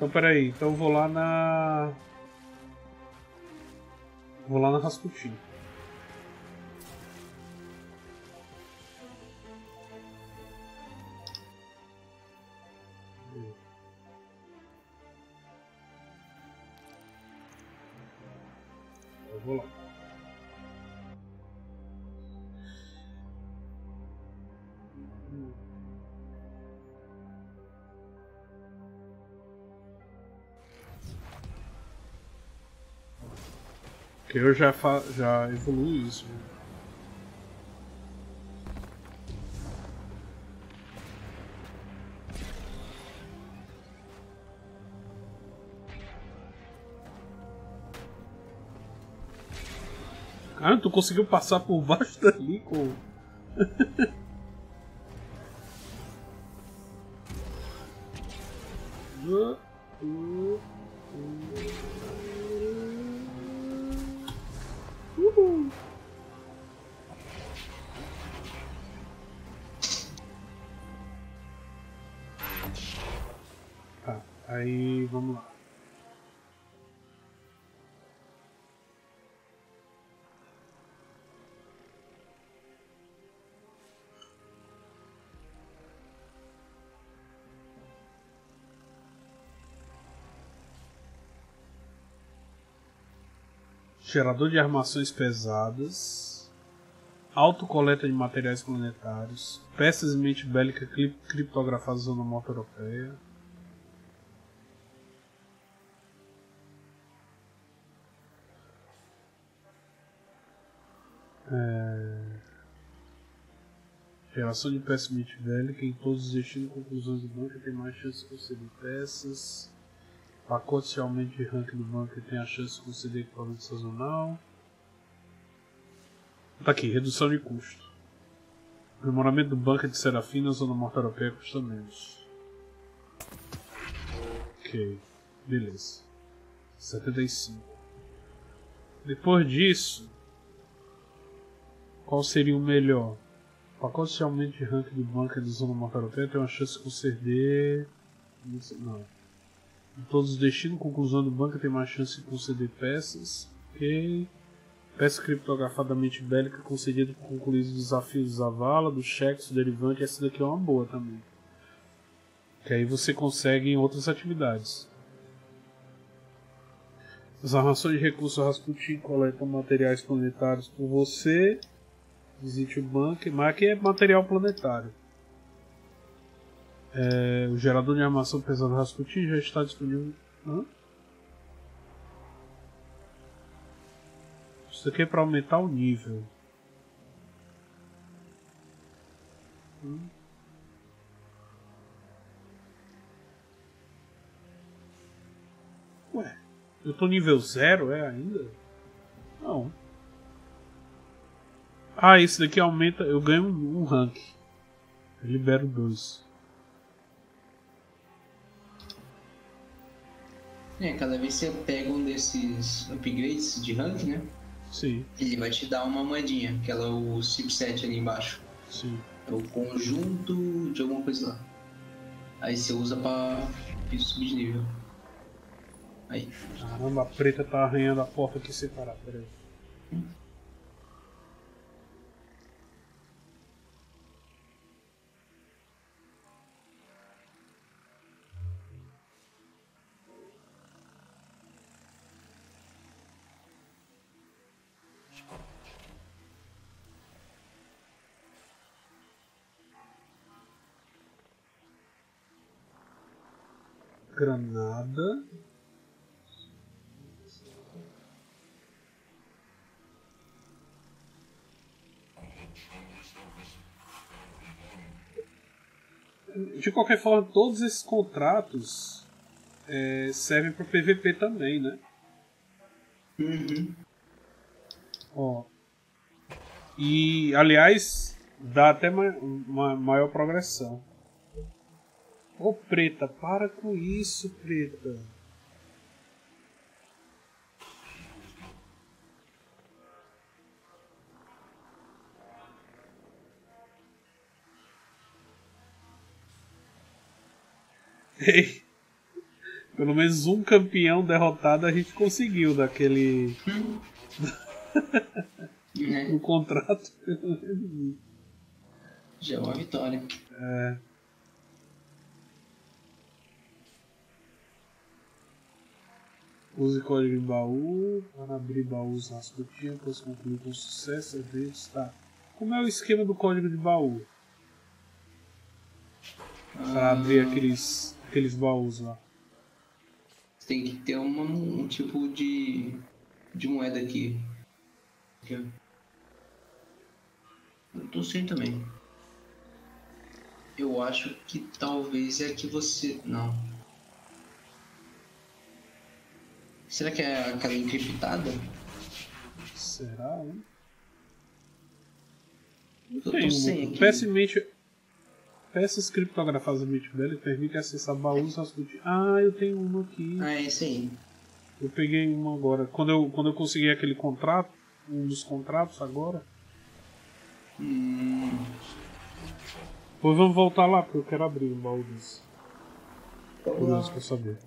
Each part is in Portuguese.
Então peraí, então eu vou lá na. Vou lá na Rasputin. Eu já, já evoluo isso. Cara, tu conseguiu passar por baixo dali com. Gerador de armações pesadas. Autocoleta de materiais planetários. Peças de mente bélica cri- criptografadas na morta europeia. É... Geração de peças mente bélica em todos os destinos conclusões do banco tem mais chance de conceder peças. Pacote de aumento de ranking do banco tem a chance de conceder equipamento sazonal. Tá aqui, redução de custo. Aprimoramento do bunker de Serafim na zona morta europeia custa menos. Ok, beleza. 75. Depois disso, qual seria o melhor? Pacote de aumento de ranking do bunker da zona morta europeia tem uma chance de conceder. Não. Todos os destinos, conclusão do banco tem mais chance de conceder peças. Ok. Peça criptografadamente bélica concedida por concluir os desafios do Zavala, do cheques, do derivante. Essa daqui é uma boa também. Que aí você consegue em outras atividades. As armações de recursos Rasputin coletam materiais planetários por você. Visite o bunker. Mas aqui é material planetário. É, o gerador de armação pesada Rasputin já está disponível. Hã? Isso aqui é para aumentar o nível. Hum. Ué, eu tô nível 0 é ainda? Não. Ah, esse daqui aumenta. Eu ganho um, um rank. Eu libero dois. É, cada vez que você pega um desses upgrades de rank, né? Sim, Ele vai te dar uma moedinha, que ela é o chipset ali embaixo. sim. É o conjunto de alguma coisa lá. Aí você usa pra subir de nível. Aí. Caramba, a preta tá arranhando a porta aqui separada. Peraí. Granada. De qualquer forma, todos esses contratos é, servem para PVP também, né? Uhum. Ó. E, aliás, dá até ma uma maior progressão. Ô, preta, para com isso, preta. Ei, Pelo menos um campeão derrotado a gente conseguiu daquele. No contrato. já é uma vitória. É. Use código em baú para abrir baús Rasputin após concluir com sucesso. Às vezes tá. Como é o esquema do código de baú? Para abrir aqueles, aqueles baús lá. Tem que ter uma- um tipo de, de moeda aqui. Eu tô sem também. Eu acho que talvez é que você. Não. Será que é aquela encriptada? Será, hein? Eu tô Tem sem aqui. Peças, peças criptografadas do Mitbell permitem acessar baús Rasputin. Ah, eu tenho uma aqui. Ah, é esse aí. Eu peguei uma agora. Quando eu, quando eu consegui aquele contrato, um dos contratos agora. Hum, Pois vamos voltar lá, porque eu quero abrir um baú desse. Curioso pra saber.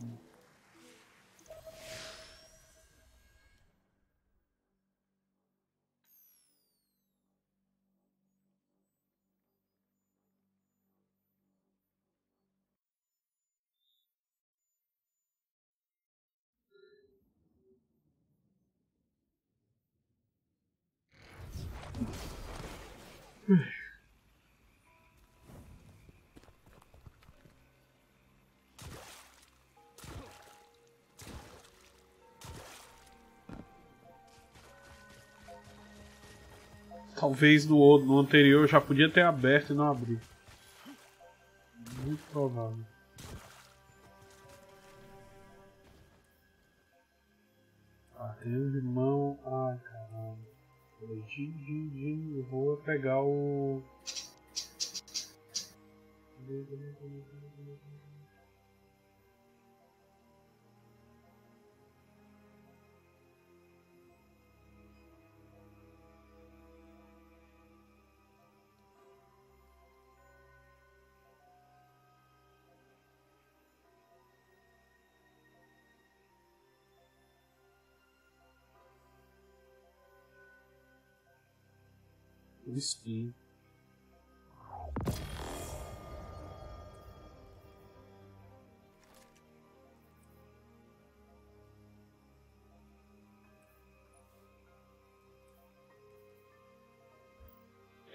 Talvez no, no anterior já podia ter aberto e não abrir. Muito provável. Ah, tem um limão. Ai caramba. Din, din. Eu vou pegar o. skin.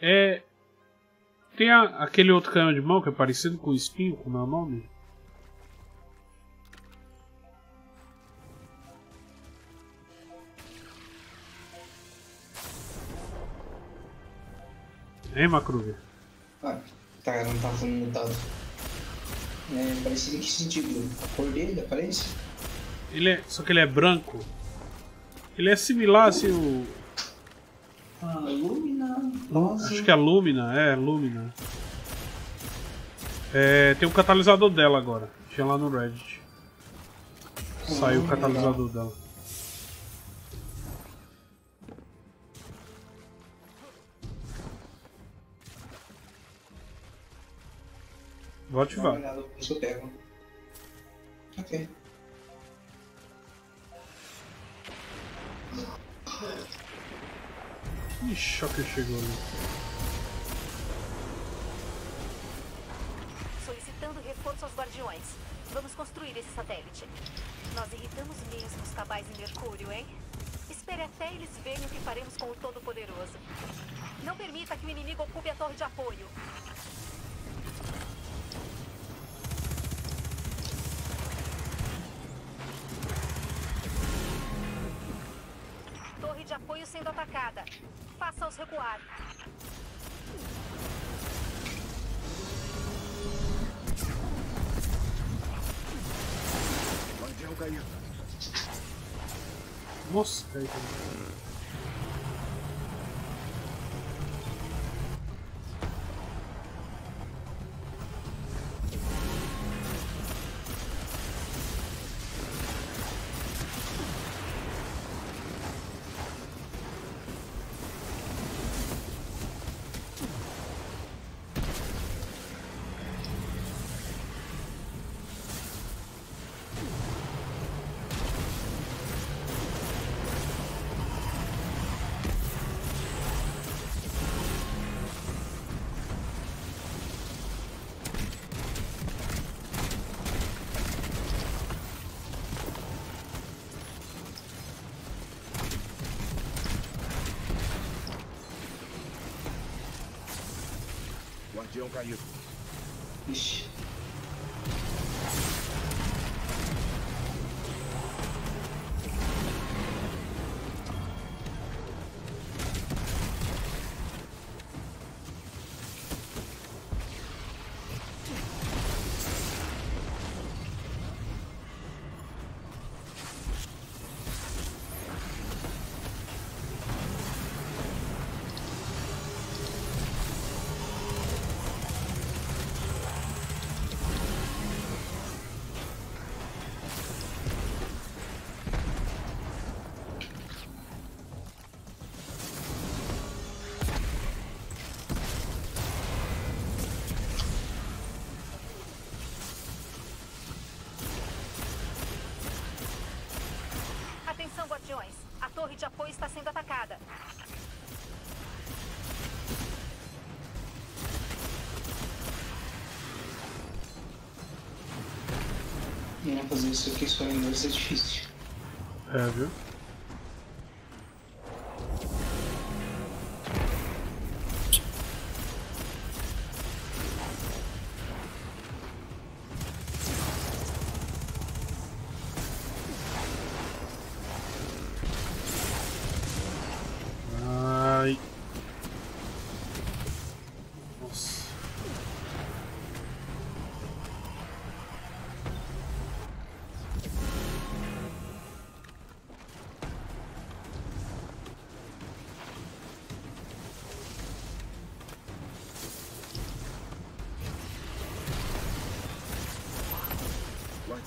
É. Tem a- aquele outro canhão de mão que é parecido com o espinho, como é o nome? Hein, Macruger? Ah, tá, não tá falando mutado. É parecido em que sentido? A cor dele, aparece? Ele é, só que ele é branco. Ele é similar assim o. Ah, Lumina. Nossa. Acho que é a Lumina, é, Lumina. É, tem o catalisador dela agora. Tinha lá no Reddit. Saiu o Hum, catalisador dela. Vou Dá ativar. uma eu pego. Ok. Que chegou ali. Solicitando reforço aos guardiões. Vamos construir esse satélite. Nós irritamos mesmo os cabais em Mercúrio, hein? Espere até eles verem o que faremos com o Todo-Poderoso. Não permita que o inimigo ocupe a torre de apoio. Sendo atacada. Faça-os recuar. Nossa, caiu também. Guardiões. A torre de apoio está sendo atacada. Não fazer isso aqui só ainda vai ser difícil. É, viu?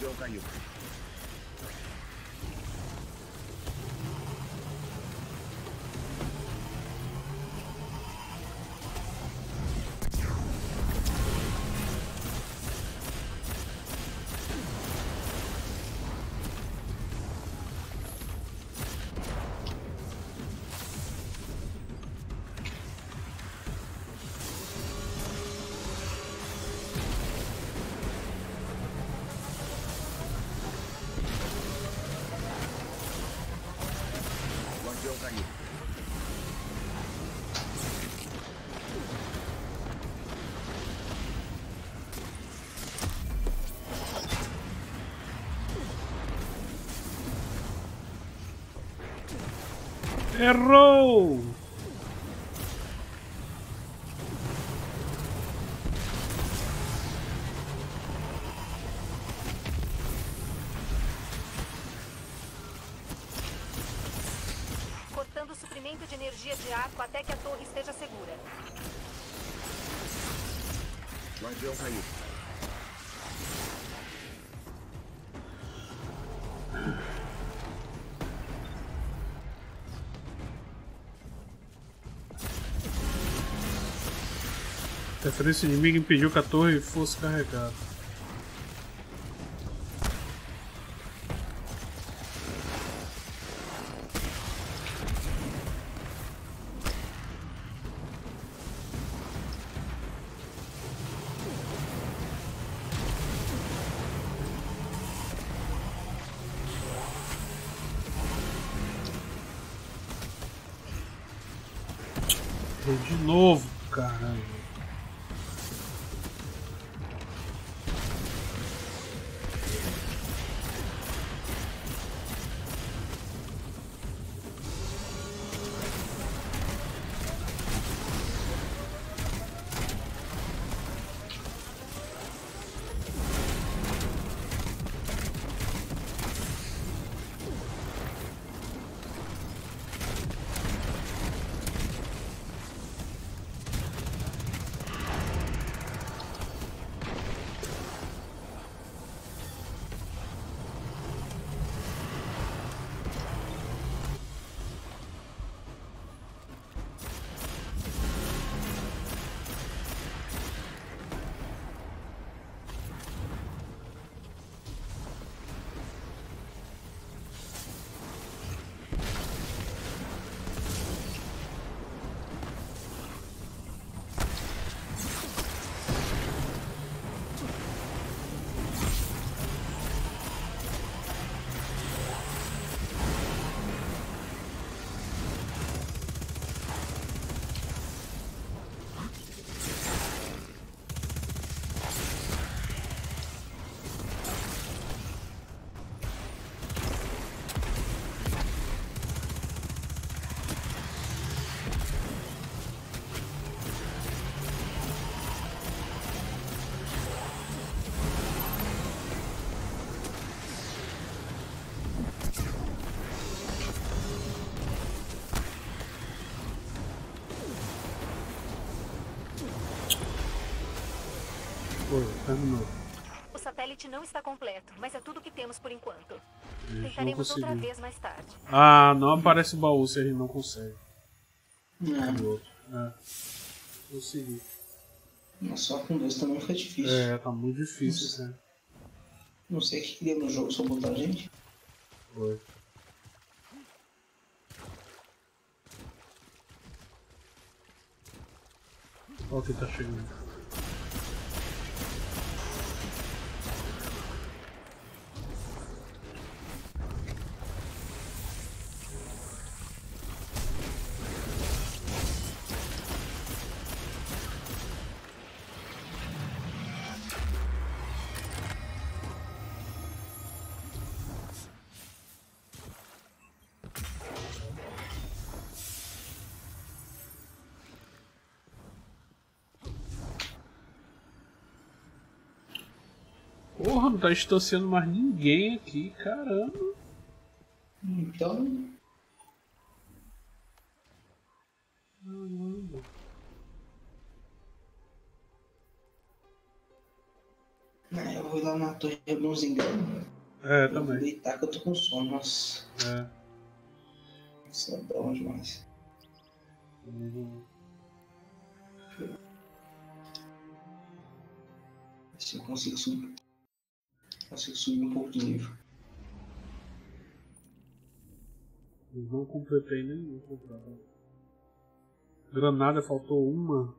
Guardião caído. Guardião Errou! Cortando o suprimento de energia de arco até que a torre esteja segura. Guardião caído. Interferência inimiga impediu que a torre fosse carregada. Não está completo, mas é tudo o que temos por enquanto. Gente Tentaremos outra vez mais tarde. Ah, não aparece o baú se a gente não consegue. Outro. É. Consegui. não, só com dois também foi difícil. É, tá muito difícil, né? Não sei o que que deu no jogo, só botar a gente. Foi. Olha quem tá chegando. Tá distanciando mais ninguém aqui, caramba. Então, Caramba. né, eu vou ir lá na torre abrir uns enganos. É, Eu vou também. deitar que eu tô com sono. Nossa, É. isso é bom demais. Uhum. Se eu consigo subir. Consigo subir um pouco de nível. Não completei nenhum comprado. Granada faltou uma.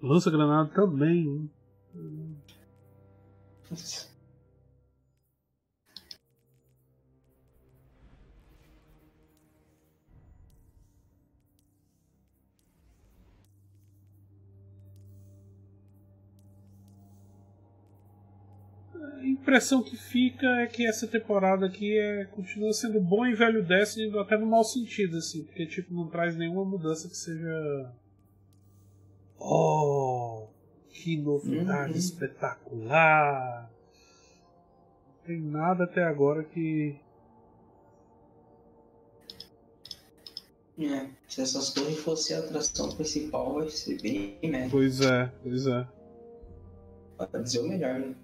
Lança granada também. hein? A impressão que fica é que essa temporada aqui é, continua sendo bom e velho Destiny até no mau sentido, assim, porque tipo, não traz nenhuma mudança que seja. Oh! Que novidade Uhum. espetacular! Não tem nada até agora que. É, se essas torres fossem a atração principal, vai ser bem médio. Pois é, pois é. Pra dizer o melhor, né?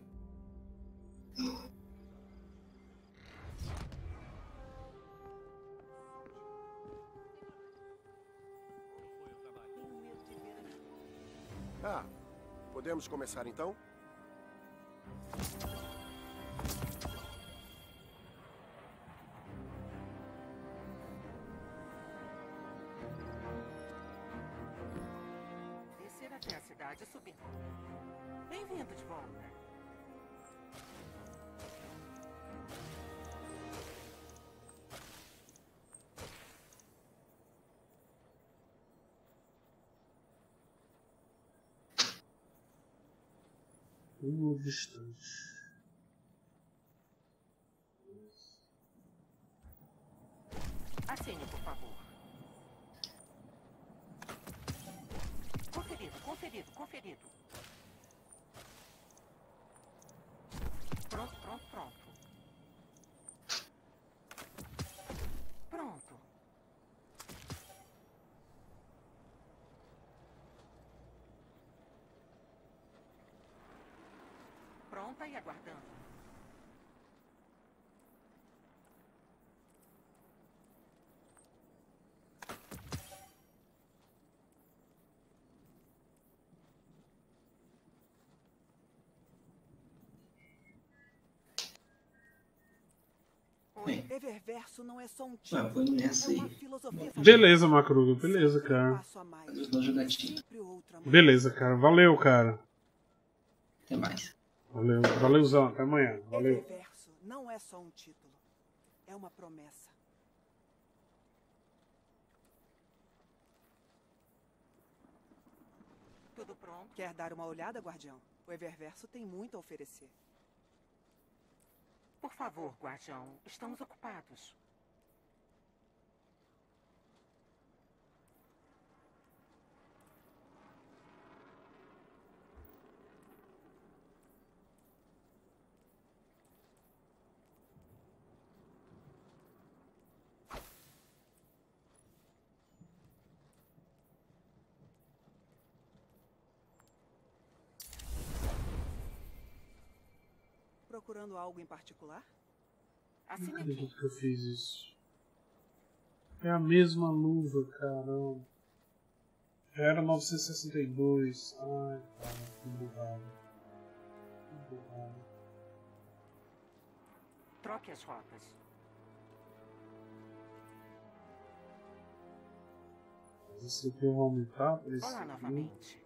Ah, podemos começar então? Um Pronta e aguardando. Bem, Eververso não é só um ah, título. vou nessa É aí. Beleza, Macruga, beleza, cara. Beleza, cara. Valeu, cara. Até mais. Valeu, valeuzão. Até amanhã. Valeu. Eververso não é só um título. É uma promessa. Tudo pronto? Quer dar uma olhada, guardião? O Eververso tem muito a oferecer. Por favor, guardião. Estamos ocupados. Procurando algo em particular? Assine aqui. acredito que eu fiz isso. É a mesma luva, caramba. Já era 962. Ai, cara, que burrada. Que burrada. Troque as rotas. Mas esse aqui eu vou aumentar Olá novamente.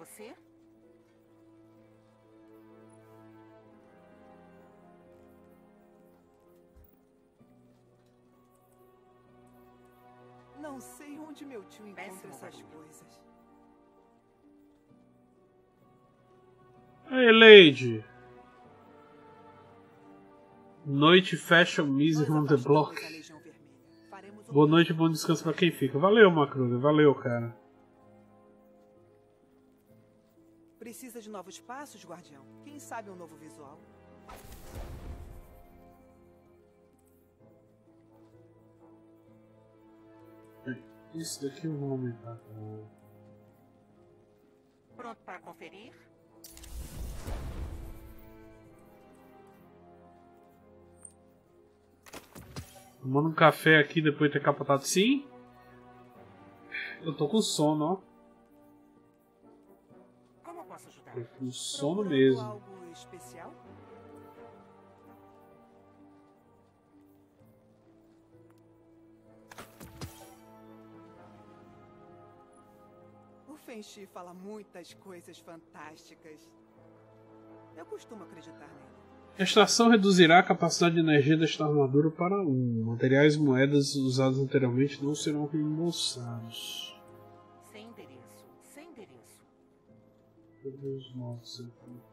Você? Não sei onde meu tio encontra Péssimo essas barulho. coisas. Hey, Lady! Noite Fashion Misery Nós on the Block. Boa noite e bom descanso pra quem fica. Valeu, Macruder. Valeu, cara. Precisa de novos passos, guardião? Quem sabe um novo visual? Isso daqui eu vou aumentar. cara. Pronto para conferir? Tomando um café aqui depois de ter capotado. Sim. Eu tô com sono, ó. Com sono mesmo. algo especial? O Fenchi fala muitas coisas fantásticas. Eu costumo acreditar nele. A extração reduzirá a capacidade de energia desta armadura para 1. Materiais e moedas usados anteriormente não serão reembolsados. Cadê os nossos aqui?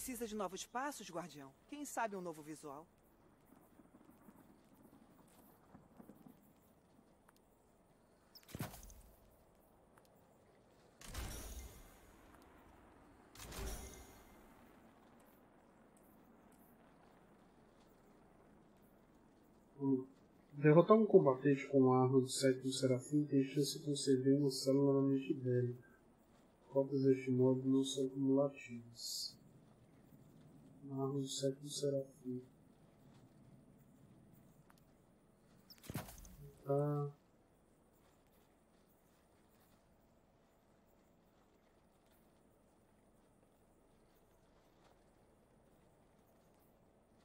Precisa de novos passos, guardião? Quem sabe um novo visual? Derrotar um combatente com a arma do sétimo serafim tem chance de conceder uma célula na mente dele. Cópias deste modo não são cumulativas. A arma do sétimo serafim. Tá.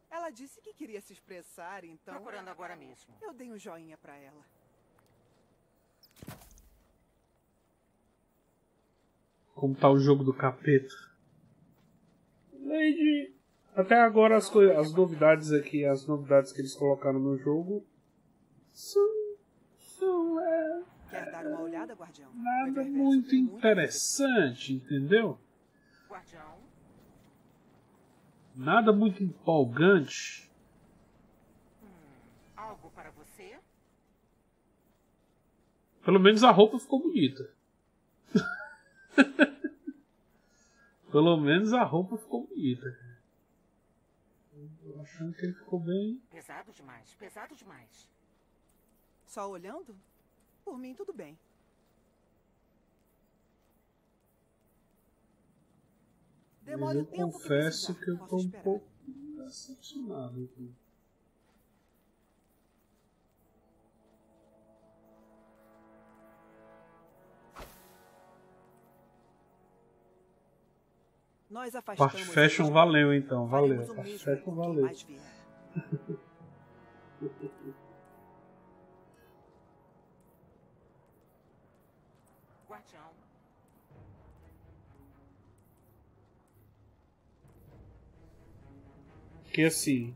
Ela disse que queria se expressar, então Procurando agora mesmo. eu dei um joinha pra ela. Como tá o jogo do capeta? Lady. Até agora as, as novidades aqui, as novidades que eles colocaram no jogo são. são é, Quer dar uma olhada, guardião? Nada muito interessante, entendeu? Guardião. Nada muito empolgante. Hum, algo para você? Pelo menos a roupa ficou bonita. Pelo menos a roupa ficou bonita. Achando que ele ficou bem. Pesado demais. Pesado demais. Só olhando? Por mim, tudo bem. Mas Demore eu o tempo confesso que, que eu tô um esperar. pouco decepcionado. aqui. Nós afastamos Parte fashion eles. valeu então, valeu. Parte mesmo fashion valeu. Guardião. Que assim.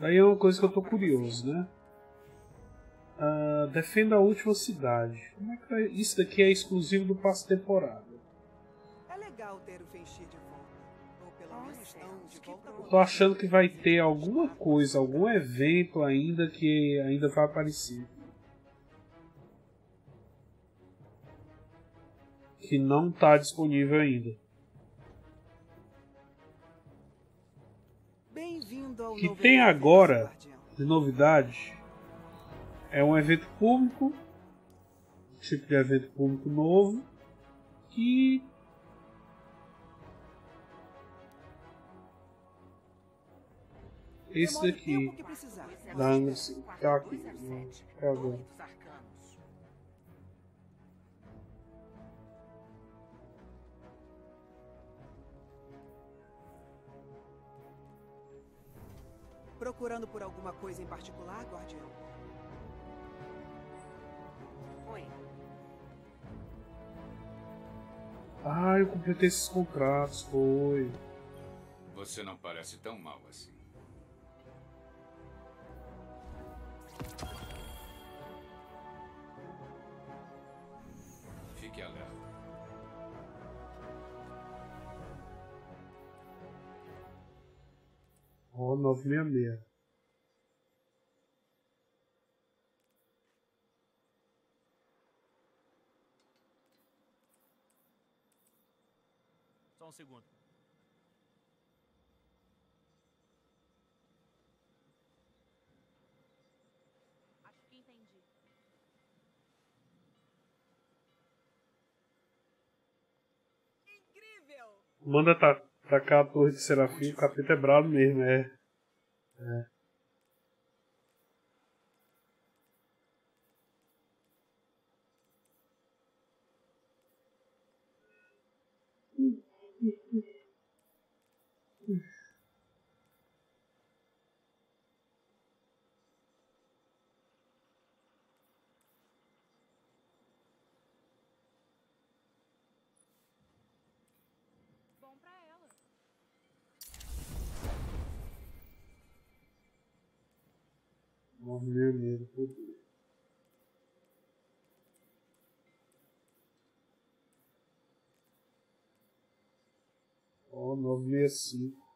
Daí é uma coisa que eu tô curioso, né? Ah, defenda a última cidade. Como é que vai- Isso daqui é exclusivo do passe temporada. Ter o de volta. Ou pelo menos não de volta Eu tô achando que vai ter alguma coisa, algum evento ainda que ainda vai aparecer. Que não tá disponível ainda. Bem-vindo ao Que novo tem agora-. De novidade, é um evento público, tipo de evento público novo, que esse Demore o daqui tempo que precisar. da Anderson tá aqui, não é agora. Muitos arcanos. Procurando por alguma coisa em particular, Guardião? Oi. Ah, eu completei esses contratos, foi. Você não parece tão mal assim. 966. Só um segundo. Acho que entendi. Incrível! Manda ta- tacar a torre de Serafim, o capeta é brabo mesmo, é. É. Nove mil mesmo, tudo. Ó, 965.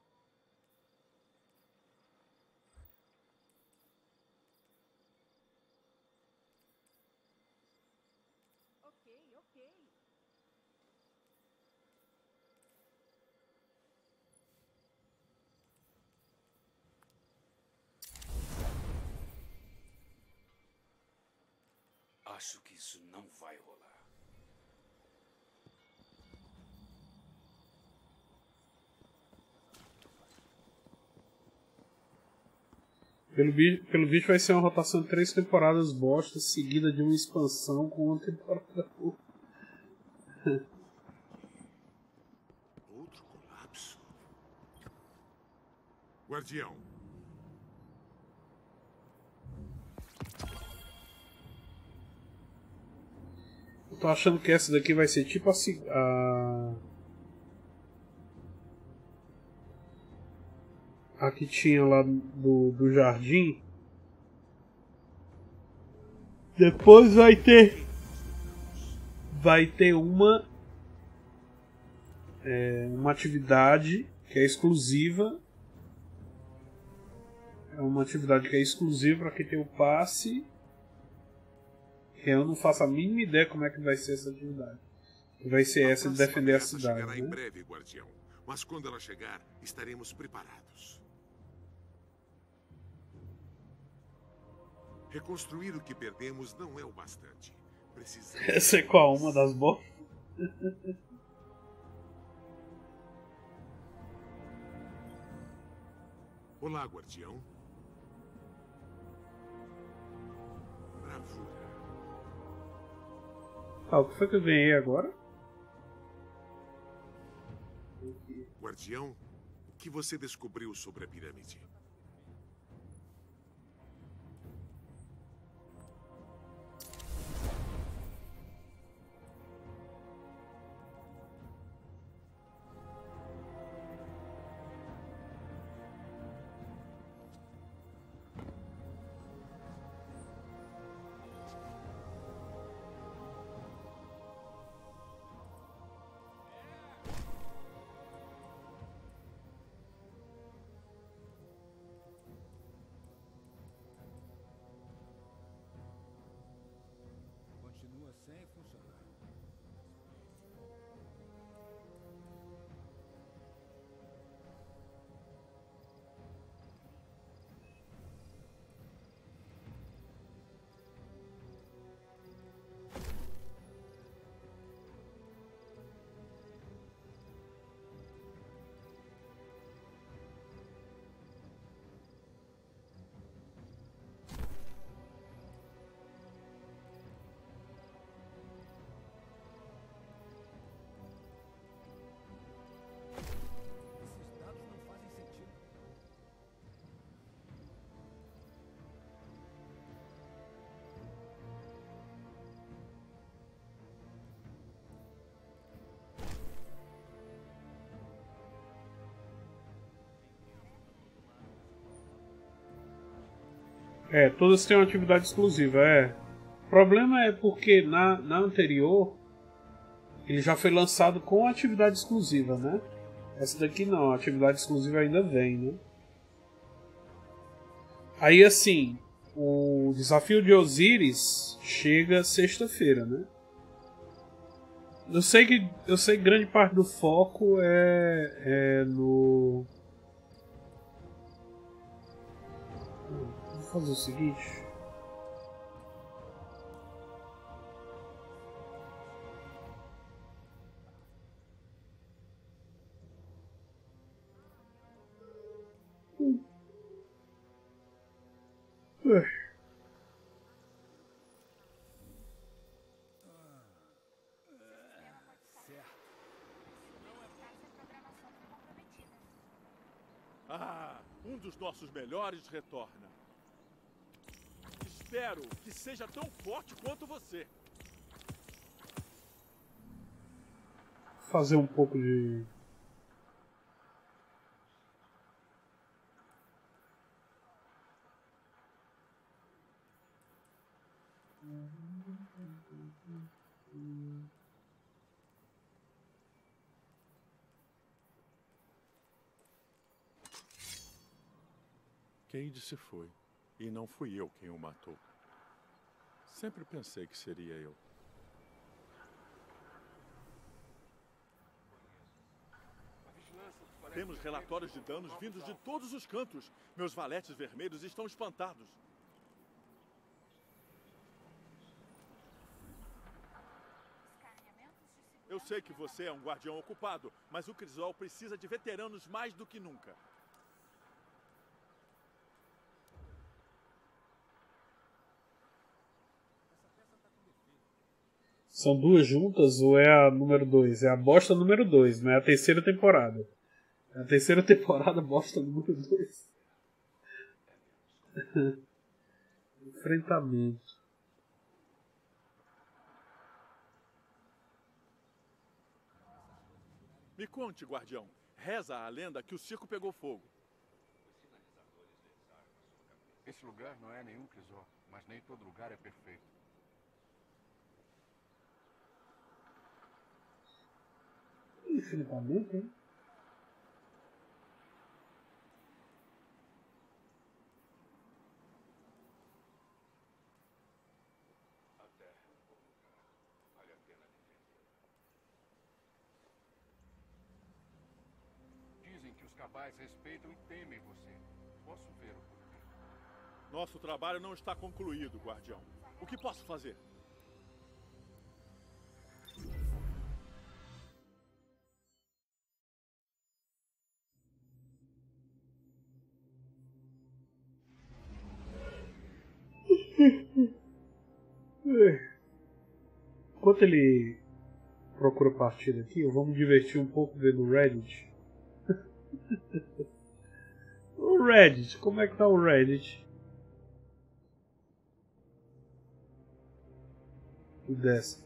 Isso não vai rolar. Pelo, bi- pelo visto vai ser uma rotação de três temporadas bosta, seguida de uma expansão com uma temporada boa. Outro colapso. Guardião, tô achando que essa daqui vai ser tipo a. A, a que tinha lá do, do jardim. Depois vai ter. Vai ter uma. é, uma atividade que é exclusiva. É uma atividade que é exclusiva para quem tem o passe. Eu não faço a mínima ideia como é que vai ser essa atividade. Vai ser essa de defender a cidade, chegará em né? breve, Guardião. Mas quando ela chegar, estaremos preparados. Reconstruir o que perdemos não é o bastante. Precisamos. Essa é qual? Uma das boas? Olá, Guardião. Bravura. Ah, o que foi que eu ganhei agora? Guardião, o que você descobriu sobre a pirâmide? É, todas têm uma atividade exclusiva, é. O problema é porque na, na anterior ele já foi lançado com atividade exclusiva, né? Essa daqui não, a atividade exclusiva ainda vem, né? Aí assim, o desafio de Osiris chega sexta-feira, né? Eu sei que eu sei que grande parte do foco é, é no fazer o seguinte. Ugh. Ah, um dos nossos melhores retorna. Espero que seja tão forte quanto você. fazer um pouco de Cade se foi. E não fui eu quem o matou. Sempre pensei que seria eu. Temos relatórios de danos vindos de todos os cantos. Meus valetes vermelhos estão espantados. Eu sei que você é um guardião ocupado, mas o Crisol precisa de veteranos mais do que nunca. São duas juntas ou é a número 2? É a bosta número 2, não é a terceira temporada. É a terceira temporada bosta número 2. Enfrentamento. Me conte, guardião. Reza a lenda que o circo pegou fogo. Esse lugar não é nenhum Crisol, mas nem todo lugar é perfeito. Enfrentamento, hein? Dizem que os cabais respeitam e temem você. Posso ver o porquê. Nosso trabalho não está concluído, guardião. O que posso fazer? Enquanto ele procura partida aqui, me divertir um pouco vendo o Reddit. o Reddit, como é que tá o Reddit? O dessa.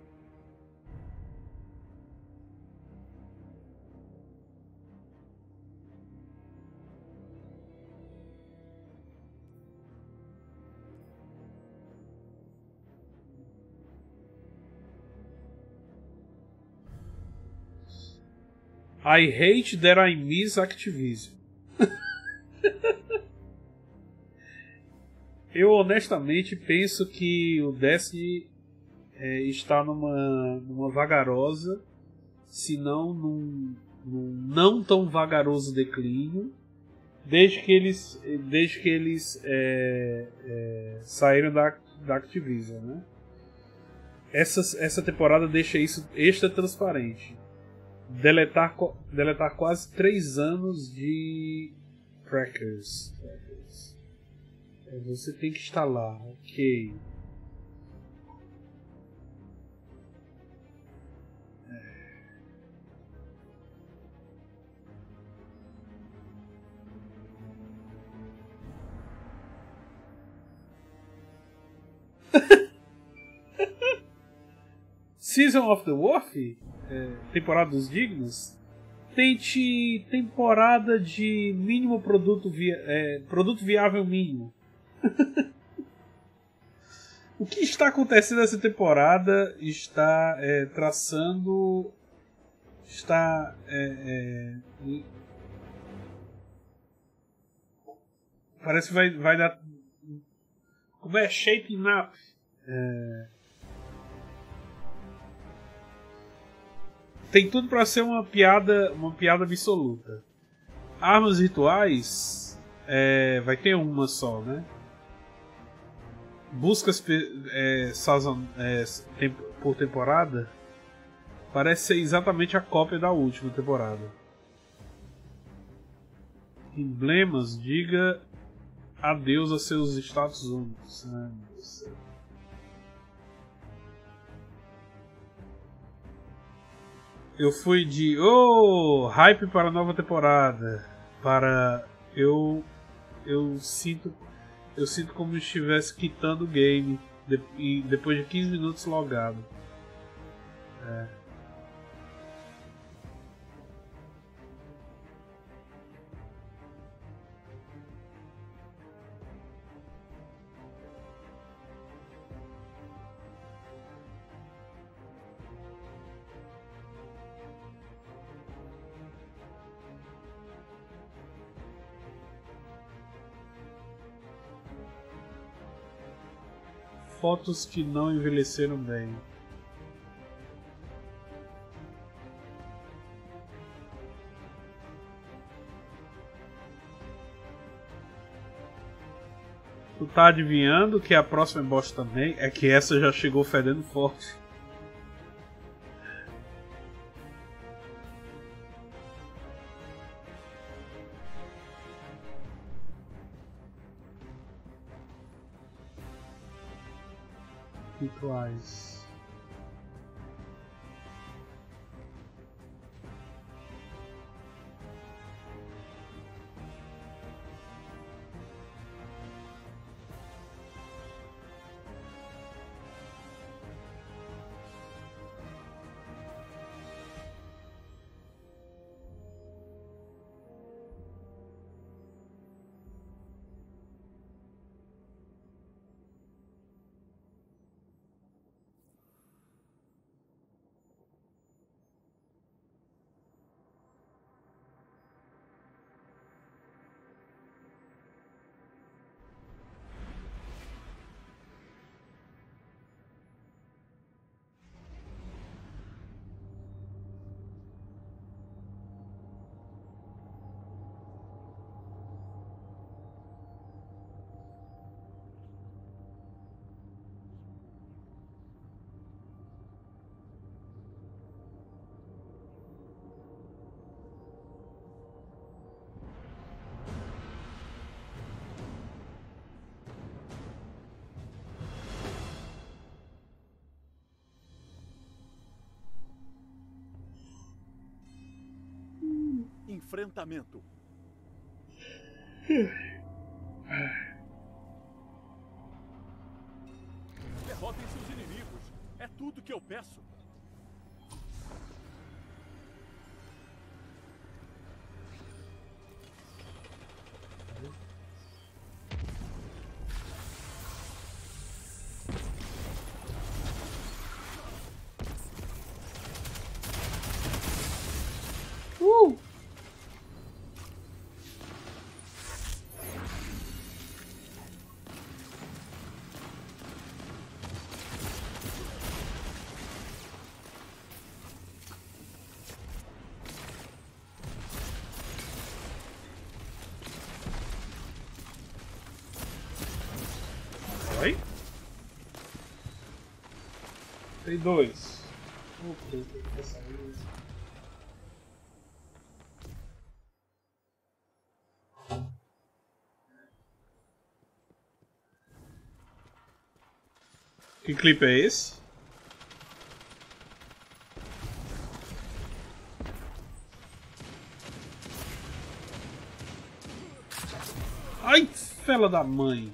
I hate that I miss Activision. Eu honestamente penso que o Destiny é, está numa, numa vagarosa, se não num, num não tão vagaroso declínio, desde que eles, desde que eles é, é, saíram da, da Activision. Né? Essa, essa temporada deixa isso extra transparente deletar, deletar quase três anos de crackers. É, você tem que instalar, ok. Season of the Wolf? É, temporada dos dignos? Tente temporada de mínimo produto, via, é, produto viável mínimo. O que está acontecendo nessa temporada está é, traçando. Está. É, é, parece que vai, vai dar. Como é? Shaping up. É, tem tudo para ser uma piada, uma piada absoluta. Armas rituais é, vai ter uma só, né? buscas é, sazon, é, por temporada parece ser exatamente a cópia da última temporada. Emblemas, diga adeus a seus status únicos. Ai, eu fui de oh, hype para a nova temporada para eu eu sinto eu sinto como se estivesse quitando o game de, depois de 15 minutos logado. É. fotos que não envelheceram bem. Tu tá adivinhando que a próxima é bosta também? É que essa já chegou fedendo forte. Rituais. Enfrentamento. Derrotem seus inimigos. É tudo que eu peço. Tem dois. Que. Que clipe é esse? Ai, fela da mãe!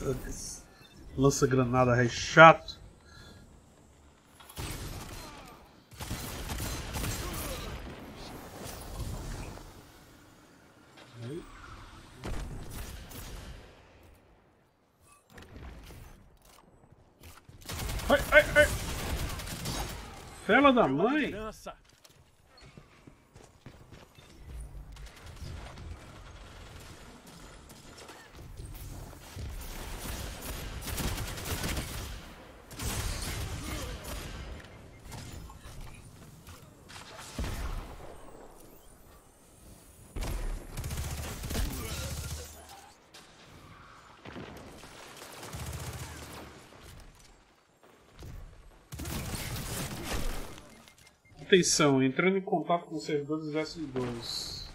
Nossa, lança granada é chato. Ai, ai, ai. Fela da mãe. Criança. Atenção, entrando em contato com os servidores S2.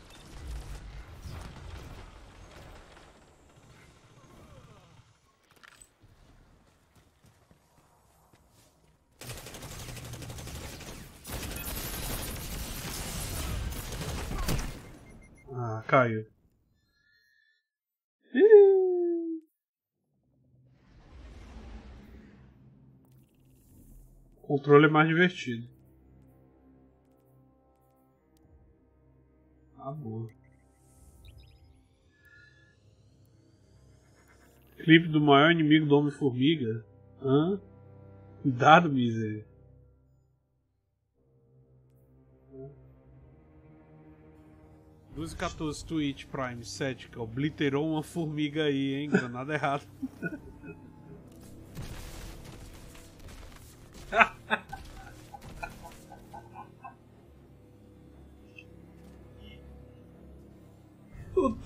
Ah, caiu. Controle é mais divertido. Amor. Clipe do maior inimigo do Homem-Formiga? Hã? Cuidado, miséria. Doze 14 Twitch Prime 7 que obliterou uma formiga aí, hein? Granada errada.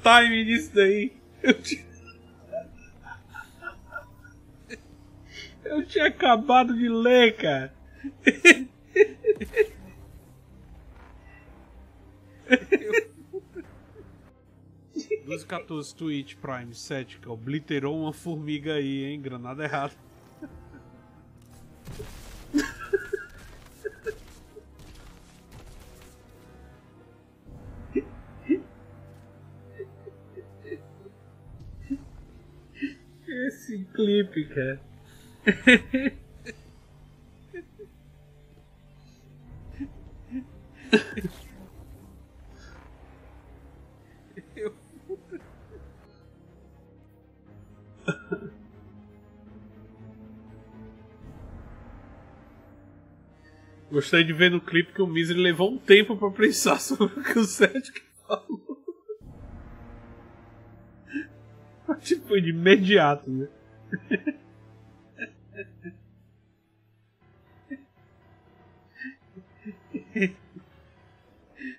time disso daí. Eu tinha... Eu tinha acabado de ler, cara. Doze 14 Twitch Prime 7 que obliterou uma formiga aí, hein? Granada errada. Clipe, cara. Eu... Gostei de ver no clipe que o Misery levou um tempo pra pensar sobre o que o Cedric falou. Tipo, de imediato, né?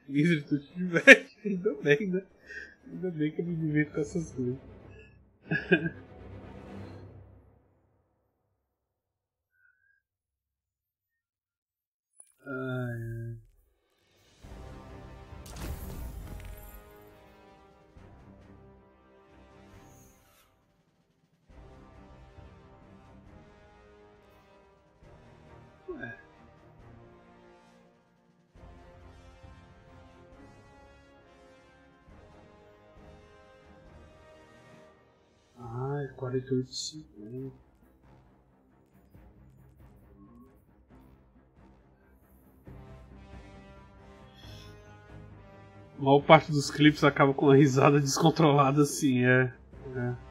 Misery, tu te diverte, ainda bem, né? Ainda bem que eu me divirto com essas coisas. Ai. Ué. Ai, 48 50. A maior parte dos clipes acaba com uma risada descontrolada assim, é. é.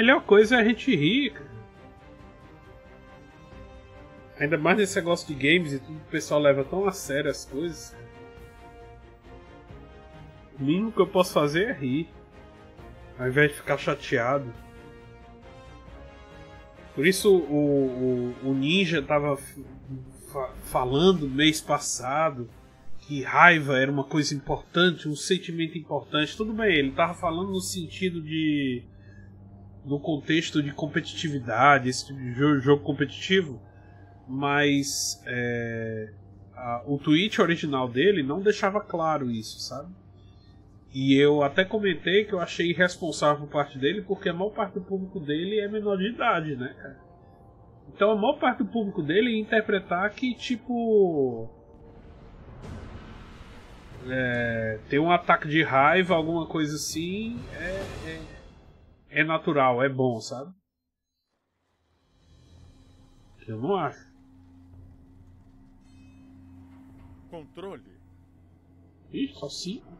Melhor coisa é a gente rir. Ainda mais nesse negócio de games e tudo, o pessoal leva tão a sério as coisas. O mínimo que eu posso fazer é rir. Ao invés de ficar chateado. Por isso o, o, o Ninja tava fa falando mês passado que raiva era uma coisa importante, um sentimento importante. Tudo bem, ele tava falando no sentido de. No contexto de competitividade, esse tipo de jogo, jogo competitivo, mas é, a, o tweet original dele não deixava claro isso, sabe? E eu até comentei que eu achei irresponsável por parte dele, porque a maior parte do público dele é menor de idade, né, cara? Então a maior parte do público dele ia interpretar que, tipo. É, ter um ataque de raiva, alguma coisa assim, é, é, é natural, é bom, sabe? Eu não acho. Controle. Ih, só cinco.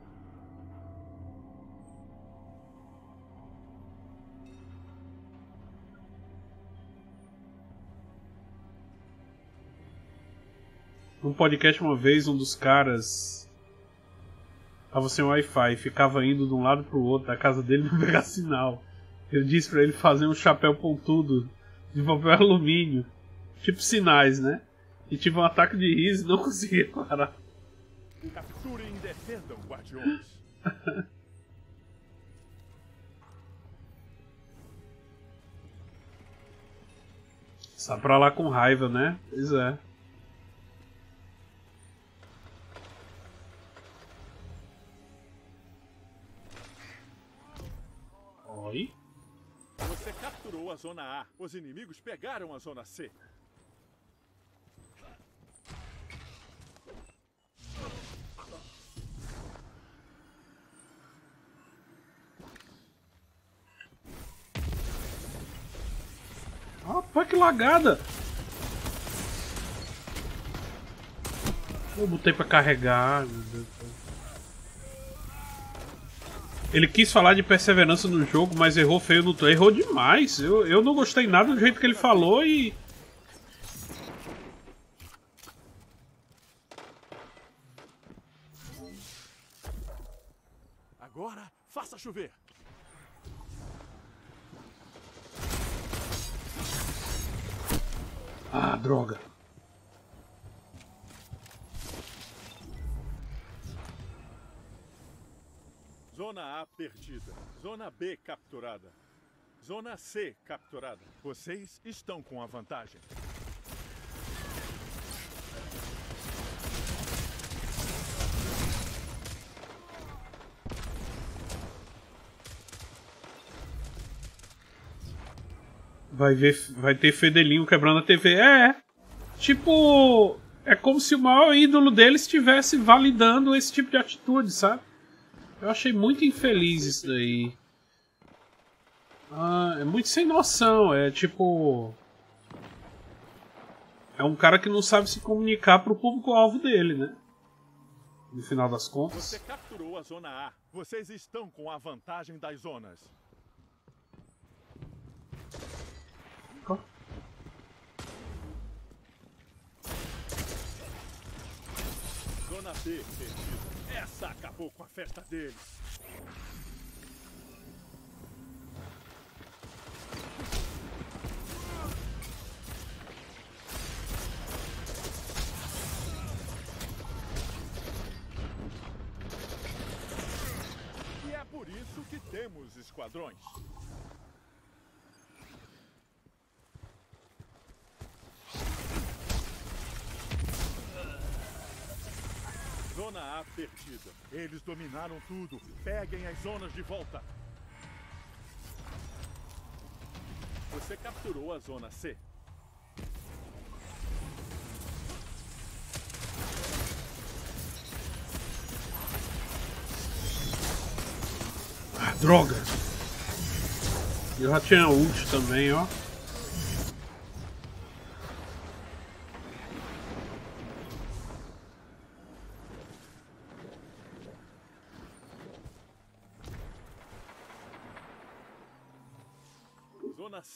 Num podcast uma vez, um dos caras tava sem Wi-Fi, ficava indo de um lado pro outro da casa dele pra pegar sinal. Eu disse para ele fazer um chapéu pontudo de papel alumínio, tipo sinais, né? E tive um ataque de riso e não conseguia parar. Capturem e defendam, guardiões. Está pra lá com raiva, né? Pois é. Oi? Você capturou a zona A. Os inimigos pegaram a zona C. Rapaz, que lagada! Eu botei pra carregar, meu Deus. Ele quis falar de perseverança no jogo, mas errou feio no Errou demais. Eu, eu não gostei nada do jeito que ele falou e. Agora, faça chover. Ah, droga. Zona A perdida. Zona B capturada. Zona C capturada. Vocês estão com a vantagem. Vai ver, vai ter Fedelinho quebrando a TV. É, tipo, é como se o maior ídolo dele estivesse validando esse tipo de atitude, sabe? Eu achei muito infeliz isso daí. Ah, é muito sem noção, é tipo. É um cara que não sabe se comunicar pro público-alvo dele, né? No final das contas. Você capturou a zona A. Vocês estão com a vantagem das zonas. Zona B perdida. Essa acabou com a festa deles. E é por isso que temos esquadrões. Zona A perdida. Eles dominaram tudo. Peguem as zonas de volta. Você capturou a zona C. Ah, droga! Eu já tinha ult também, ó.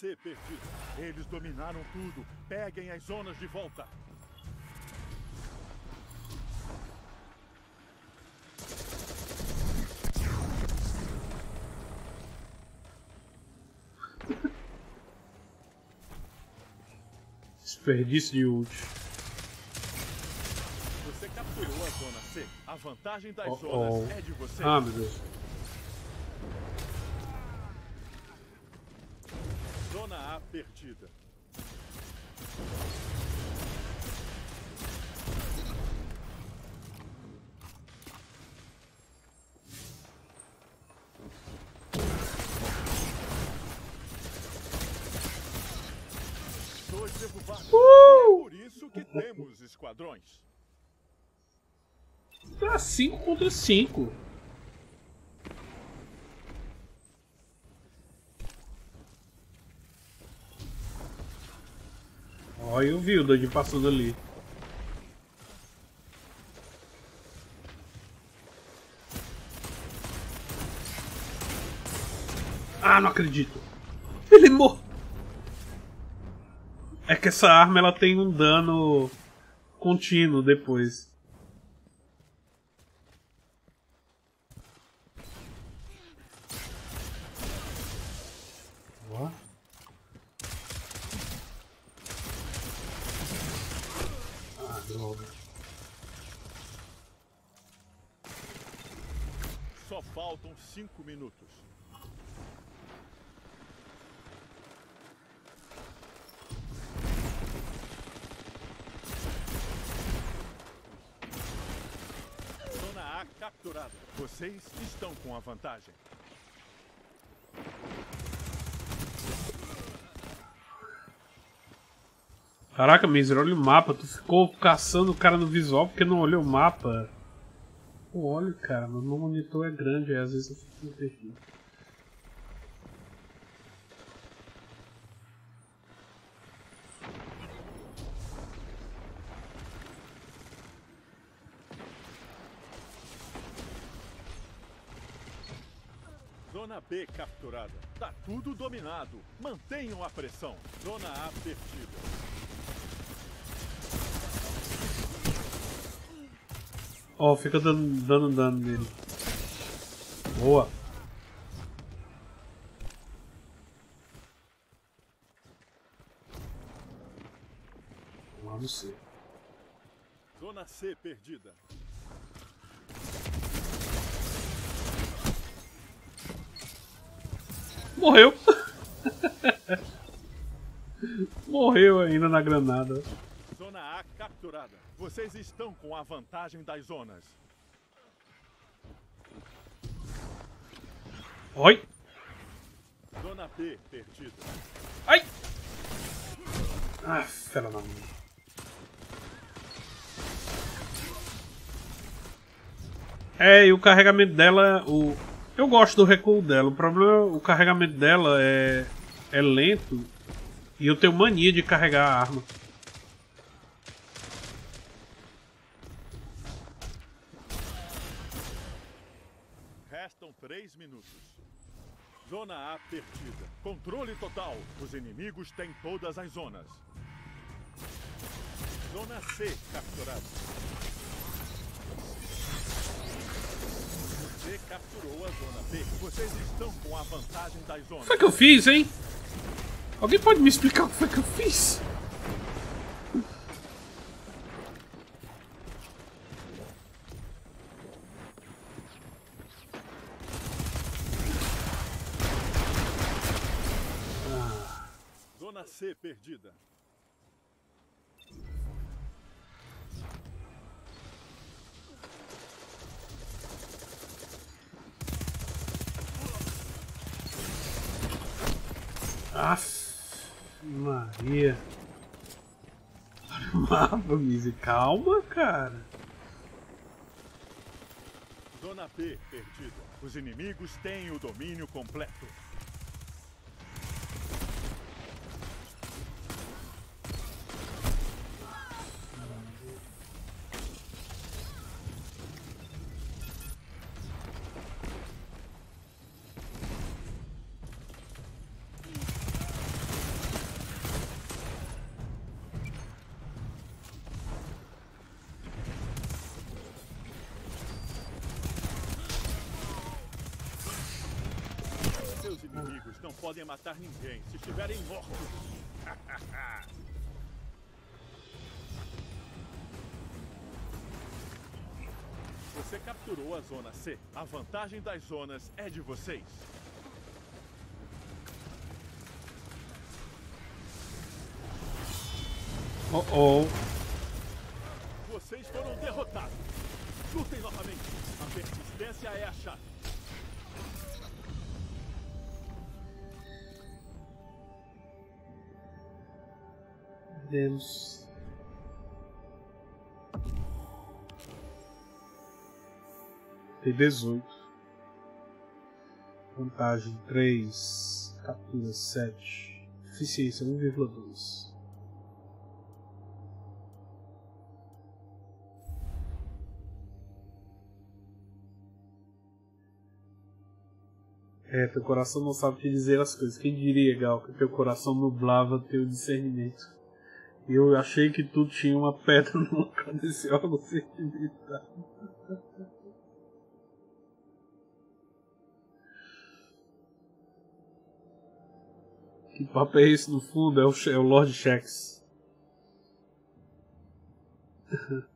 Zona C perdida. Eles dominaram tudo. Peguem as zonas de volta. Desperdício de ult. Você capturou a zona C. A vantagem das Oh, zonas oh. é de você. Ah, meu Deus. Zona A perdida. Uh! Por isso que temos esquadrões. Tá 5 contra 5. Olha o Vildad passando ali. Ah, não acredito. Ele morreu. É que essa arma ela tem um dano contínuo depois. Faltam cinco minutos. Zona A capturada. Vocês estão com a vantagem. Caraca, Miser, olha o mapa. Tu ficou caçando o cara no visual porque não olhou o mapa. Pô, olha, cara, meu monitor é grande, aí às vezes eu fico perdido. Zona B capturada. Tá tudo dominado. Mantenham a pressão. Zona A perdida. Ó, fica dando, dando dano nele. Boa. Lá no C. Zona C perdida. Morreu. Morreu ainda na granada. Zona A capturada. Vocês estão com a vantagem das zonas. Oi. Zona B perdida. Ai. Ah, fera da mãe. É, e o carregamento dela, o eu gosto do recuo dela. O problema, o carregamento dela é é lento e eu tenho mania de carregar a arma. Restam três minutos. Zona A perdida. Controle total. Os inimigos têm todas as zonas. Zona C capturada. Você capturou a zona B. Vocês estão com a vantagem das O zonas. que foi que eu fiz, hein? Alguém pode me explicar o que foi que eu fiz? Zona C perdida. Aff, Maria. Mapa, Mizzy. Calma, cara. Zona B perdida. Os inimigos têm o domínio completo. se estiverem mortos. Você capturou a Zona C. A vantagem das zonas é de vocês. Oh. Deus. Tem 18. Vantagem 3. Captura 7. Eficiência 1,2. É, teu coração não sabe te dizer as coisas. Quem diria, Gal, que teu coração nublava teu discernimento? Eu achei que tu tinha uma pedra no local desse órgão sentimental. Que papo é esse no fundo? É o, é o Lord Shax.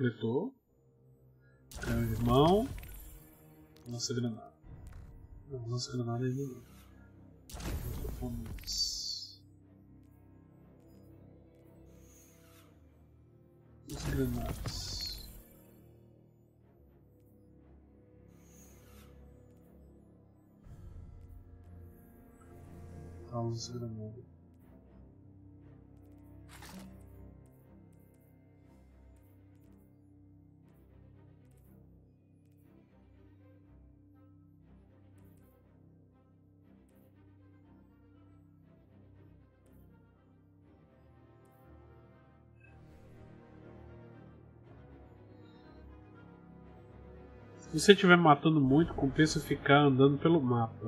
completou. É o irmão. Lança granada. Não, lança granada ainda não. Vamos. Os granadas. Tá, lança granada. Você estiver matando muito, compensa ficar andando pelo mapa.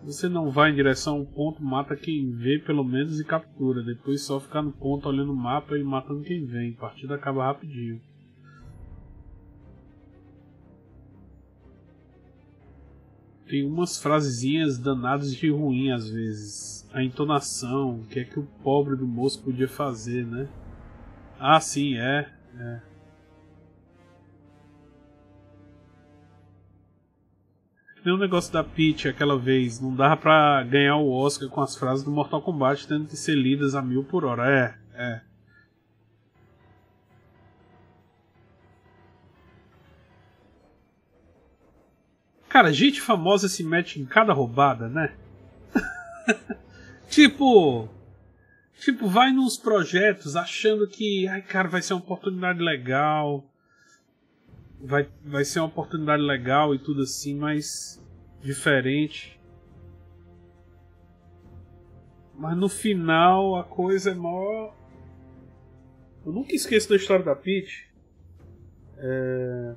Se você não vai em direção a um ponto, mata quem vê pelo menos e captura. Depois só ficar no ponto olhando o mapa e matando quem vem. A partida acaba rapidinho. Tem umas frasezinhas danadas de ruim às vezes. A entonação, o que é que o pobre do moço podia fazer, né? Ah, sim, é. é. Nem o negócio da Peach aquela vez. Não dava pra ganhar o Oscar com as frases do Mortal Kombat tendo que ser lidas a mil por hora. É, é. Cara, gente famosa se mete em cada roubada, né? tipo. Tipo, vai nos projetos achando que, ai cara, vai ser uma oportunidade legal vai, vai ser uma oportunidade legal e tudo assim, mas diferente. Mas no final a coisa é mó. Eu nunca esqueço da história da Peach. É...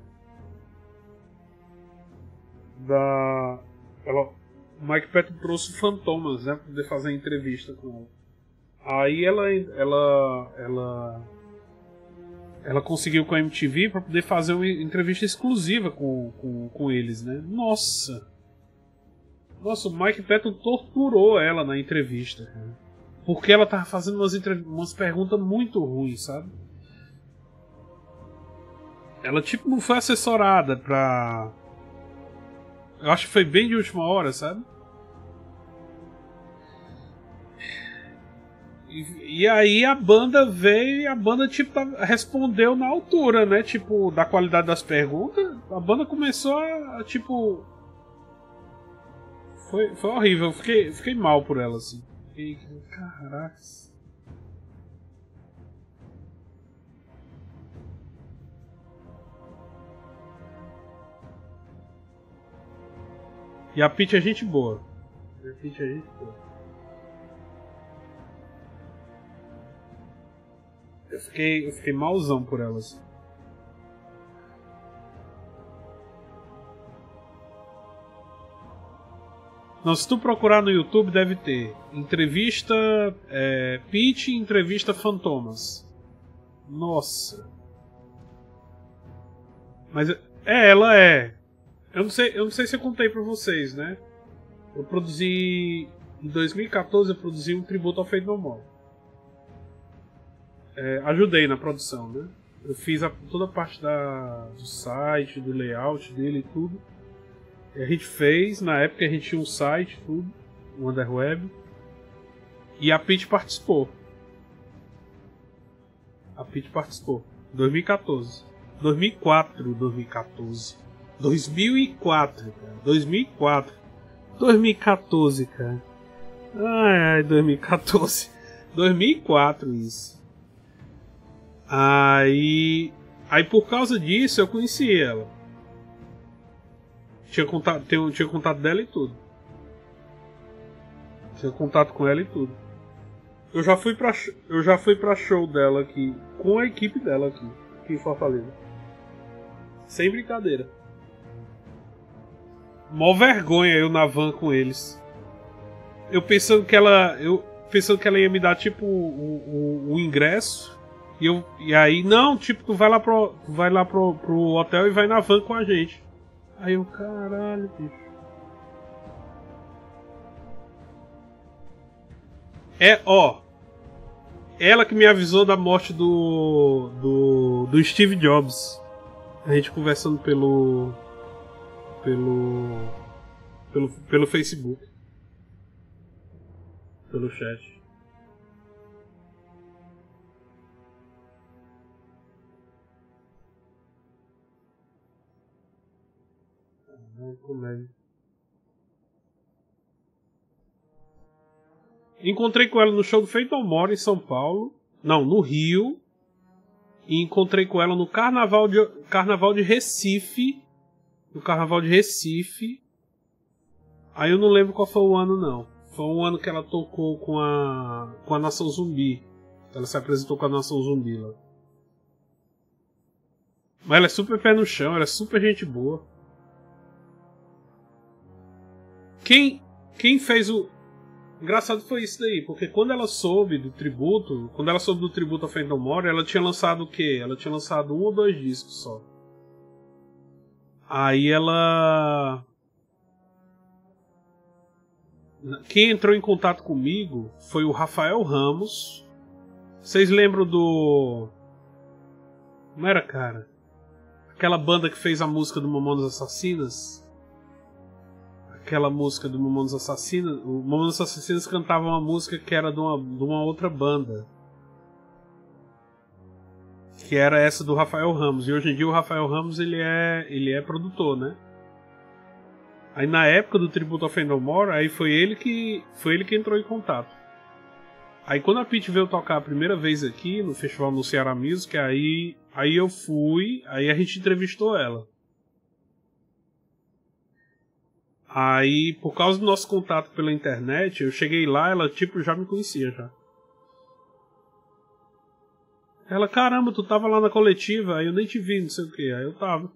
Da. Ela... O Mike Patton trouxe Fantomas, né? Pra poder fazer a entrevista com ela. Aí ela. Ela. Ela ela conseguiu com a MTV para poder fazer uma entrevista exclusiva com, com, com eles, né? Nossa! Nossa, o Mike Patton torturou ela na entrevista. Porque ela tava fazendo umas, umas perguntas muito ruins, sabe? Ela, tipo, não foi assessorada pra. Eu acho que foi bem de última hora, sabe? E, aí a banda veio e a banda tipo respondeu na altura, né? Tipo, da qualidade das perguntas. A banda começou a, a tipo. Foi, foi horrível, fiquei, fiquei mal por ela, assim. Fiquei. Caraca. E a Peach é gente boa. A Peach é gente boa. Eu fiquei, eu fiquei malzão por elas. Não, se tu procurar no YouTube deve ter entrevista é, Pitch e entrevista Fantomas. Nossa. Mas é, ela é. Eu não sei, eu não sei se eu contei para vocês, né? Eu produzi em 2014 eu produzi um tributo ao Fade No More. É, ajudei na produção, né? Eu fiz a, toda a parte da, do site, do layout dele e tudo. A gente fez, na época a gente tinha um site, tudo, o Underweb. E a Pete participou. A Pete participou. 2014. 2004, 2014. 2004, cara. 2004. 2014, cara. Ai, ai, 2014. 2004 isso. Aí. Aí por causa disso eu conheci ela. Tinha contato, tinha, tinha contato dela e tudo. Tinha contato com ela e tudo. Eu já fui pra, eu já fui pra show dela aqui, com a equipe dela aqui, aqui em Fortaleza. Sem brincadeira. Mó vergonha eu na van com eles. Eu pensando que ela. Eu pensando que ela ia me dar tipo o, ingresso. E, eu, e aí, não, tipo, tu vai lá, pro, vai lá pro, pro hotel e vai na van com a gente. Aí eu, caralho, bicho. É, ó. Ela que me avisou da morte do. do. do Steve Jobs. A gente conversando pelo. pelo. pelo, pelo Facebook. Pelo chat. Comédia. Encontrei com ela no show do Feito More em São Paulo. Não, no Rio. E encontrei com ela no Carnaval de, Carnaval de Recife. No Carnaval de Recife. Aí eu não lembro qual foi o ano, não. Foi um ano que ela tocou com a, com a Nação Zumbi. Ela se apresentou com a Nação Zumbi lá. Mas ela é super pé no chão, ela é super gente boa. Quem, quem fez o. Engraçado foi isso daí, porque quando ela soube do tributo, quando ela soube do tributo a Phantom ela tinha lançado o quê? Ela tinha lançado um ou dois discos só. Aí ela. Quem entrou em contato comigo foi o Rafael Ramos. Vocês lembram do. Como era, cara? Aquela banda que fez a música do Mamonas Assassinas? Aquela música do Mamonas Assassinos, o Mamonas Assassinos cantava uma música que era de uma, de uma outra banda. Que era essa do Rafael Ramos. E hoje em dia o Rafael Ramos ele é, ele é produtor, né? Aí na época do Tributo of More, aí foi ele que foi ele que entrou em contato. Aí quando a Pete veio tocar a primeira vez aqui no festival no Ceará Music, aí aí eu fui, aí a gente entrevistou ela. Aí, por causa do nosso contato pela internet, eu cheguei lá, ela tipo já me conhecia já. Ela, caramba, tu tava lá na coletiva, aí eu nem te vi, não sei o que, aí eu tava.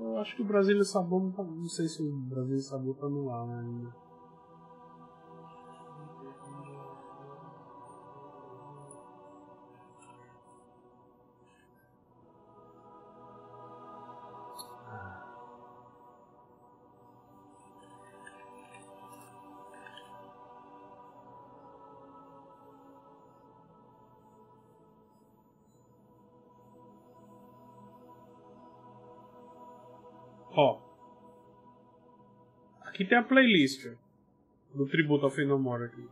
Eu acho que o Brasília Sabor não tá. Sei se o Brasília Sabor tá no ar né. Tem a playlist do tributo ao Fenomore aqui.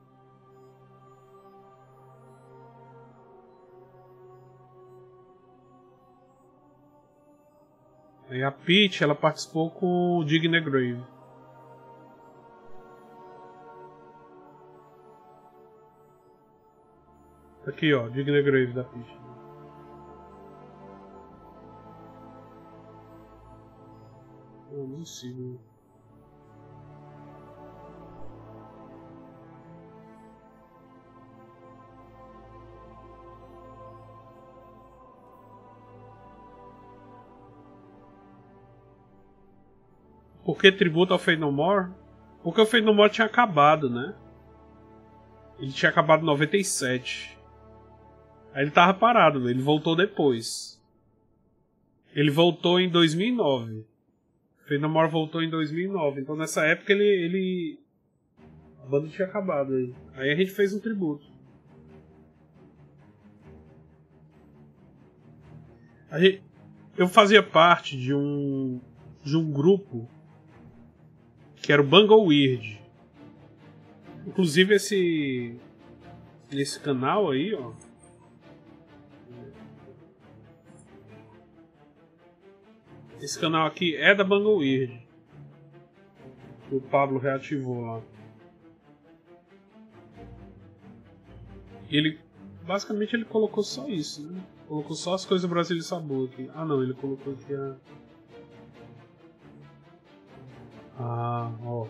E a Peach, ela participou com o Digne Grave. Aqui, ó, Digne Grave da Peach. Eu nem sigo. Por que tributo ao Fate No More? Porque o Fate No More tinha acabado, né? Ele tinha acabado em 97. Aí ele tava parado, ele voltou depois. Ele voltou em 2009. Fate No More voltou em 2009. Então nessa época ele, ele. A banda tinha acabado aí. Aí a gente fez um tributo. Gente, eu fazia parte de um de um grupo que era o Bungle Weird. Inclusive esse nesse canal aí, ó. Esse canal aqui é da Bungle Weird. O Pablo reativou lá. Ele basicamente ele colocou só isso, né? Colocou só as coisas Brasil e Sabor aqui. Ah não, ele colocou aqui a. Ah, ó.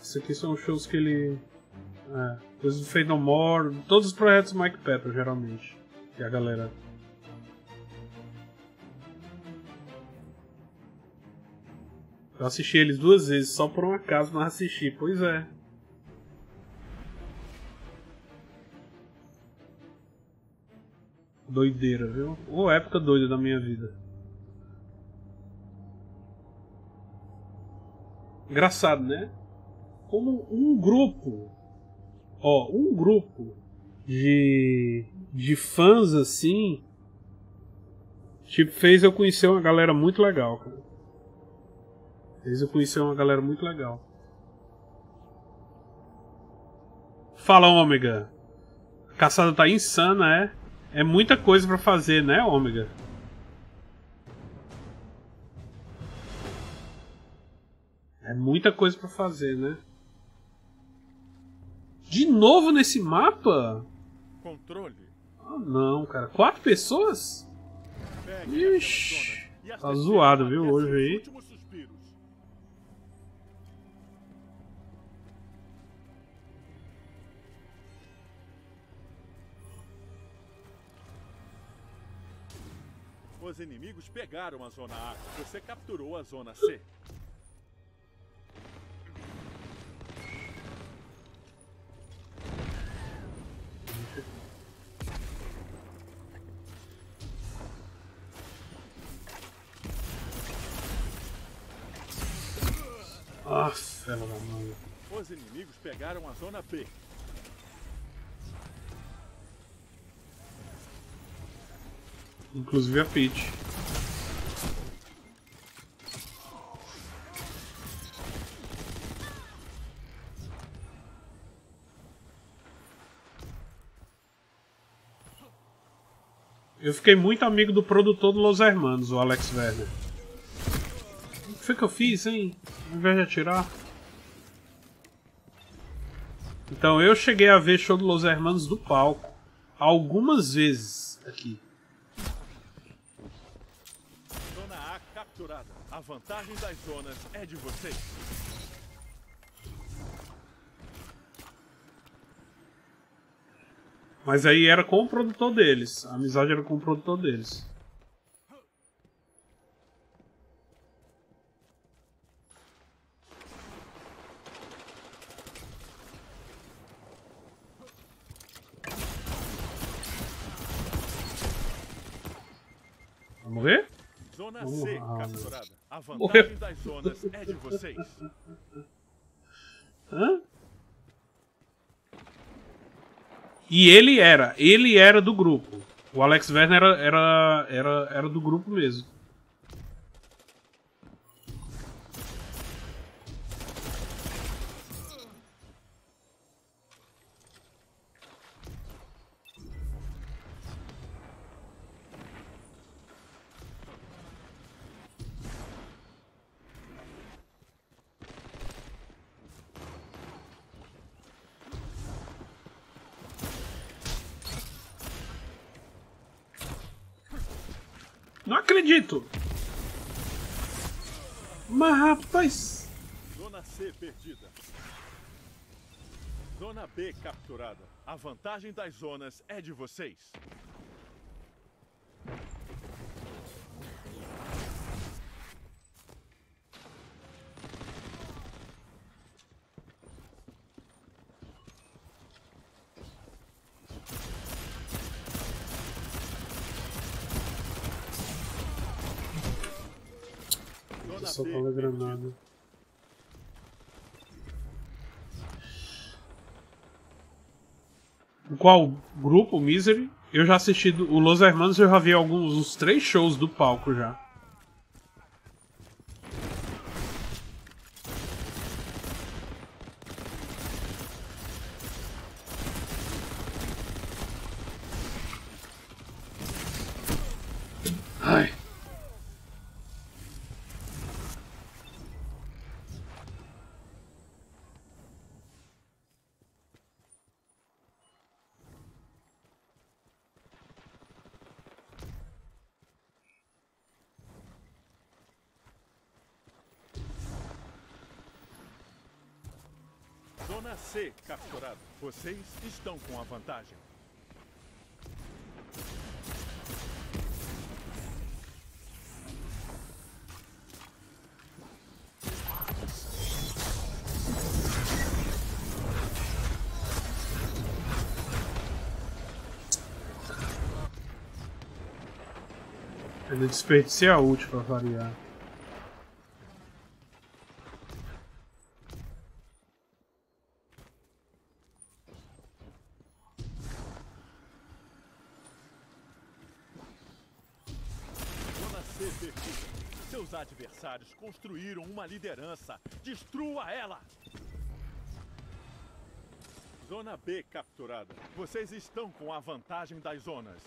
Isso aqui são os shows que ele. É, coisas do Fade No More, todos os projetos do Mike Patton, geralmente. Que a galera. Eu assisti eles duas vezes, só por um acaso não assisti. Pois é. Doideira, viu? Ou época doida da minha vida. Engraçado, né? Como um grupo, ó, um grupo de de fãs assim, tipo, fez eu conhecer uma galera muito legal. Fez eu conhecer uma galera muito legal. Fala, Ômega. A caçada tá insana, é? É muita coisa para fazer, né, Ômega? É muita coisa para fazer, né? De novo nesse mapa? Controle. Ah, não, cara. Quatro pessoas? Ixi. Tá zoado, viu, hoje aí. Os inimigos pegaram a zona A. Você capturou a zona C. Nossa, ela da mãe. Os inimigos pegaram a zona B. Inclusive a Peach. Eu fiquei muito amigo do produtor do Los Hermanos, o Alex Werner. O que foi que eu fiz, hein? Ao invés de atirar. Então eu cheguei a ver show do Los Hermanos do palco algumas vezes aqui. Zona A capturada. A vantagem das zonas é de vocês. Mas aí era com o produtor deles. A amizade era com o produtor deles. Vamos ver? Zona Vamos C lá. capturada. A vantagem Morreu. das zonas é de vocês. Hã? E ele era, ele era do grupo. O Alex Werner era, era, era, era do grupo mesmo. B capturada. A vantagem das zonas é de vocês. Só fala granada. Qual grupo, Misery? Eu já assisti do- o Los Hermanos, eu já vi alguns, uns três shows do palco já. Ai. Zona C capturada. Vocês estão com a vantagem. Ainda desperdicei a ult pra variar. Zona C perdida. Seus adversários construíram uma liderança. Destrua ela! Zona B capturada. Vocês estão com a vantagem das zonas.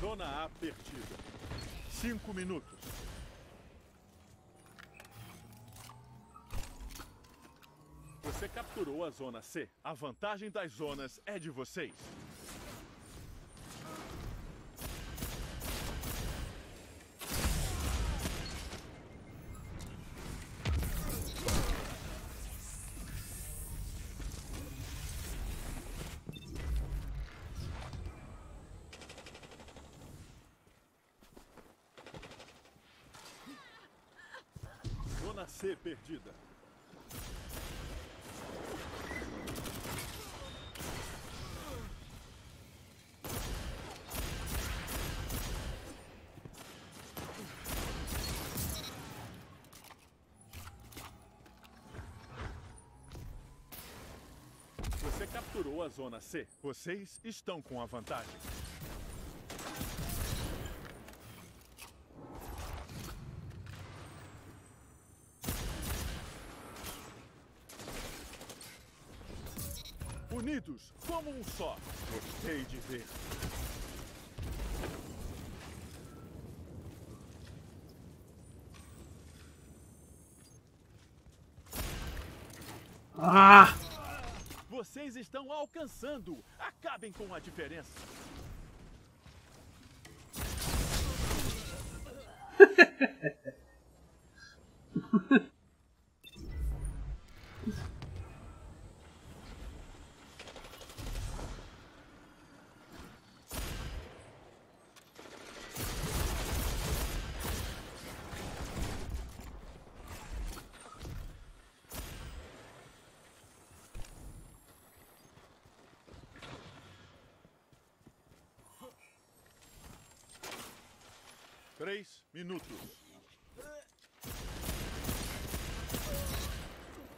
Zona A perdida. Cinco minutos. Capturou a Zona C. A vantagem das zonas é de vocês. Zona C perdida. Capturou a Zona C. Vocês estão com a vantagem. Unidos como um só. Gostei de ver. Ah! Vocês estão alcançando. Acabem com a diferença. Três minutos.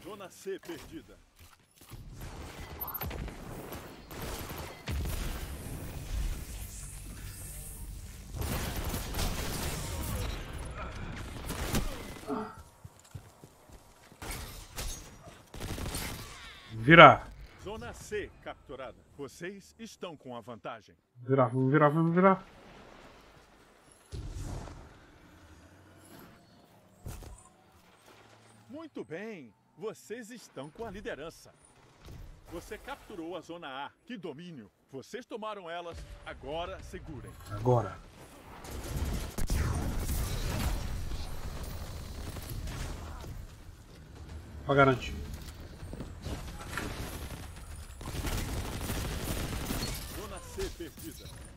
Zona C perdida. Virar. Zona C capturada. Vocês estão com a vantagem. Virar, vamos virar, vamos virar. Muito bem. Vocês estão com a liderança. Você capturou a Zona A. Que domínio. Vocês tomaram elas. Agora segurem. Agora. Pra garantir. Zona C perdida.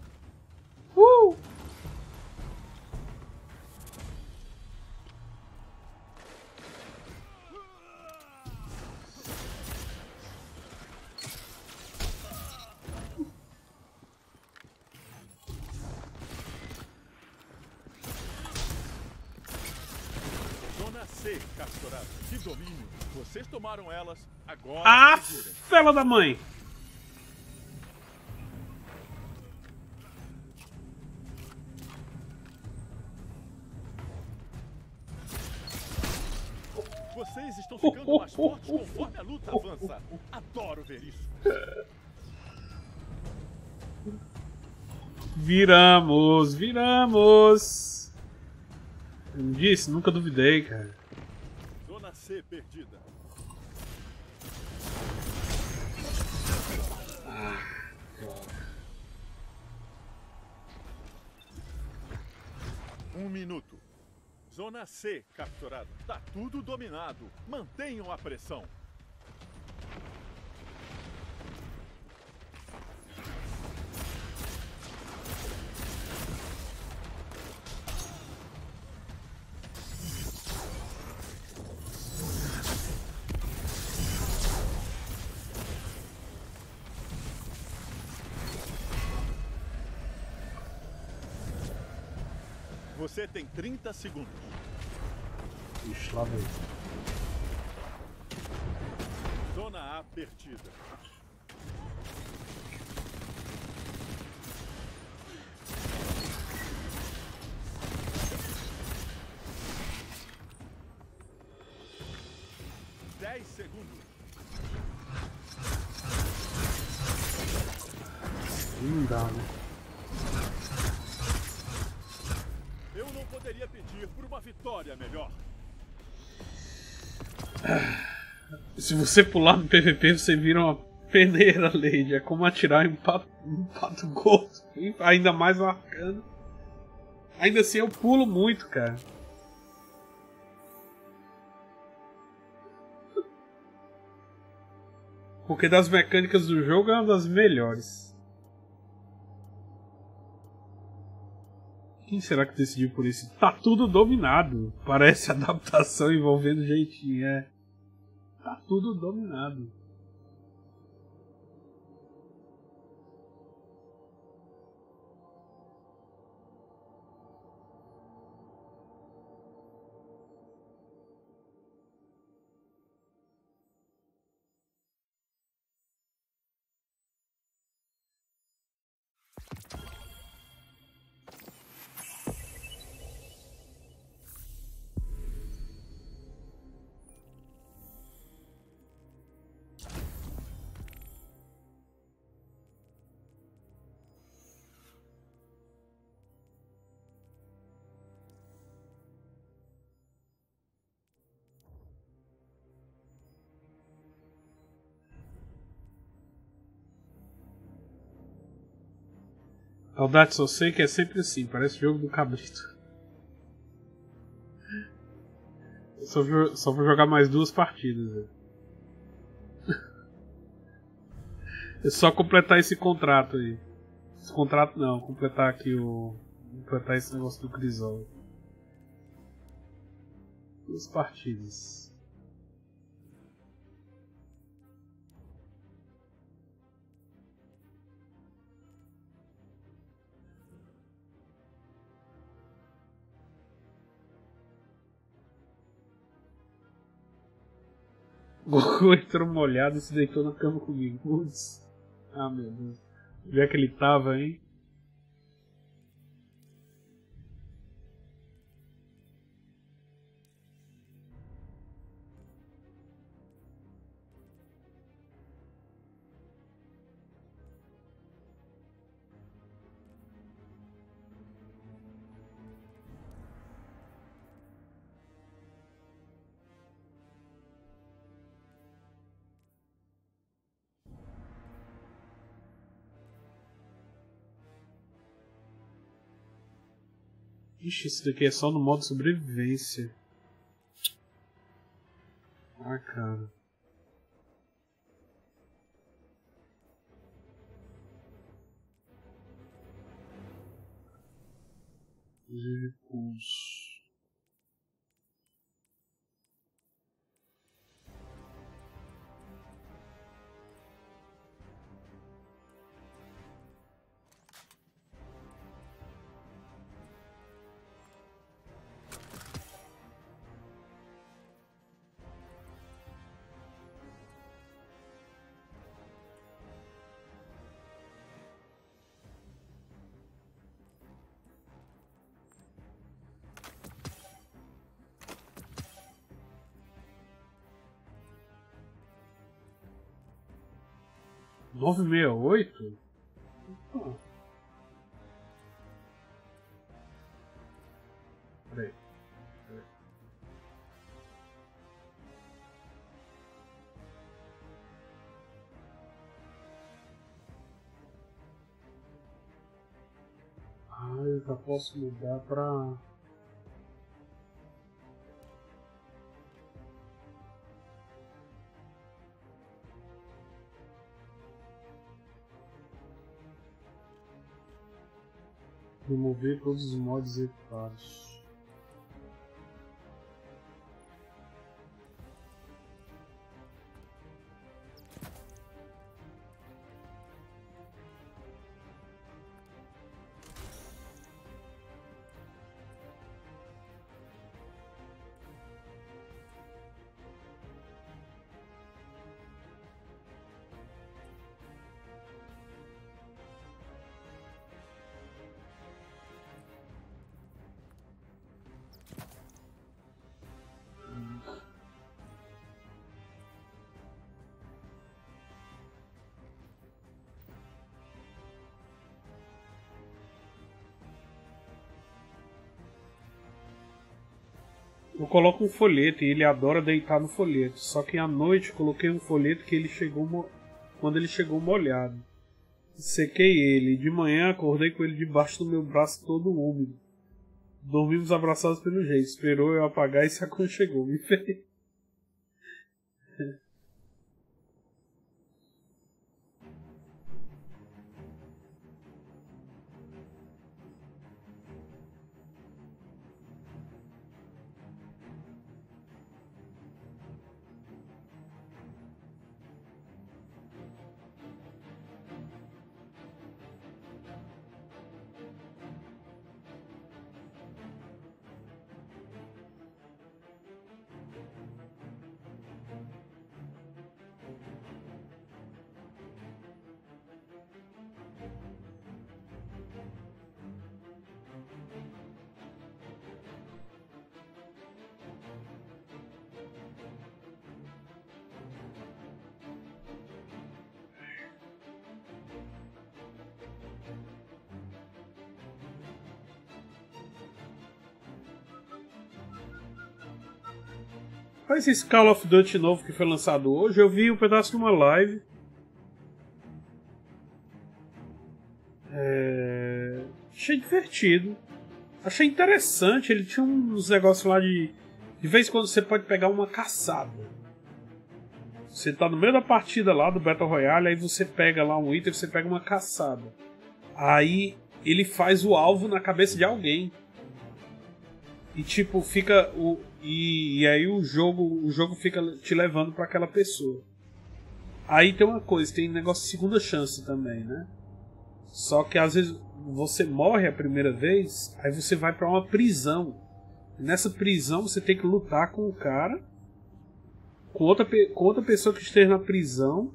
Tomaram elas, agora Ah, fela da mãe! Vocês estão ficando mais fortes conforme a luta avança. Adoro ver isso. Viramos, viramos! Eu disse, nunca duvidei, cara. Zona C perdida. Um minuto. Zona C capturada. Tá tudo dominado. Mantenham a pressão. Você tem 30 segundos. Ixi, lá vem. Zona A perdida. Dez segundos. Não dá, né? Eu não poderia pedir por uma vitória melhor. Se você pular no PVP, você vira uma peneira, Lady. É como atirar em pato, um pato gordo. Ainda mais marcando. Ainda assim, eu pulo muito, cara. Porque das mecânicas do jogo é uma das melhores. Quem será que decidiu por isso? Tá tudo dominado. Parece adaptação envolvendo jeitinho, é. Tá tudo dominado. Saudade só sei que é sempre assim, parece jogo do cabrito. Só vou, só vou jogar mais duas partidas. velho. É só completar esse contrato aí. Esse contrato não, completar aqui o. Completar esse negócio do Crisol. Duas partidas. Goku entrou molhado e se deitou na cama comigo. Putz. Ah, meu Deus. Onde é que ele tava, hein? Ixi, esse daqui é só no modo sobrevivência. Ah, cara. Inclusive 968? Ah. Peraí. Peraí. Ah, eu já posso mudar pra. Remover todos os mods executados. Eu coloco um folheto e ele adora deitar no folheto. Só que à noite coloquei um folheto que ele chegou mo- quando ele chegou molhado. Sequei ele. De manhã acordei com ele debaixo do meu braço todo úmido. Dormimos abraçados pelo jeito. Esperou eu apagar e se aconchegou. Me fez. Esse Call of Duty novo que foi lançado hoje, eu vi um pedaço de uma live. É... Achei divertido. Achei interessante. Ele tinha uns negócios lá de. De vez em quando você pode pegar uma caçada. Você tá no meio da partida lá do Battle Royale, aí você pega lá um item, você pega uma caçada. Aí ele faz o alvo na cabeça de alguém. E tipo, fica o e, e aí o jogo, o jogo fica te levando para aquela pessoa. Aí tem uma coisa, tem negócio de segunda chance também, né? Só que às vezes você morre a primeira vez, aí você vai para uma prisão. Nessa prisão você tem que lutar com o cara, com outra, com outra pessoa que esteja na prisão,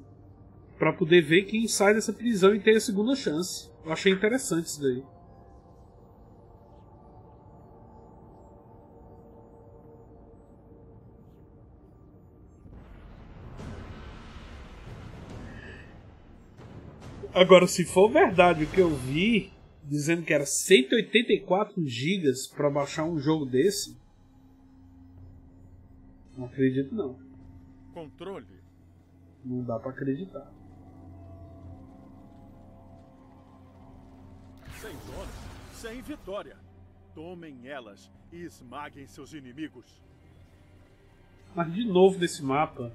para poder ver quem sai dessa prisão e ter a segunda chance. Eu achei interessante isso daí. Agora, se for verdade o que eu vi, dizendo que era 184 gigas para baixar um jogo desse, não acredito não. Controle. Não dá para acreditar. Sem zonas, sem vitória. Tomem elas e esmaguem seus inimigos. Mas de novo nesse mapa.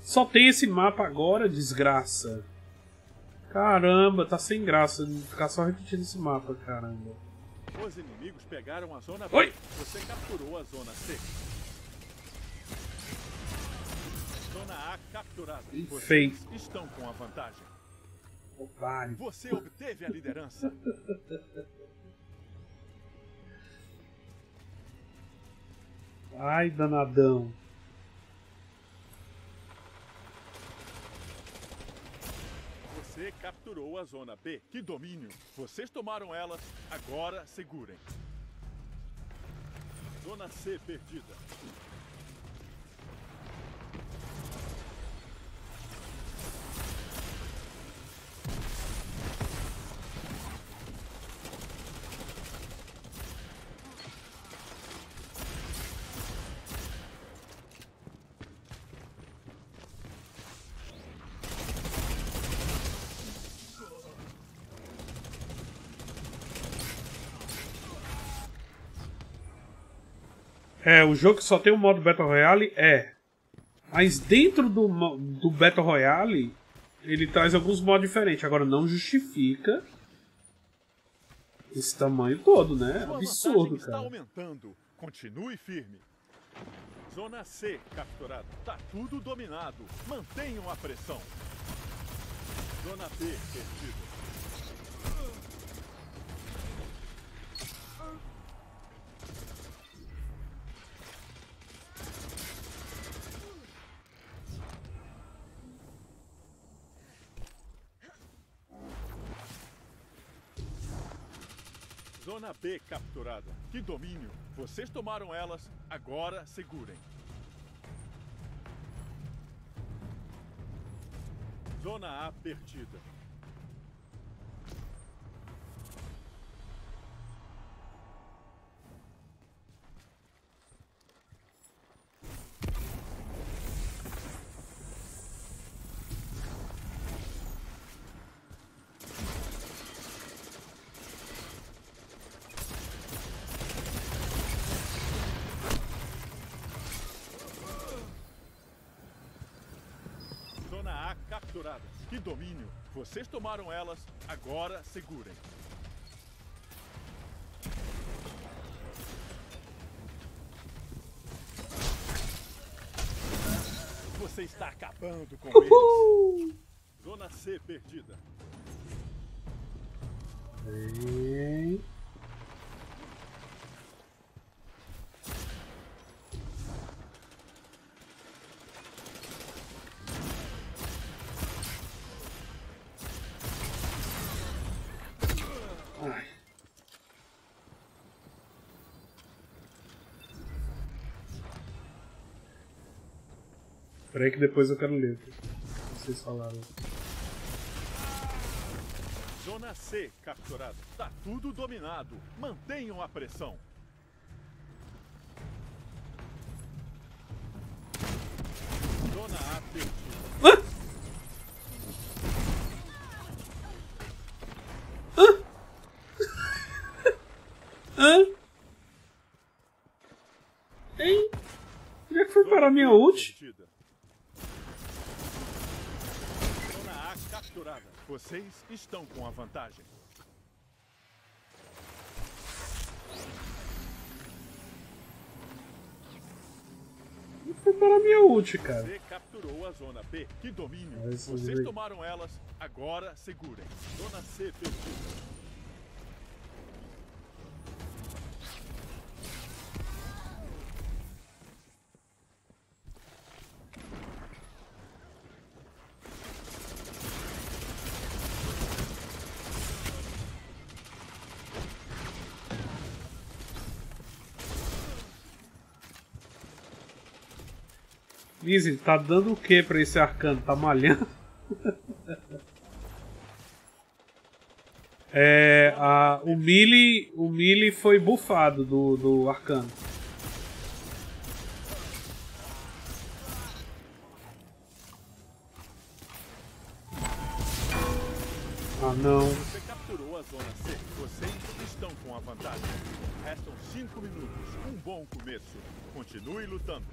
Só tem esse mapa agora, desgraça. Caramba, tá sem graça ficar só repetindo esse mapa, caramba. Os inimigos pegaram a zona Oi! B. Você capturou a zona C. Zona A capturada. Vocês Feito. estão com a vantagem. Otário. Você obteve a liderança. Ai, danadão. Você capturou a zona B. Que domínio! Vocês tomaram elas, agora segurem. Zona C perdida. É, o jogo que só tem o modo Battle Royale é. Mas dentro do, do Battle Royale, ele traz alguns modos diferentes. Agora não justifica esse tamanho todo, né? Absurdo, cara. Continue firme. Zona C capturada. Tá tudo dominado. Mantenham a pressão. Zona B perdida. Zona B capturada. Que domínio! Vocês tomaram elas, agora segurem. Zona A perdida. Zona A capturada. Que domínio! Vocês tomaram elas, agora segurem. Você está acabando com eles. Zona C perdida. Bem. Peraí que depois eu quero ler. Vocês falaram. Zona C capturada. Tá tudo dominado. Mantenham a pressão. Zona A perdida. Hã? Hein? Onde é que foi parar a minha ult? Perdida. Zona A capturada. Vocês estão com a vantagem. Onde foi a minha ult, cara? C capturou a zona B. Que domínio! Vocês tomaram elas, agora segurem. Zona C perdida. Lizzie, tá dando o que pra esse arcano? Tá malhando? É, a, o Mili, o Mili foi bufado do, do arcano. Ah não. Você capturou a zona C. Vocês estão com a vantagem. Restam cinco minutos. Um bom começo. Continue lutando.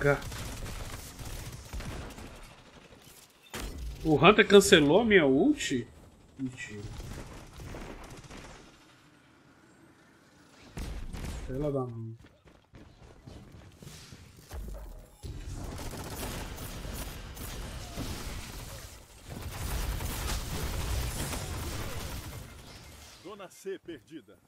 Droga. O Hunter cancelou a minha ult? Mentira. Pela da mãe. Zona C perdida.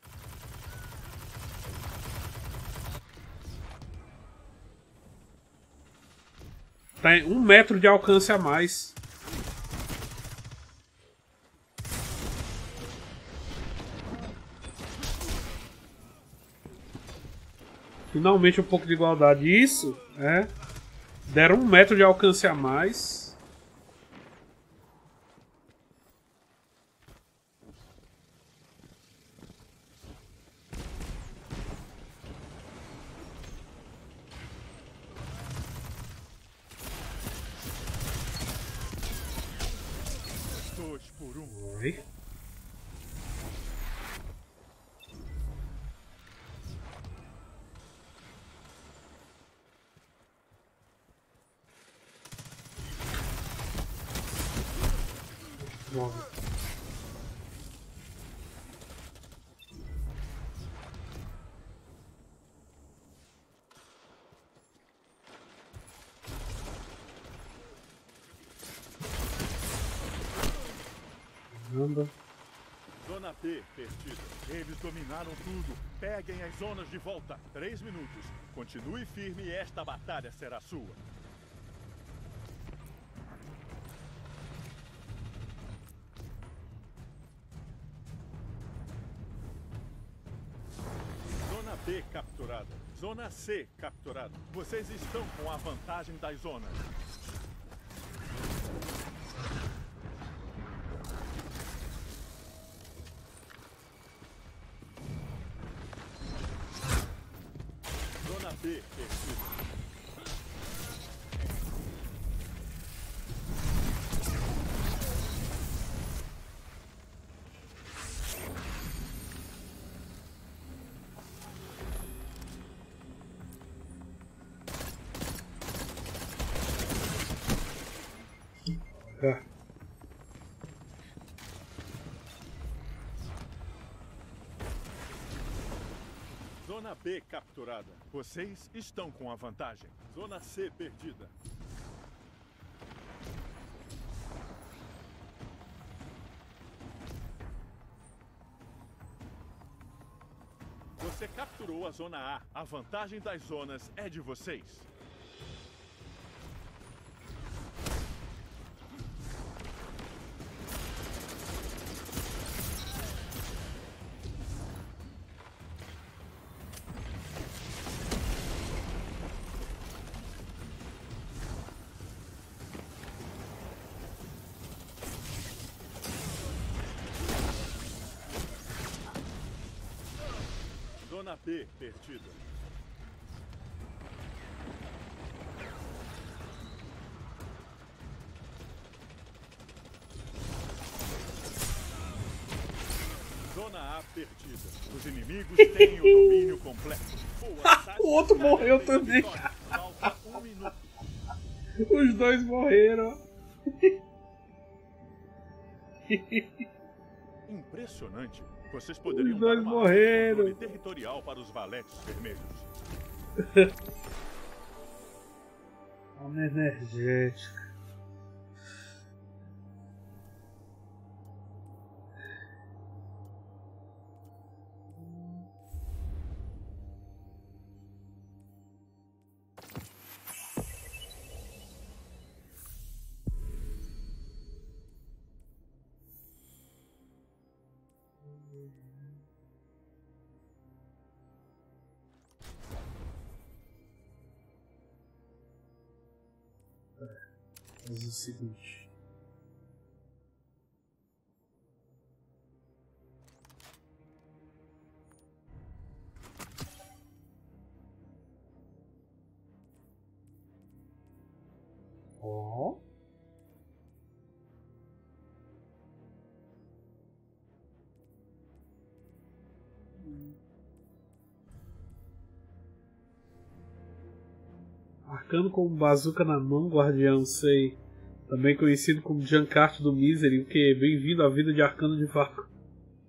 Em um metro de alcance a mais. Finalmente um pouco de igualdade. Isso, é. Deram um metro de alcance a mais. Droga. Caramba. Zona B perdida. Tudo. Peguem as zonas de volta. Três minutos. Continue firme e esta batalha será sua. Zona B capturada. Zona C capturada. Vocês estão com a vantagem das zonas. Zona B capturada. Vocês estão com a vantagem. Zona C perdida. Você capturou a Zona A. A vantagem das zonas é de vocês. Perdida. Os inimigos têm o domínio completo. O outro morreu também. Os dois morreram. Impressionante. Vocês poderiam Os dois morreram. territorial para os valetes vermelhos. Arma energética. Faz o seguinte. Arcano com bazuca na mão, guardião, sei. Também conhecido como Giancart do Misery, o que? Bem-vindo à vida de Arcano de Vácuo.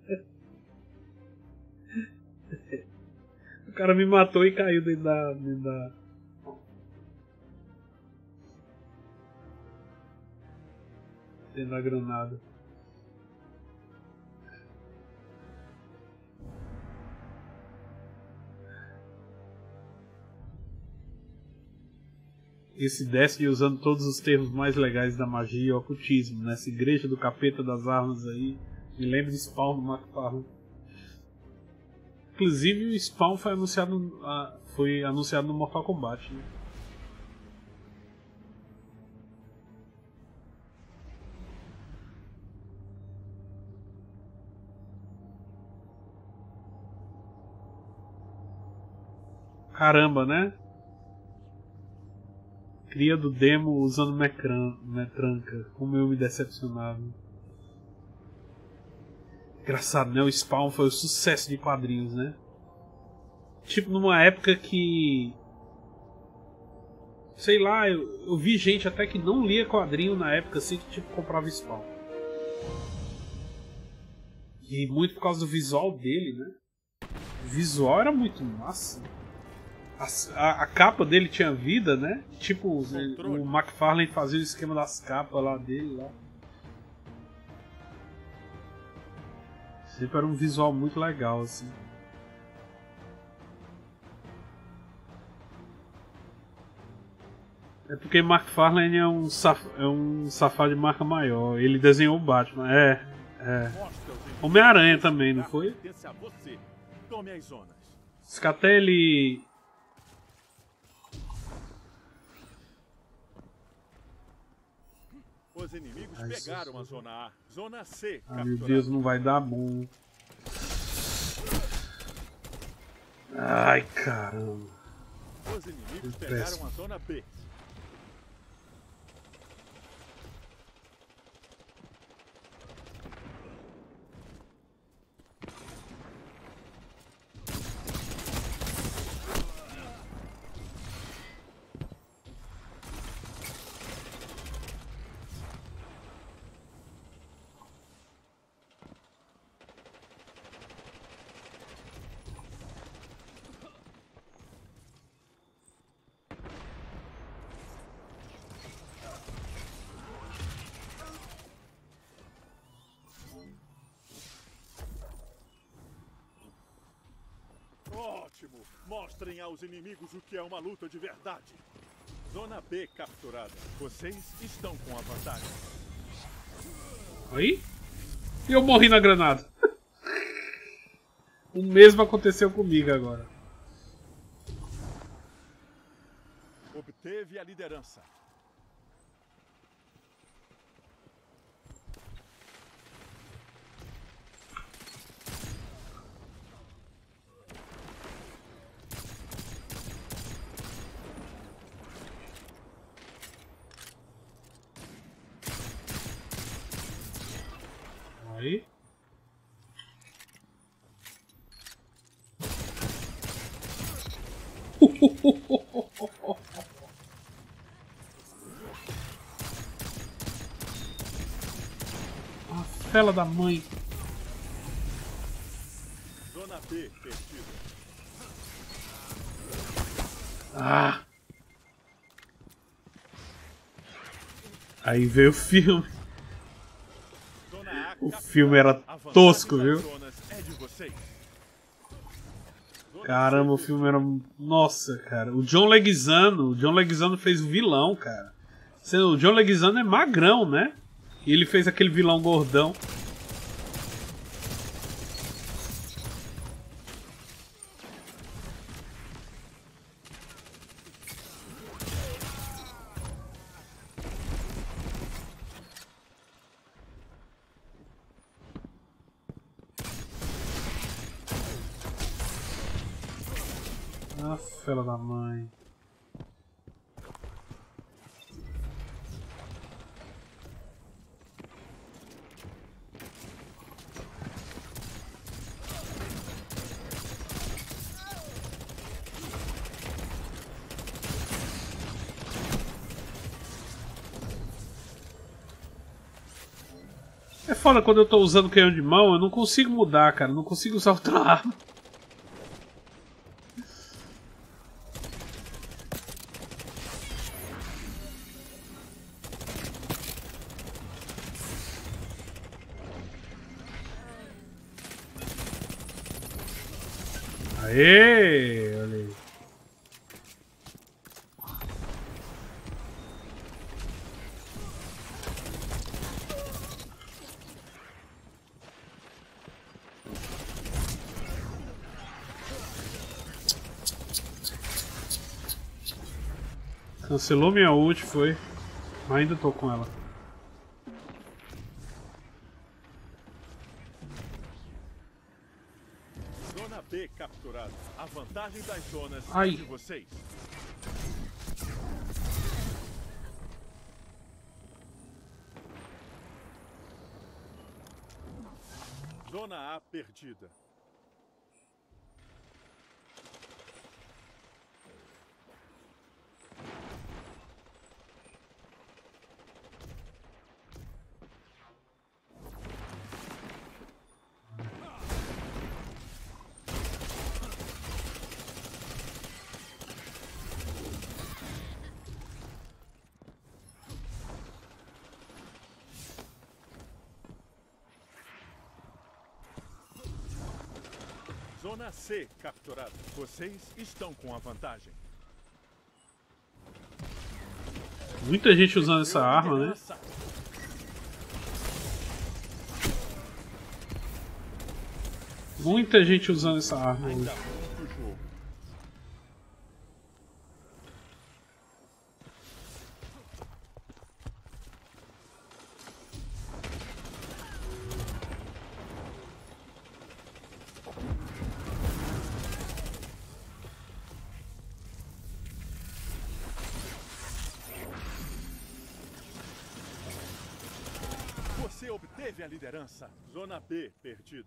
o cara me matou e caiu dentro da. Dentro da... Dentro da granada. Esse Destiny usando todos os termos mais legais da magia e ocultismo, nessa igreja do capeta das armas aí. Me lembra de Spawn no McFarlane. Inclusive o Spawn foi anunciado, foi anunciado no Mortal Kombat. Né? Caramba, né? Cria do demo usando Mecran, Metranca. Como eu me decepcionava. Engraçado, né? O Spawn foi o sucesso de quadrinhos, né? Tipo, numa época que. Sei lá, eu, eu vi gente até que não lia quadrinho na época assim que tipo comprava Spawn. E muito por causa do visual dele, né? O visual era muito massa. A, a, capa dele tinha vida, né? Tipo, o, o McFarlane fazia o esquema das capas lá dele lá. Sempre era um visual muito legal, assim. É porque McFarlane é um, saf é um safado de marca maior. Ele desenhou o Batman. É, é. Homem-Aranha também, não foi? Diz que até ele. Os inimigos Ai, pegaram a zona A. Zona C, Ah, meu. Deus, não vai dar bom. Ai, caramba. Os inimigos pegaram a zona B. Mostrem aos inimigos o que é uma luta de verdade. Zona B capturada. Vocês estão com a vantagem. Aí? E eu morri na granada. o mesmo aconteceu comigo agora. Obteve a liderança. Aí. A fela da mãe. Zona B perdida. Ah. Aí veio o filme. A O filme era tosco, viu? é Caramba, o filme era. Nossa, cara. O John Leguizano. O John Leguizano fez o vilão, cara. O John Leguizano é magrão, né? E ele fez aquele vilão gordão. Ah, fela da mãe. É foda quando eu tô usando canhão de mão, eu não consigo mudar, cara. Não consigo usar outra arma. Aê! Olha aí. Cancelou minha ult, foi. Ainda tô com ela. Vantagem das zonas Ai. de vocês. Zona A perdida. Zona C capturada. Vocês estão com a vantagem. Muita gente usando essa arma, né? Muita gente usando essa arma. Ainda B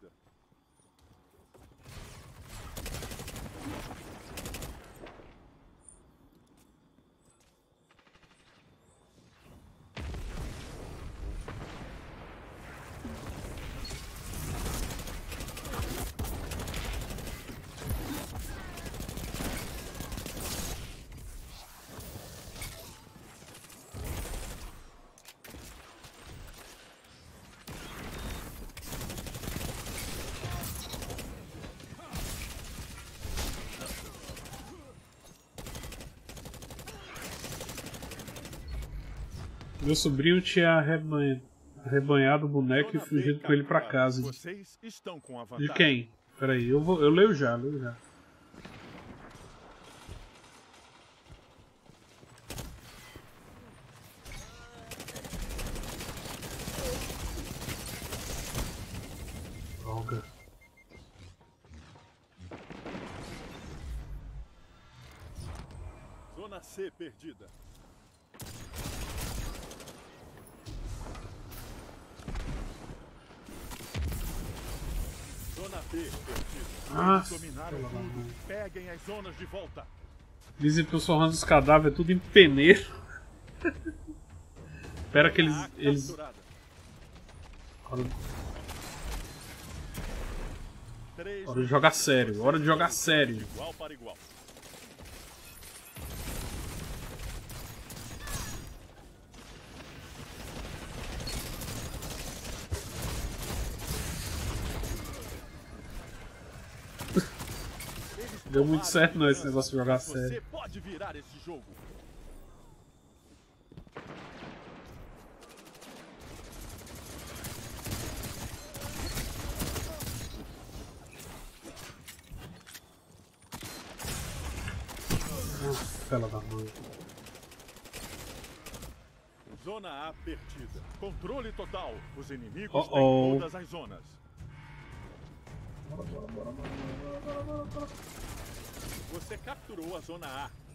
Meu sobrinho tinha arrebanha- arrebanhado o boneco e Zona B fugido com ele pra capturada. casa. De quem? Peraí, eu, vou, eu leio já, leio já. Peguem as zonas de volta. Dizem que eu sorrando os cadáveres tudo em peneiro. Espera que eles. Eles... Hora, hora de jogar sério, hora de jogar sério. Igual para igual. Eles Deu muito certo não esse negócio de jogar sério. pode virar esse jogo. Fela da mãe. Zona A perdida. Controle total. Os inimigos Uh-oh. têm todas as zonas. Você capturou a zona A.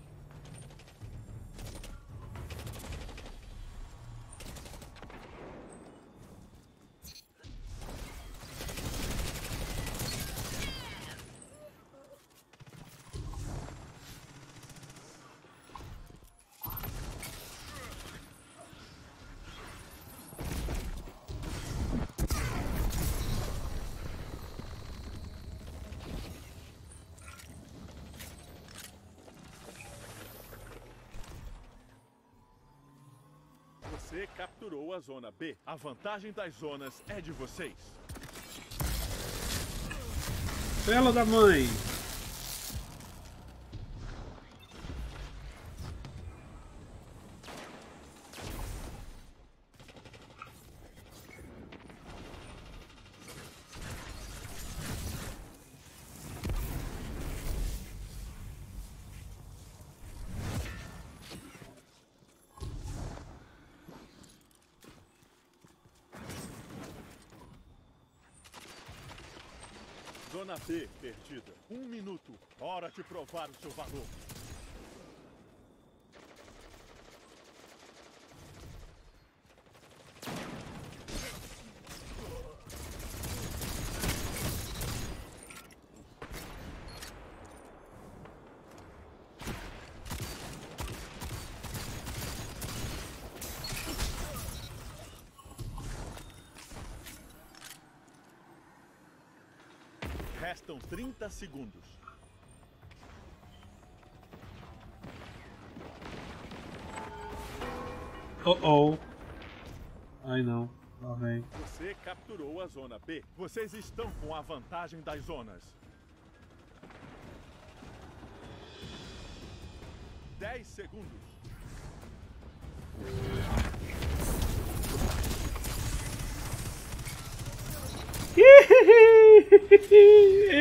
Você capturou a zona B. A vantagem das zonas é de vocês. Fela da mãe. Zona B perdida. Um minuto. Hora de provar o seu valor. Restam 30 segundos. Oh oh. Ai não. Lá vem. Você capturou a zona B. Vocês estão com a vantagem das zonas. 10 segundos.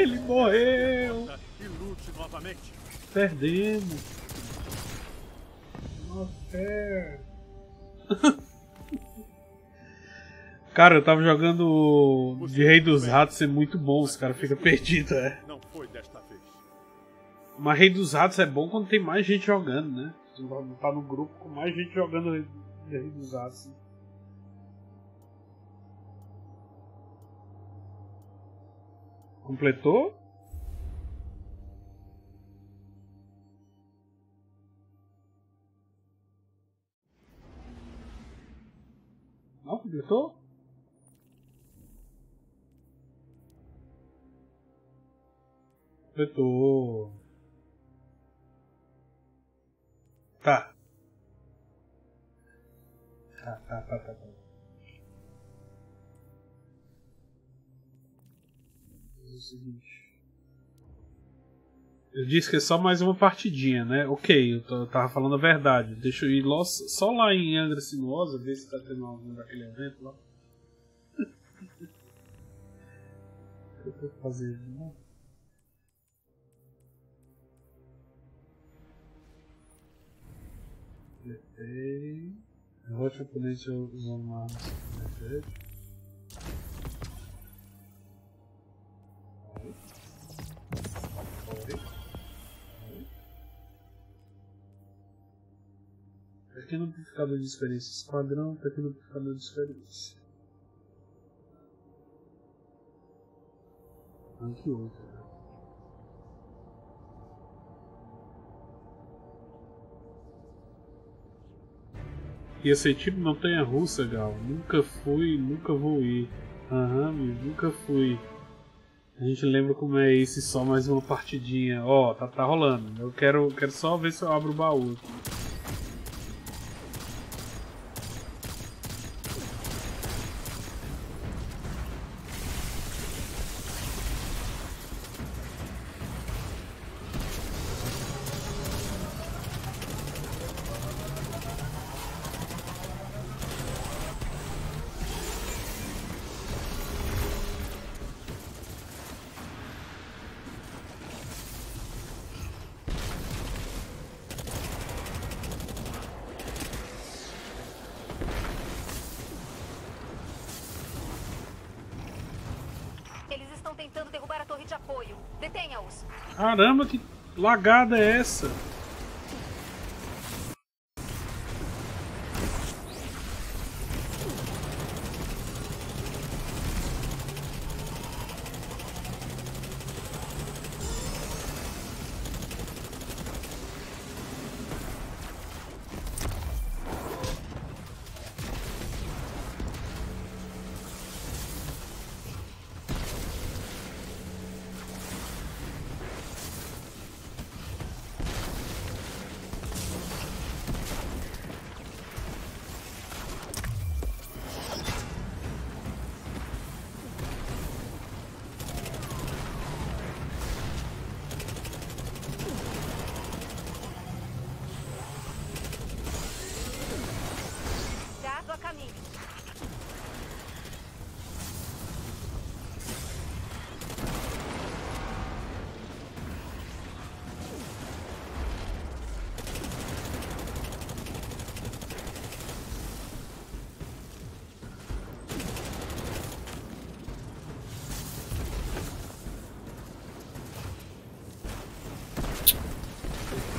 Ele morreu! E lute novamente. Perdemos! Nossa! Cara, eu tava jogando de Rei dos Ratos, é muito bom, os caras ficam perdidos, é. Não foi desta vez. Mas Rei dos Ratos é bom quando tem mais gente jogando, né? Tá no grupo com mais gente jogando Rei dos Ratos. Completou? Não completou? Completou. Tá. Tá, tá, tá, tá. tá. Eu disse que é só mais uma partidinha, né? Ok, eu, eu tava falando a verdade. Deixa eu ir lá, só lá em Angra Sinuosa, ver se tá tendo algum daquele evento lá. O que eu vou fazer de novo? Derrote o oponente usando uma arma. Perfeito. Pequeno amplificador de experiência esquadrão, pequeno amplificador de experiência. Rank 8, né? Ia ser tipo montanha russa, Gal. Nunca fui, nunca vou ir. Aham, uhum, nunca fui. A gente lembra como é esse só mais uma partidinha. Ó, oh, tá, tá rolando. Eu quero, quero só ver se eu abro o baú aqui. Lagada é essa?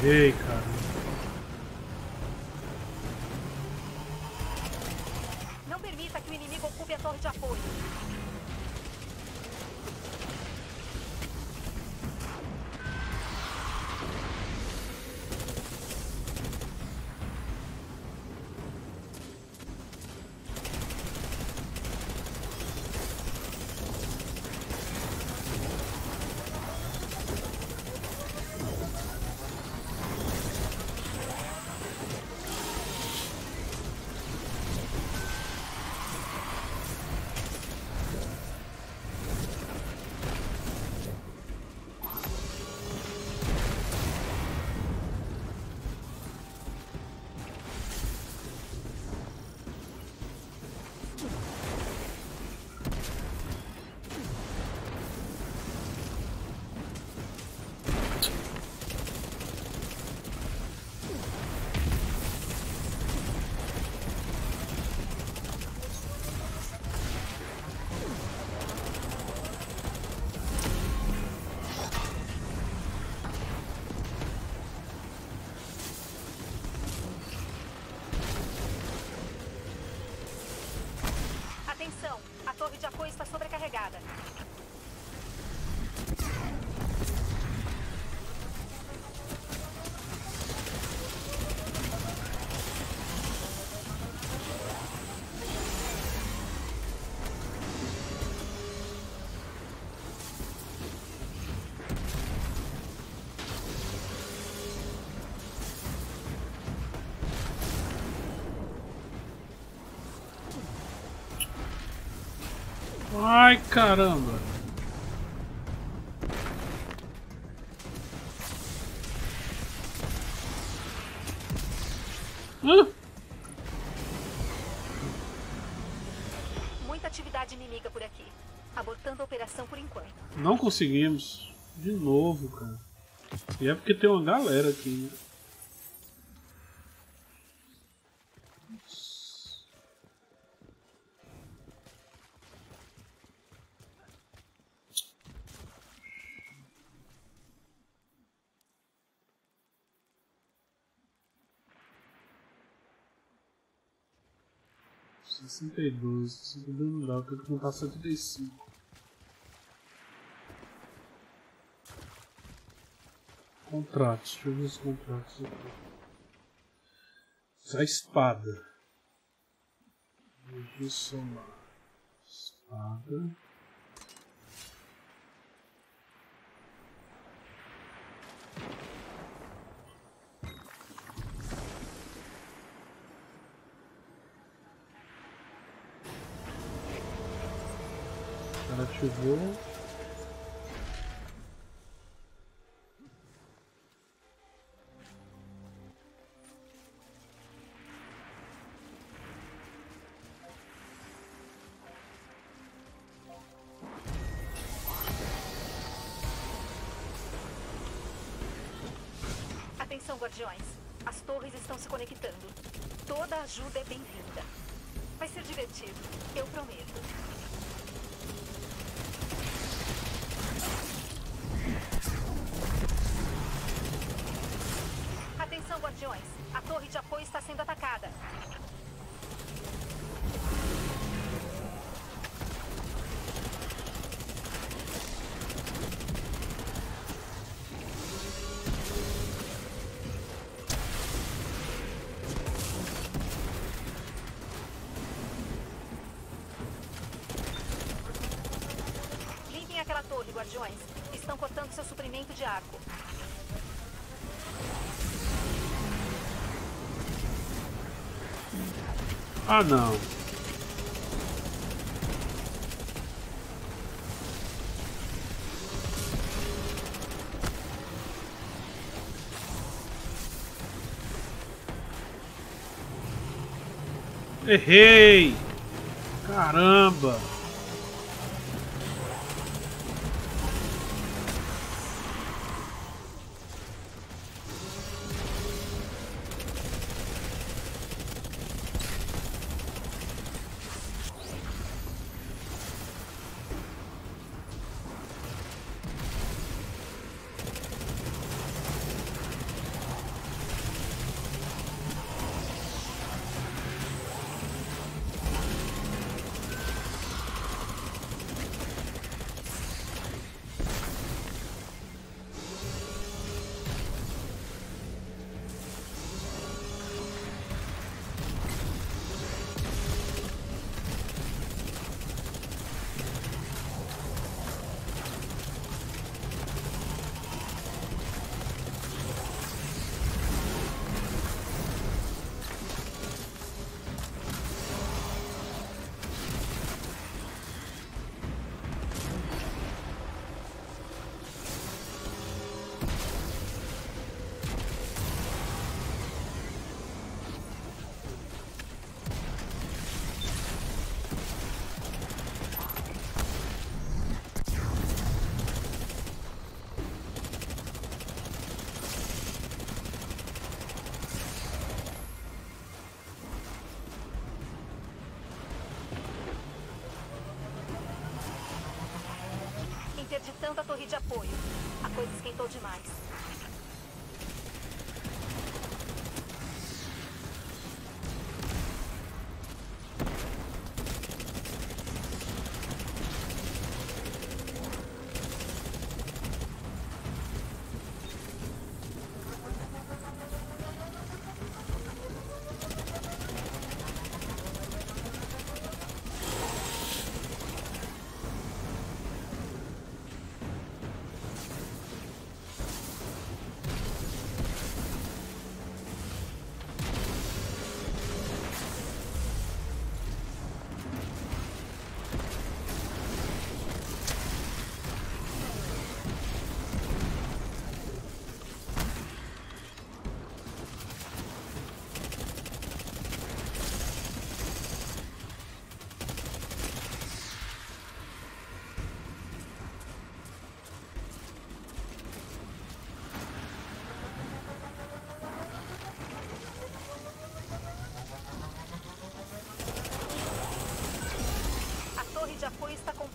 Ei, cara. Ai, caramba. Hã? Muita atividade inimiga por aqui. Abortando a operação por enquanto. Não conseguimos. De novo, cara. E é porque tem uma galera aqui, né? Sessenta e dois, sessenta tenho que e cinco. Contratos, deixa eu ver os contratos aqui. A espada. Deixa eu somar. Espada. Ativou. Atenção, guardiões. As torres estão se conectando. Toda ajuda é bem-vinda. Vai ser divertido, eu prometo. Guardiões. A torre de apoio está sendo atacada. Limpem aquela torre, guardiões. Estão cortando seu suprimento de arco. Ah não. Errei! Interditando a torre de apoio.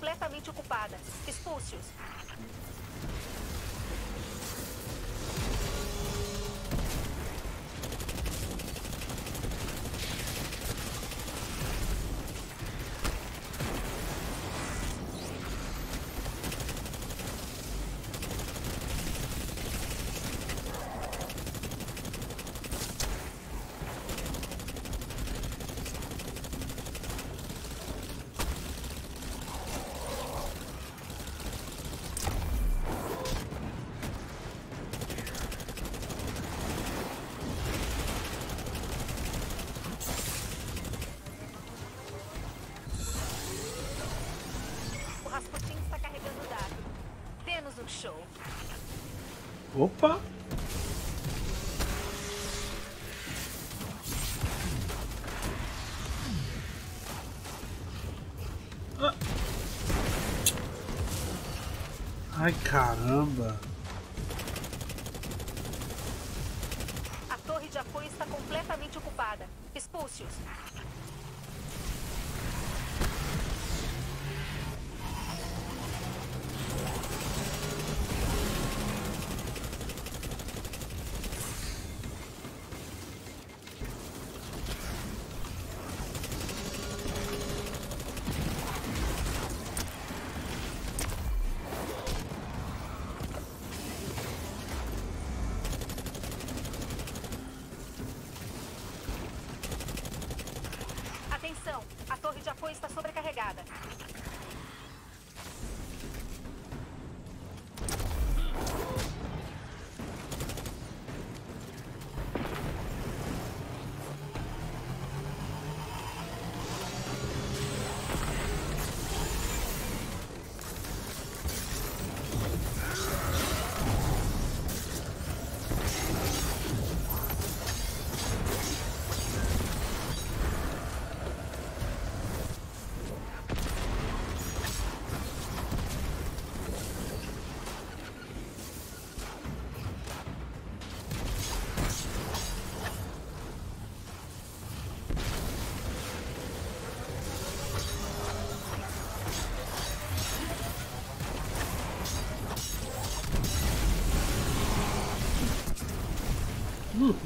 Completamente ocupada. Show. Opa! Ah. Ai caramba!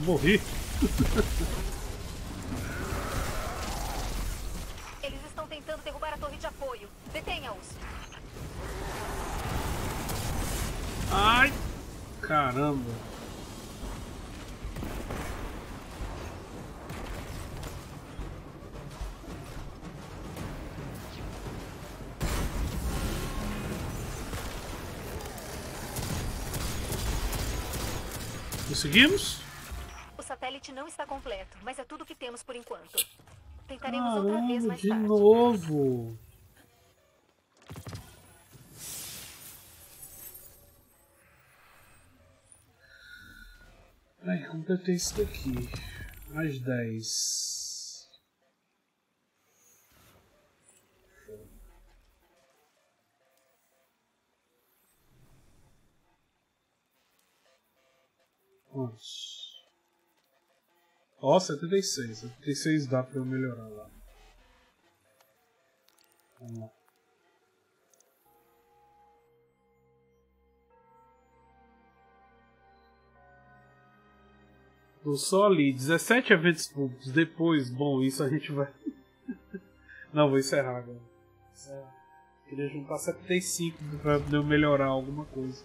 Morri! Eles estão tentando derrubar a torre de apoio. Detenha-os. Ai! Caramba! Conseguimos? Satélite não está completo, mas é tudo que temos por enquanto. Tentaremos outra vez Caramba, mais de tarde. novo! Ai, completei isso daqui. Mais 10. Quantos? Ó, 76. 76 dá pra eu melhorar lá. Vamos lá. Tô só ali, 17 eventos públicos. Depois, bom, isso a gente vai. Não, vou encerrar agora. Encerrar. Queria juntar 75 pra eu melhorar alguma coisa.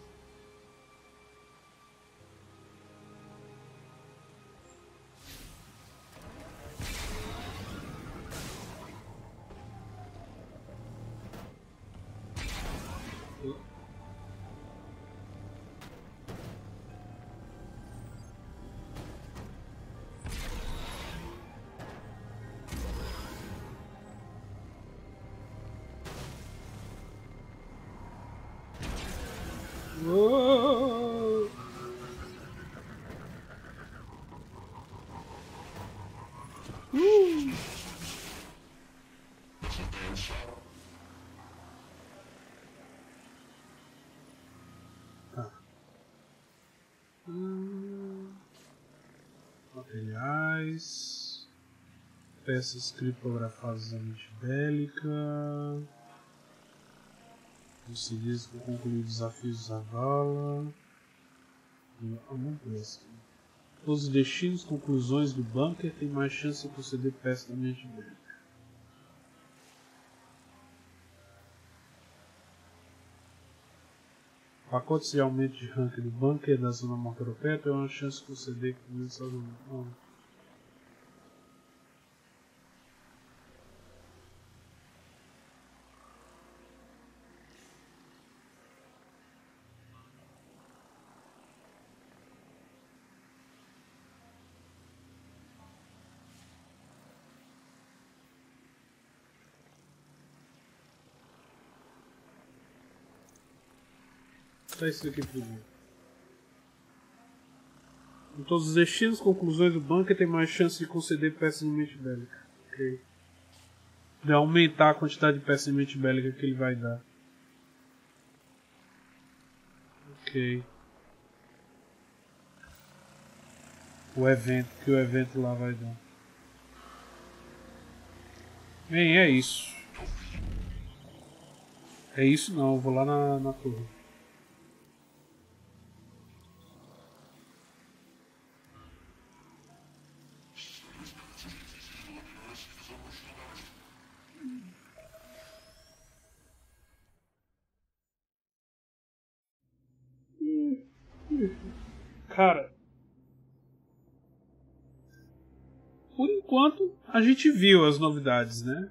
Peças criptografadas da mente bélica. Que concluir desafios da vala. Todos os destinos, conclusões do bunker têm mais chance de conceder peça da mente dele. Pacotes de aumento de rank do bunker da zona morta europeia tem uma chance de conceder que não. Tá isso aqui primeiro. Em todos os destinos, conclusões do bunker tem mais chance de conceder peças de mente bélica. Ok. De aumentar a quantidade de peças de mente bélica que ele vai dar. Ok. O evento, que o evento lá vai dar. Bem, é isso. É isso não, vou lá na, na torre. Cara. Por enquanto, a gente viu as novidades, né?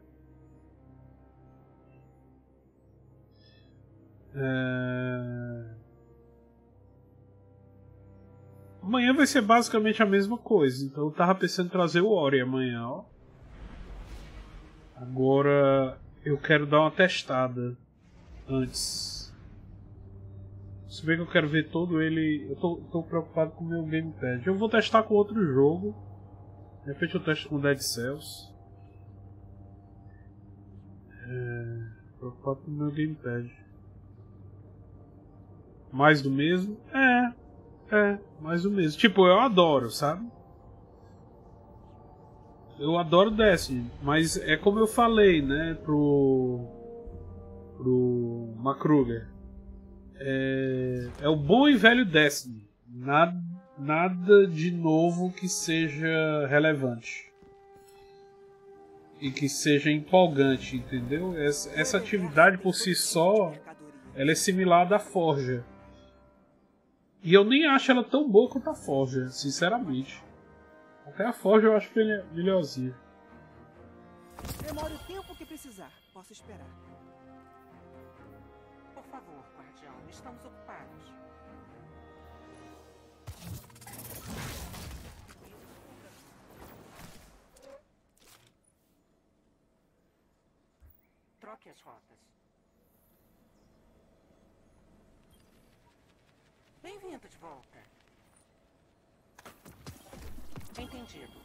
É... Amanhã vai ser basicamente a mesma coisa. Então eu tava pensando em trazer o Ori amanhã, ó. Agora eu quero dar uma testada antes. Se bem que eu quero ver todo ele. Eu tô, tô preocupado com o meu gamepad. Eu vou testar com outro jogo. De repente eu testo com Dead Cells. É, preocupado com o meu gamepad. Mais do mesmo? É. É, mais do mesmo. Tipo, eu adoro, sabe? Eu adoro Destiny, mas é como eu falei, né, pro. pro Macruger é, é o bom e velho Destiny. Nada, nada de novo que seja relevante. E que seja empolgante, entendeu? Essa, essa atividade por si só ela é similar à Forja. E eu nem acho ela tão boa quanto a Forja, sinceramente. Até a Forja eu acho melhorzinha. Demore o tempo que precisar. Posso esperar. Estamos ocupados. Troque as rotas. Bem-vindo de volta. Entendido.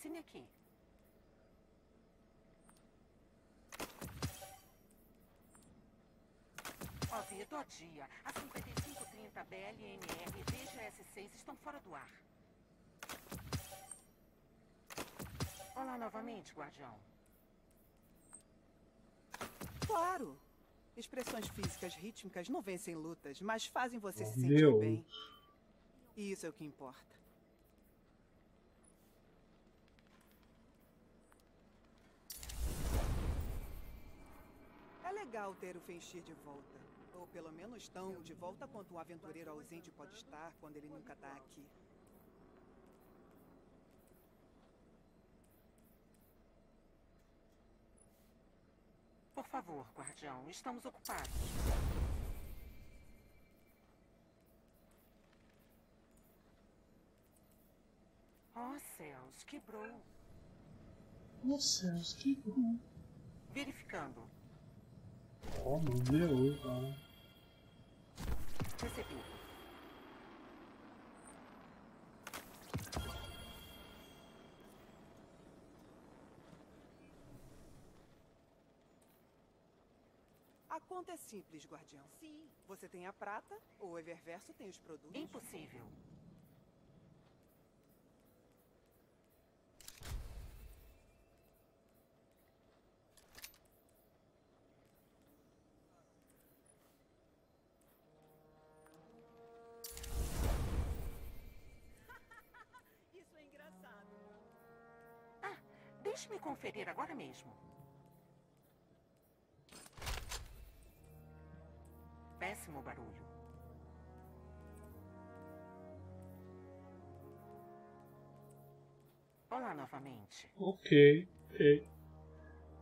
Assine aqui. Ouvido ao dia. A 5530 BLNR e DGS-6 estão fora do ar. Olá novamente, guardião. Claro. Expressões físicas rítmicas não vencem lutas, mas fazem você se sentir bem. E isso é o que importa. Legal ter o Fenchir de volta. Ou pelo menos tão de volta quanto um aventureiro ausente pode estar quando ele nunca está aqui. Por favor, guardião, estamos ocupados. Oh, céus, quebrou. Oh, céus, quebrou. Verificando. Oh, não zerou, cara. Recebi. A conta é simples, guardião. Sim. Você tem a prata, o Eververso tem os produtos. Impossível. Deixe-me conferir agora mesmo. Péssimo barulho. Olá novamente. Ok, ok.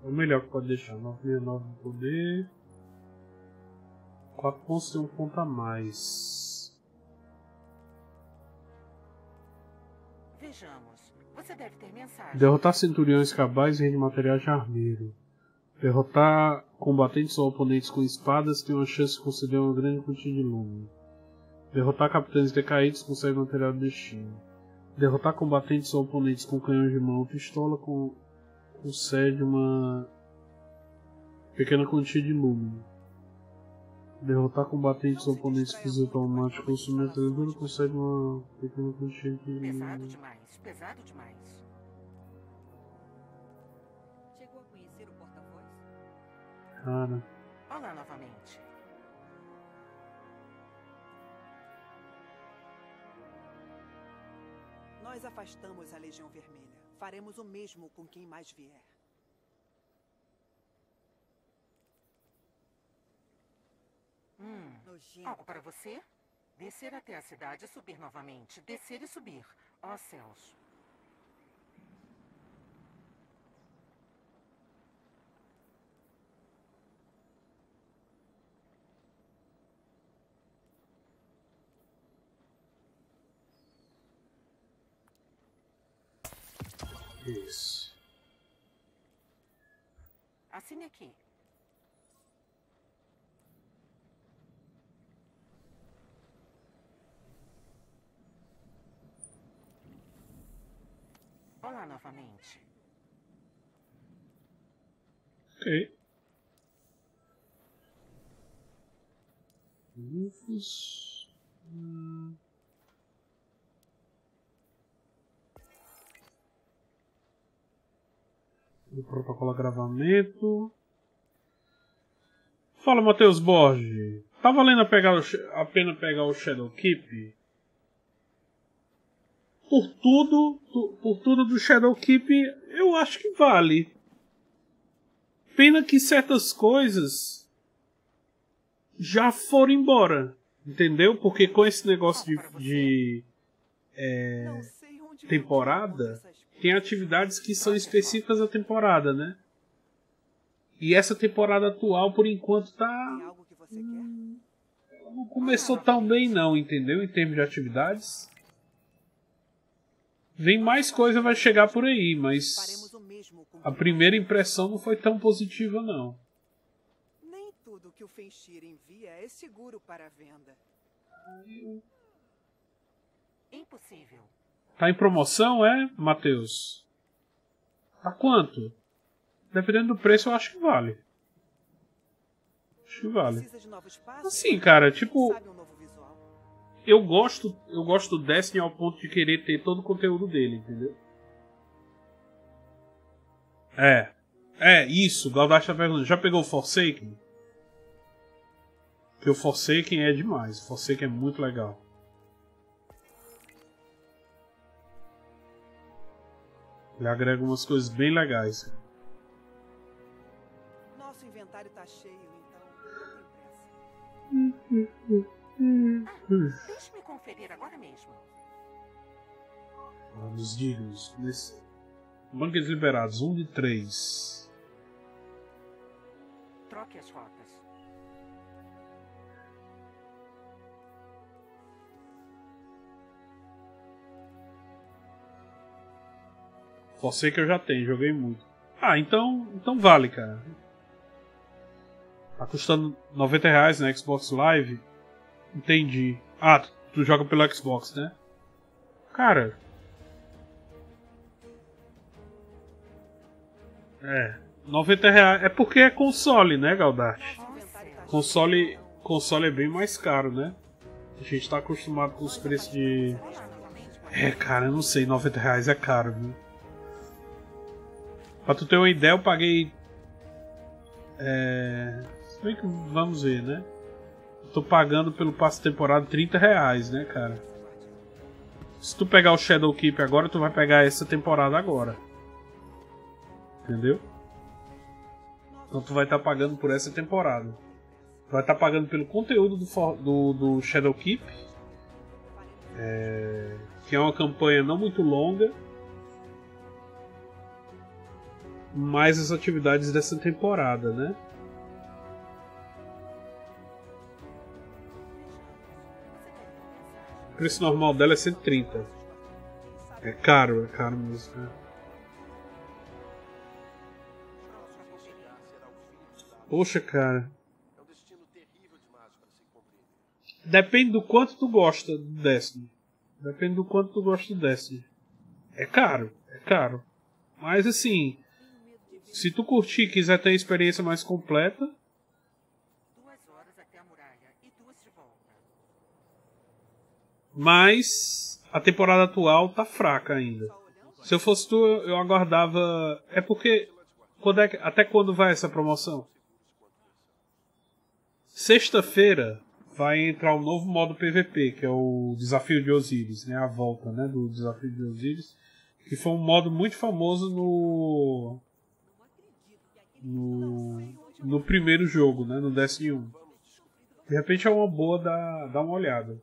É o melhor que pode deixar. 969 no poder. 4 pontos tem um ponto a mais. Derrotar centuriões cabais e rei de material de armeiro. Derrotar combatentes ou oponentes com espadas tem uma chance de conceder uma grande quantia de lume. Derrotar capitães decaídos consegue material de destino. Derrotar combatentes ou oponentes com canhões de mão ou pistola concede uma pequena quantia de lume. Derrotar combatentes ou oponentes físicos automáticos com sua metralhadora consegue uma pequena quantia de. Pesado demais, pesado demais. Chegou a conhecer o porta-voz? Cara, Olá novamente. Nós afastamos a Legião Vermelha. Faremos o mesmo com quem mais vier. Hum, Nojento. algo para você? Descer até a cidade e subir novamente. Descer e subir. Ó céus. isso. Assine aqui. Olá novamente. Ok. Hum. O protocolo gravamento. Fala, Matheus Borges. Tá valendo a, pegar o, a pena pegar o Shadow Keep? Por tudo, tu- por tudo do Shadow Keep, eu acho que vale. Pena que certas coisas já foram embora. Entendeu? Porque com esse negócio de, de onde temporada, tem atividades que são específicas à temporada, né? E essa temporada atual, por enquanto, tá. quer? Não começou tão bem, não, entendeu? Em termos de atividades. Vem mais coisa, vai chegar por aí, mas a primeira impressão não foi tão positiva, não. Nem tudo que o Fenchir envia é seguro para a venda. Impossível. Tá em promoção, é, Matheus? A quanto? Dependendo do preço, eu acho que vale. Acho que vale. Assim, cara, tipo, eu gosto, eu gosto do Destiny ao ponto de querer ter todo o conteúdo dele, entendeu? É. É, isso, Galdash tá perguntando. Já pegou o Forsaken? Porque o Forsaken é demais. O Forsaken é muito legal. Ele agrega umas coisas bem legais. Nosso inventário tá cheio, então não tem pressa. Deixe-me conferir agora mesmo. Vamos dignos. Nesse... Banquetes liberados, 1 um de 3. Troque as rotas. Você que eu já tenho, joguei muito. Ah, então, então vale, cara. Tá custando 90 reais na Xbox Live. Entendi. Ah, tu, joga pelo Xbox, né? Cara. É. 90 reais. É porque é console, né, Galdart? Console, console é bem mais caro, né? A gente tá acostumado com os preços de. É, cara, eu não sei, 90 reais é caro, viu? Pra tu ter uma ideia, eu paguei. É. Se bem que vamos ver, né? Tô pagando pelo passe temporada 30 reais, né, cara? Se tu pegar o Shadow Keep agora, tu vai pegar essa temporada agora. Entendeu? Então tu vai estar tá pagando por essa temporada. Vai estar tá pagando pelo conteúdo do, do, do Shadowkeep. É, que é uma campanha não muito longa. Mais as atividades dessa temporada, né? Preço normal dela é 130. É caro, é caro mesmo. Né? Poxa, cara. Depende do quanto tu gosta do Destiny. Depende do quanto tu gosta do Destiny. É caro, é caro. Mas assim, se tu curtir e quiser ter a experiência mais completa. Mas a temporada atual tá fraca ainda. Se eu fosse tu, eu aguardava. É porque. Quando é, até quando vai essa promoção? Sexta-feira vai entrar um novo modo PVP, que é o Desafio de Osiris, né? A volta, né, do Desafio de Osiris, que foi um modo muito famoso no no, no primeiro jogo, né, no Destiny 1. De repente é uma boa dar, dar uma olhada.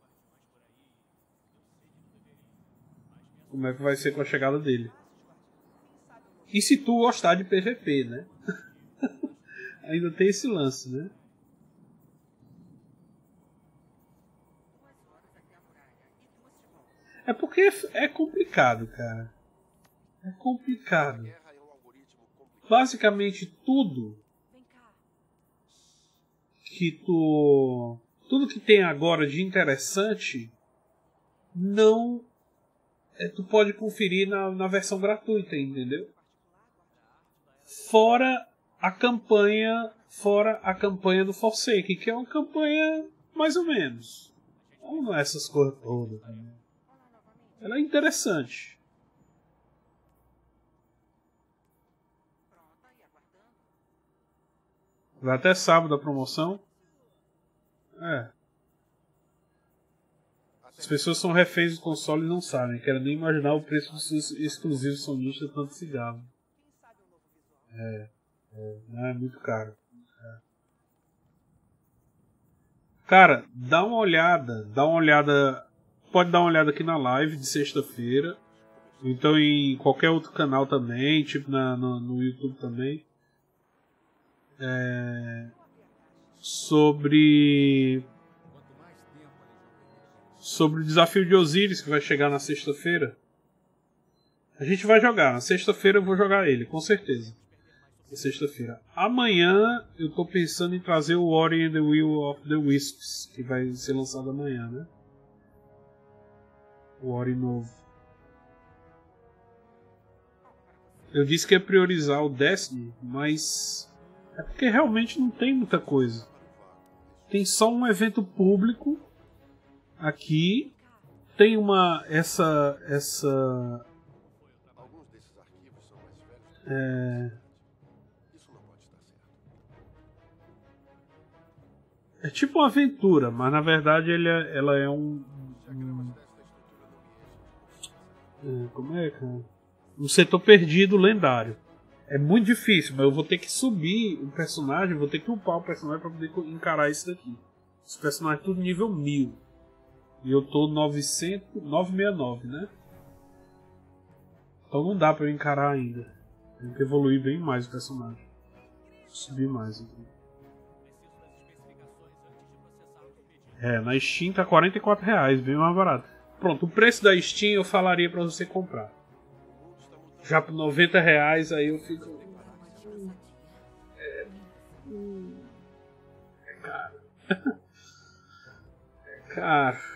Como é que vai ser com a chegada dele. E se tu gostar de PVP, né? Ainda tem esse lance, né? É porque é complicado, cara. É complicado. Basicamente tudo que tu. Tudo que tem agora de interessante não. É, tu pode conferir na, na versão gratuita, entendeu? Fora a campanha. Fora a campanha do Forsake, que é uma campanha mais ou menos. Não é essas coisas todas. Ela é interessante. Vai até sábado a promoção. É. As pessoas são reféns do console e não sabem. Quero nem imaginar o preço dos exclusivos sonistas tanto cigarro. É, é, não é muito caro. É. Cara, dá uma olhada, dá uma olhada pode dar uma olhada aqui na live de sexta-feira. Então em qualquer outro canal também, tipo na, no, no YouTube também. É, sobre sobre o desafio de Osiris que vai chegar na sexta-feira. A gente vai jogar. Na sexta-feira eu vou jogar ele, com certeza. Na sexta-feira. Amanhã eu tô pensando em trazer o Ori and the Will of the Wisps, que vai ser lançado amanhã, né? o Ori novo. Eu disse que ia priorizar o Destiny, mas é porque realmente não tem muita coisa. Tem só um evento público aqui. Tem uma essa essa é, é tipo uma aventura, mas na verdade ele é, ela é um, um é, como é, cara? Um setor perdido lendário. É muito difícil, mas eu vou ter que subir o personagem, vou ter que upar o personagem para poder encarar isso daqui. Os personagens tudo nível 1000. E eu tô 900, 969, né? Então não dá para eu encarar ainda. Tem que evoluir bem mais o personagem. Subir mais aqui. É, na Steam tá 44 reais, bem mais barato. Pronto, o preço da Steam eu falaria para você comprar. Já por 90 reais aí eu fico. É, é caro. é caro.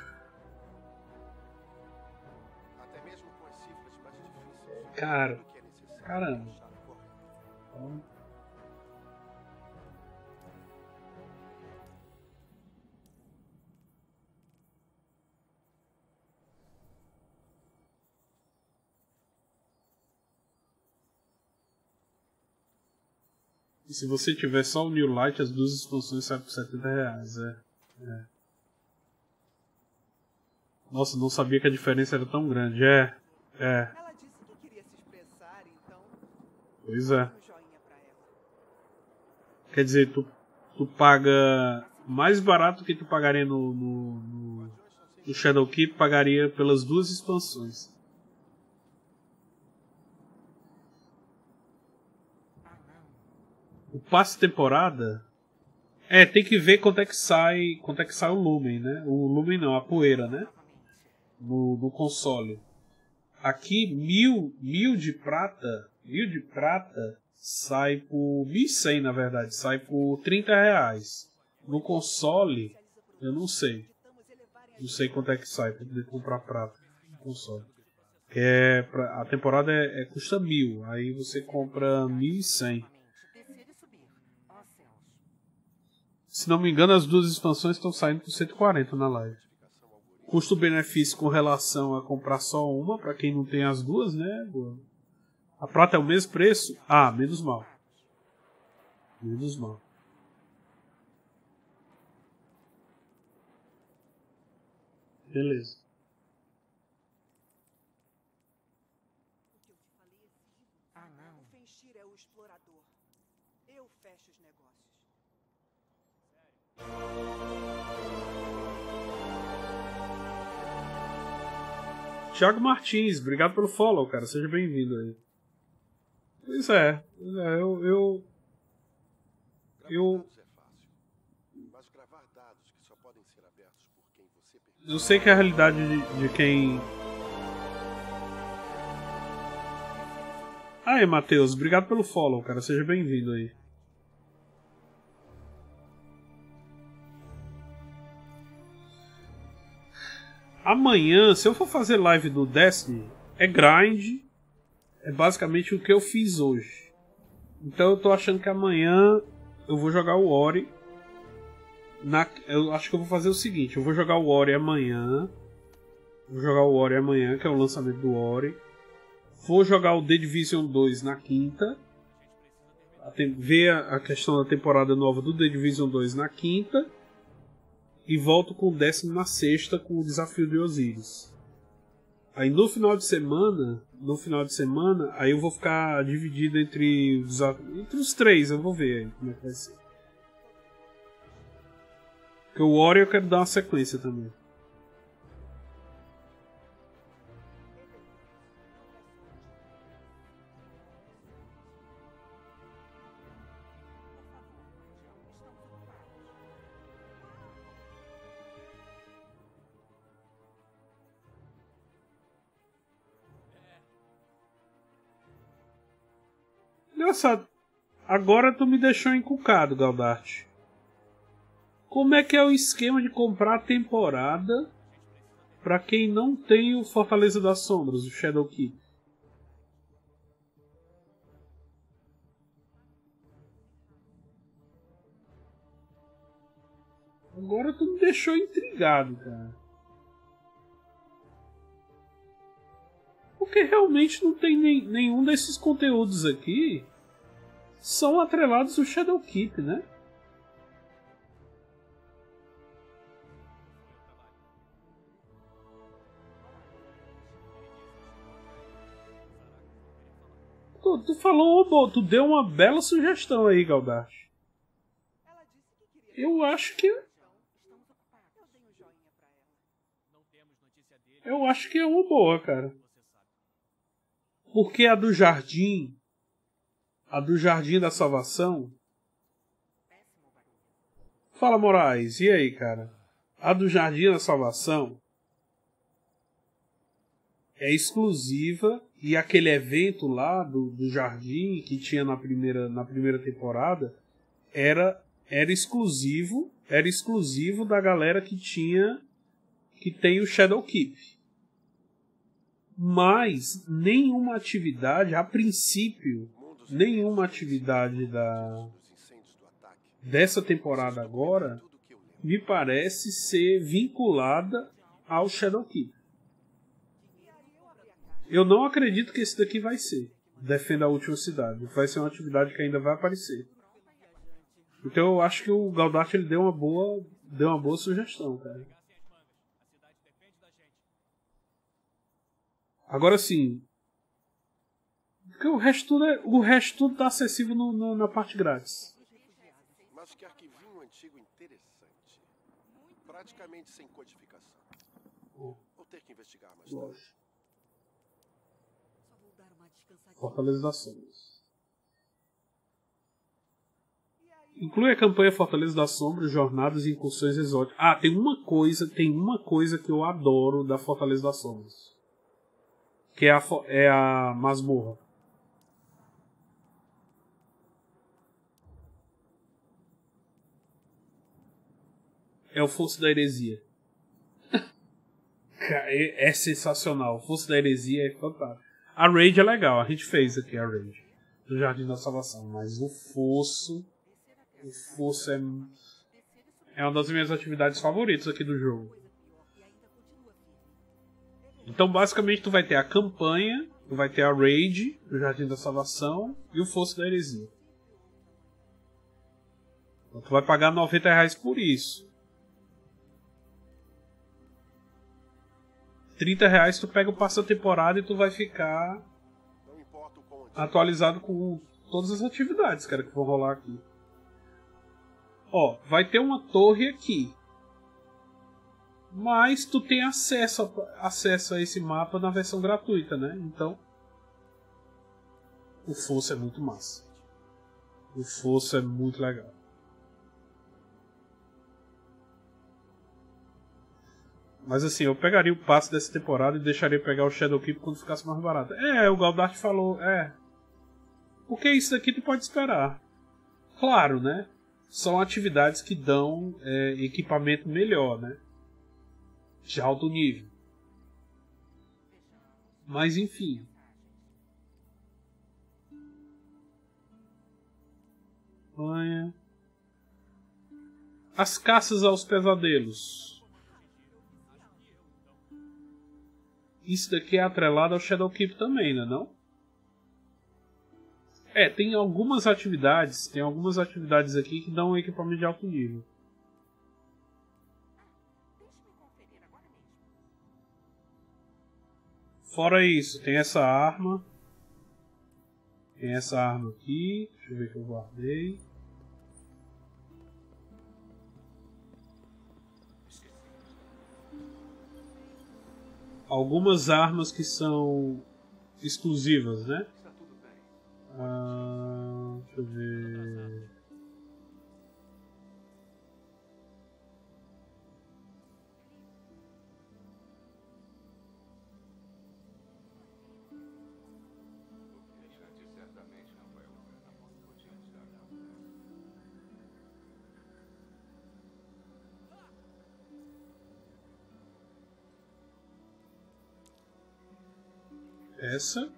Caro. Caramba. E se você tiver só o New Light, as duas expansões saem por 70 reais. É. é. Nossa, não sabia que a diferença era tão grande. É. É. Ela disse que queria se expressar, então. Pois é. Quer dizer, tu, tu paga mais barato que tu pagaria no, no, no, no Shadowkeep, pagaria pelas duas expansões. O passe temporada é, tem que ver quanto é que sai, quanto é que sai o lumen, né? O lumen não, a poeira, né? No, no console. Aqui mil, mil de prata, mil de prata sai por 1.100 na verdade, sai por 30 reais. No console, eu não sei. Não sei quanto é que sai para poder comprar prata no console. É pra, a temporada é, é, custa mil, aí você compra 1.100. Se não me engano, as duas expansões estão saindo por 140 na live. Custo-benefício com relação a comprar só uma, para quem não tem as duas, né? A prata é o mesmo preço? Ah, menos mal. Menos mal. Beleza. Ah, não. O Fenchir é o explorador. Eu fecho os negócios. Thiago Martins, obrigado pelo follow, cara. Seja bem-vindo aí. Pois é, é eu, eu. Eu. Eu sei que a realidade de, de quem. Aí, Matheus, obrigado pelo follow, cara. Seja bem-vindo aí. Amanhã, se eu for fazer live do Destiny, é grind. É basicamente o que eu fiz hoje. Então eu tô achando que amanhã eu vou jogar o Ori. Na, eu acho que eu vou fazer o seguinte: eu vou jogar o Ori amanhã. Vou jogar o Ori amanhã, que é o lançamento do Ori. Vou jogar o The Division 2 na quinta. Ver a questão da temporada nova do The Division 2 na quinta e volto com o décimo na sexta com o desafio de Osiris. Aí no final de semana, no final de semana, aí eu vou ficar dividido entre os, entre os três, eu vou ver aí como é que vai ser. Porque o Warrior eu quero dar uma sequência também. Engraçado. Agora tu me deixou encucado, Galdart. Como é que é o esquema de comprar a temporada para quem não tem o Fortaleza das Sombras, o Shadow Keep? Agora tu me deixou intrigado, cara. Porque realmente não tem nem, nenhum desses conteúdos aqui são atrelados ao Shadowkeep, né? Tu, tu falou, tu deu uma bela sugestão aí, Galdart. Eu acho que. Eu acho que é uma boa, cara. Porque a do jardim, a do jardim da salvação. Fala Moraes, e aí, cara? A do jardim da salvação é exclusiva e aquele evento lá do, do jardim que tinha na primeira, na primeira temporada era era exclusivo era exclusivo da galera que tinha que tem o Shadow Keep mas nenhuma atividade, a princípio, nenhuma atividade da dessa temporada agora me parece ser vinculada ao Shadowkeep. Eu não acredito que esse daqui vai ser. Defenda a última cidade. Vai ser uma atividade que ainda vai aparecer. Então eu acho que o Galdart ele deu uma boa, deu uma boa sugestão, cara. Agora sim. Porque o resto tudo, é, o resto tudo tá acessível no, no, na parte grátis. Mas que arquivinho antigo interessante. Praticamente sem codificação. Vou ter que investigar mais. Fortaleza. Inclui a campanha Fortaleza das Sombras, Jornadas e Incursões Exóticas. Ah, tem uma coisa, tem uma coisa que eu adoro da Fortaleza das Sombras. Que é a, é a masmorra. É o Fosso da Heresia. é, é sensacional. O Fosso da Heresia é fantástico. A Raid é legal, a gente fez aqui a Raid do Jardim da Salvação, mas o Fosso o fosso é, é uma das minhas atividades favoritas aqui do jogo. Então, basicamente, tu vai ter a campanha, tu vai ter a raid do Jardim da Salvação e o Fosso da Heresia. Então, tu vai pagar 90 reais por isso. 30 reais tu pega o passo da temporada e tu vai ficar atualizado com todas as atividades, cara, que vão rolar aqui. Ó, vai ter uma torre aqui. Mas tu tem acesso a, acesso a esse mapa na versão gratuita, né? Então, o fosso é muito massa. O fosso é muito legal. Mas assim, eu pegaria o passe dessa temporada e deixaria pegar o Shadow Keep quando ficasse mais barato. É, o Galdart falou, é. Porque isso daqui tu pode esperar. Claro, né? são atividades que dão é, equipamento melhor, né? De alto nível. Mas enfim. As caças aos pesadelos. Isso daqui é atrelado ao Shadowkeep também, né? Não? É, tem algumas atividades, tem algumas atividades aqui que dão equipamento de alto nível. Fora isso, tem essa arma. Tem essa arma aqui. Deixa eu ver que eu guardei. Algumas armas que são exclusivas, né? Ah, deixa eu ver. Essa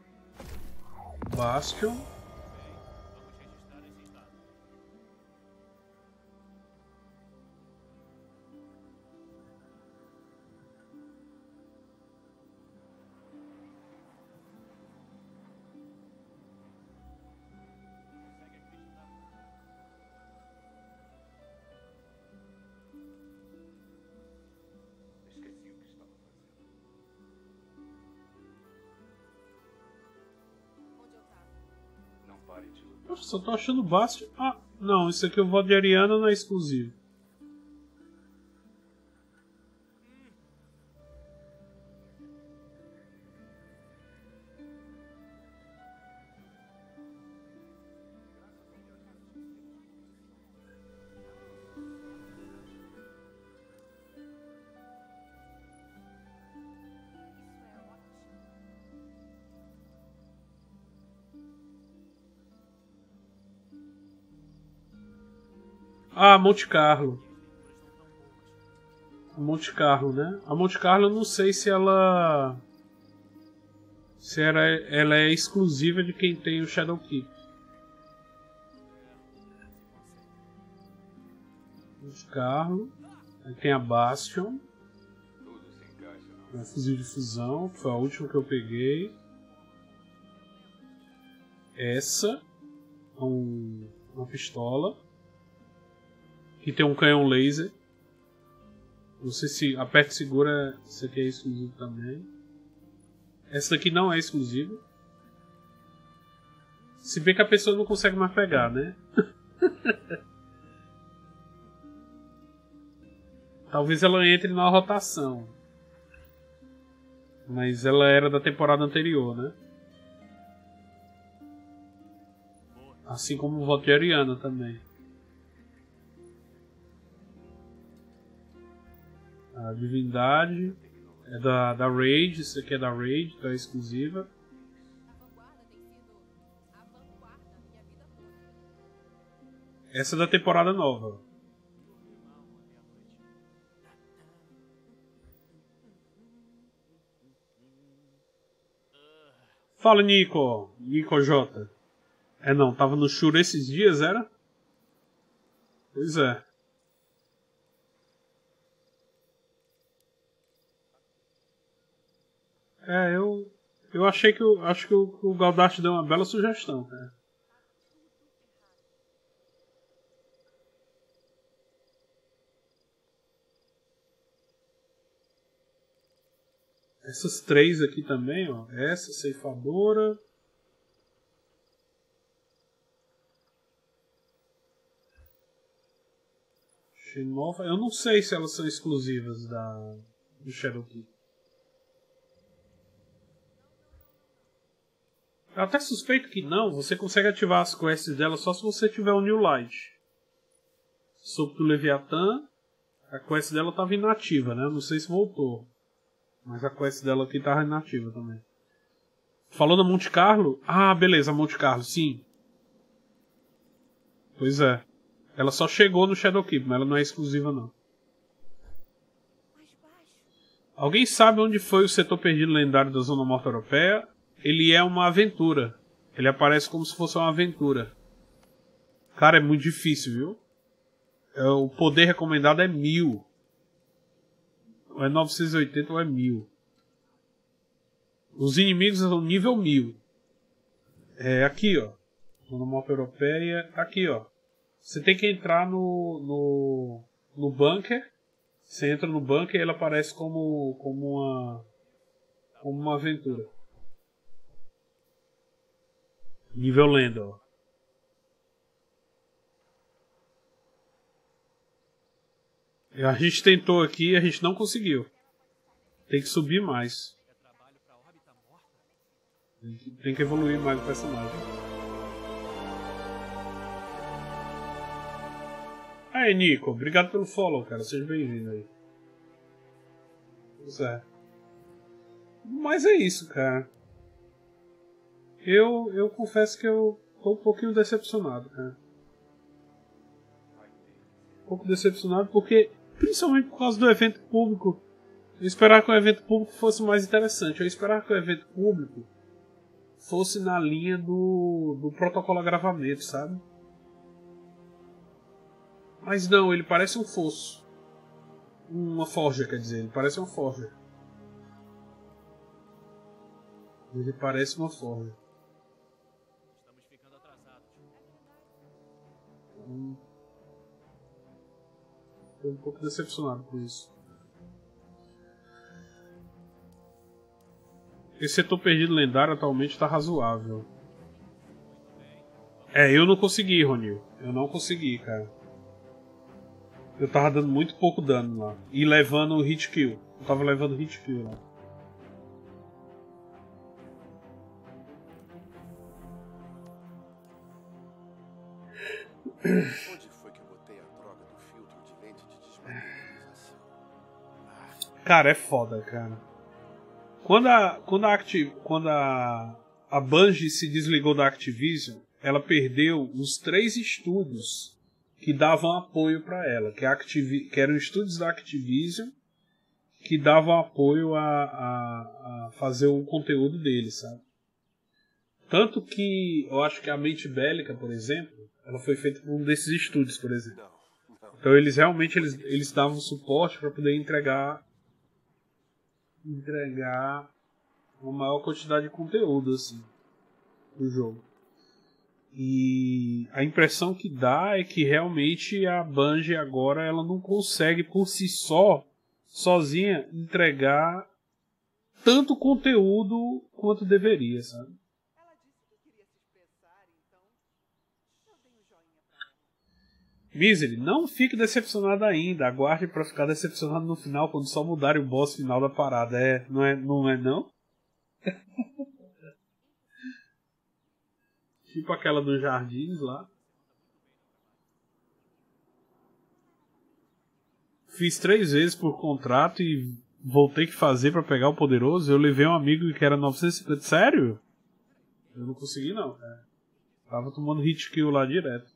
Bastion. Só tô achando Bastion. Ah, não, isso aqui eu vou de Ariana não é Ah, Monte Carlo. Monte Carlo, né? A Monte Carlo eu não sei se ela. Se ela, ela é exclusiva de quem tem o Shadow Keep. Monte Carlo. Aí tem a Bastion. É fuzil de fusão, foi a última que eu peguei. Essa. Um, uma pistola que tem um canhão laser. Sei se aperta e segura, isso aqui é exclusivo também. Essa daqui não é exclusiva. Se bem que a pessoa não consegue mais pegar, né? talvez ela entre na rotação. Mas ela era da temporada anterior, né? Assim como o Ariana também. A divindade é da, da Raid, isso aqui é da Raid, é exclusiva. Essa é da temporada nova. Fala, Nico. Nico J. É não, tava no Shura esses dias, era? Pois é. É, eu. Eu achei que eu acho que o, o deu uma bela sugestão, cara. Essas três aqui também, ó. Essa ceifadora. Eu não sei se elas são exclusivas da do Cherokee. Eu até suspeito que não. Você consegue ativar as quests dela só se você tiver o New Light. Sopro do Leviatã. A quest dela estava inativa, né? Não sei se voltou. Mas a quest dela aqui tava inativa também. Falou da Monte Carlo? Ah, beleza, Monte Carlo, sim. Pois é. Ela só chegou no Shadowkeep, mas ela não é exclusiva não. Alguém sabe onde foi o setor perdido lendário da Zona Morta Europeia? Ele é uma aventura. Ele aparece como se fosse uma aventura. Cara, é muito difícil, viu? É, o poder recomendado é mil. Ou é 980 ou é 1000. Os inimigos são nível 1000. É aqui, ó. No mapa europeia, aqui, ó. Você tem que entrar no, no, no bunker. Você entra no bunker e ela aparece como, como uma como uma aventura. Nível lenda, ó. A gente tentou aqui e a gente não conseguiu. Tem que subir mais. Tem que evoluir mais o personagem. Aí, Nico, obrigado pelo follow, cara. Seja bem-vindo aí. Pois é. Mas é isso, cara. Eu, eu confesso que eu tô um pouquinho decepcionado, cara. Um pouco decepcionado porque Principalmente por causa do evento público. Eu esperava que o evento público fosse mais interessante. Eu esperava que o evento público fosse na linha do, do protocolo agravamento, sabe? Mas não, ele parece um fosso. Uma forja, quer dizer, ele parece uma forja. Ele parece uma forja. Hum. Estou um pouco decepcionado com isso. Esse setor perdido lendário atualmente está razoável. É, eu não consegui, Ronil. Eu não consegui, cara. Eu tava dando muito pouco dano lá. E levando hit kill. Eu tava levando hit kill lá. Cara, é foda, cara. Quando a, quando a, Activ, quando a, a Bungie se desligou da Activision, ela perdeu os três estúdios que davam apoio para ela, que, que eram estúdios da Activision que davam apoio a, a, a fazer o conteúdo deles, sabe? Tanto que eu acho que a Mente Bélica, por exemplo, ela foi feita por um desses estúdios, por exemplo. Então eles realmente eles, eles davam suporte para poder entregar entregar uma maior quantidade de conteúdo assim do jogo. E a impressão que dá é que realmente a Bungie agora ela não consegue por si só, sozinha, entregar tanto conteúdo quanto deveria, sabe? Misery, não fique decepcionado ainda. Aguarde para ficar decepcionado no final quando só mudarem o boss final da parada. É, não é, não é não? tipo aquela dos jardins lá. Fiz três vezes por contrato e voltei que fazer para pegar o poderoso. Eu levei um amigo que era 950. Sério? Eu não consegui não, cara. Tava tomando hit kill lá direto.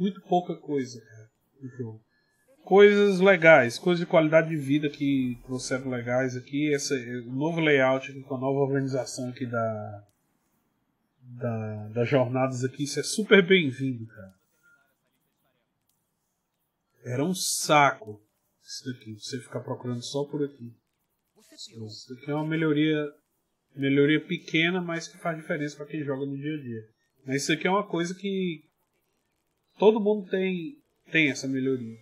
Muito pouca coisa, cara, no jogo. Coisas legais, coisas de qualidade de vida que trouxeram legais aqui. Esse, o novo layout aqui, com a nova organização aqui da, da, das jornadas aqui, isso é super bem-vindo, cara. Era um saco isso daqui, você ficar procurando só por aqui. Isso daqui é uma melhoria, melhoria pequena, mas que faz diferença para quem joga no dia a dia. Mas isso aqui é uma coisa que Todo mundo tem, tem essa melhoria.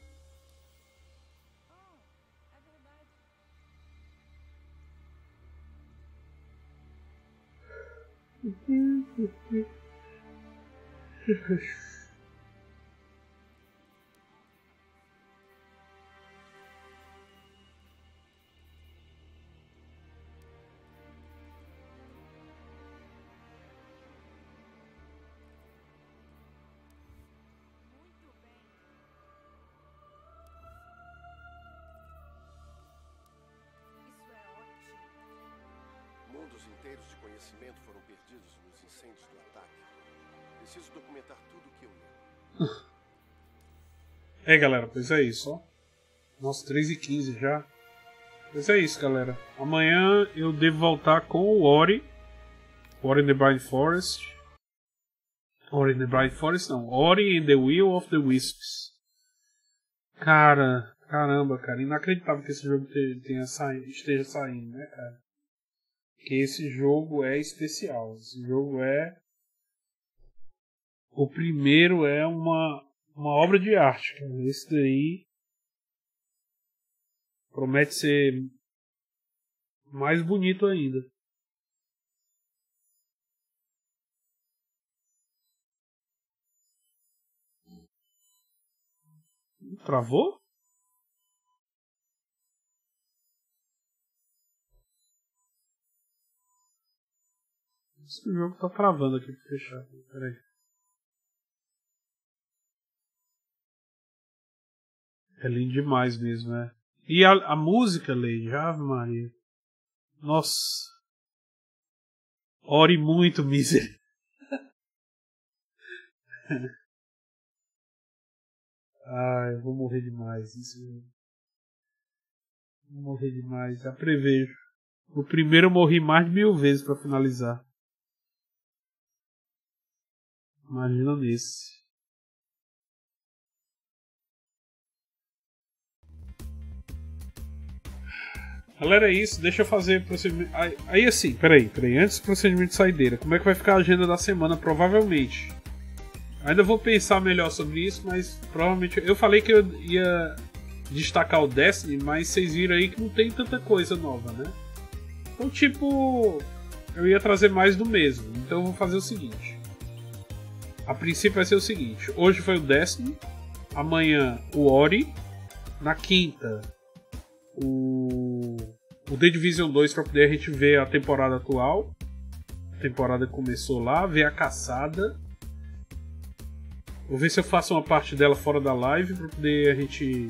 É, galera, pois é isso, ó. Nossa, 3 e 15 já. Pois é isso, galera. Amanhã eu devo voltar com o Ori. Ori in the Blind Forest. Ori in the Blind Forest não. Ori in the Will of the Wisps. Cara, caramba, cara. Inacreditável que esse jogo tenha saído, esteja saindo, né, cara? que esse jogo é especial. Esse jogo é. O primeiro é uma, uma obra de arte. Cara. Esse daí promete ser mais bonito ainda. Travou? Esse jogo tá travando aqui fechar. Peraí. É lindo demais mesmo, né? E a, a música, Lady, Ave Maria. Nossa. Ore muito, miser. Ai, eu vou morrer demais. Isso. Vou morrer demais, já prevejo. O primeiro eu morri mais de mil vezes para finalizar. Imagina nesse. Galera, é isso. Deixa eu fazer procedimento. Aí, aí assim, peraí, peraí. Antes do procedimento de saideira, como é que vai ficar a agenda da semana? Provavelmente. Ainda vou pensar melhor sobre isso, mas provavelmente. Eu falei que eu ia destacar o Destiny, mas vocês viram aí que não tem tanta coisa nova, né? Então, tipo. Eu ia trazer mais do mesmo. Então eu vou fazer o seguinte. A princípio vai ser o seguinte: hoje foi o Destiny, amanhã o Ori, na quinta o, o The Division 2 para poder a gente ver a temporada atual. A temporada começou lá, ver a caçada. Vou ver se eu faço uma parte dela fora da live para poder a gente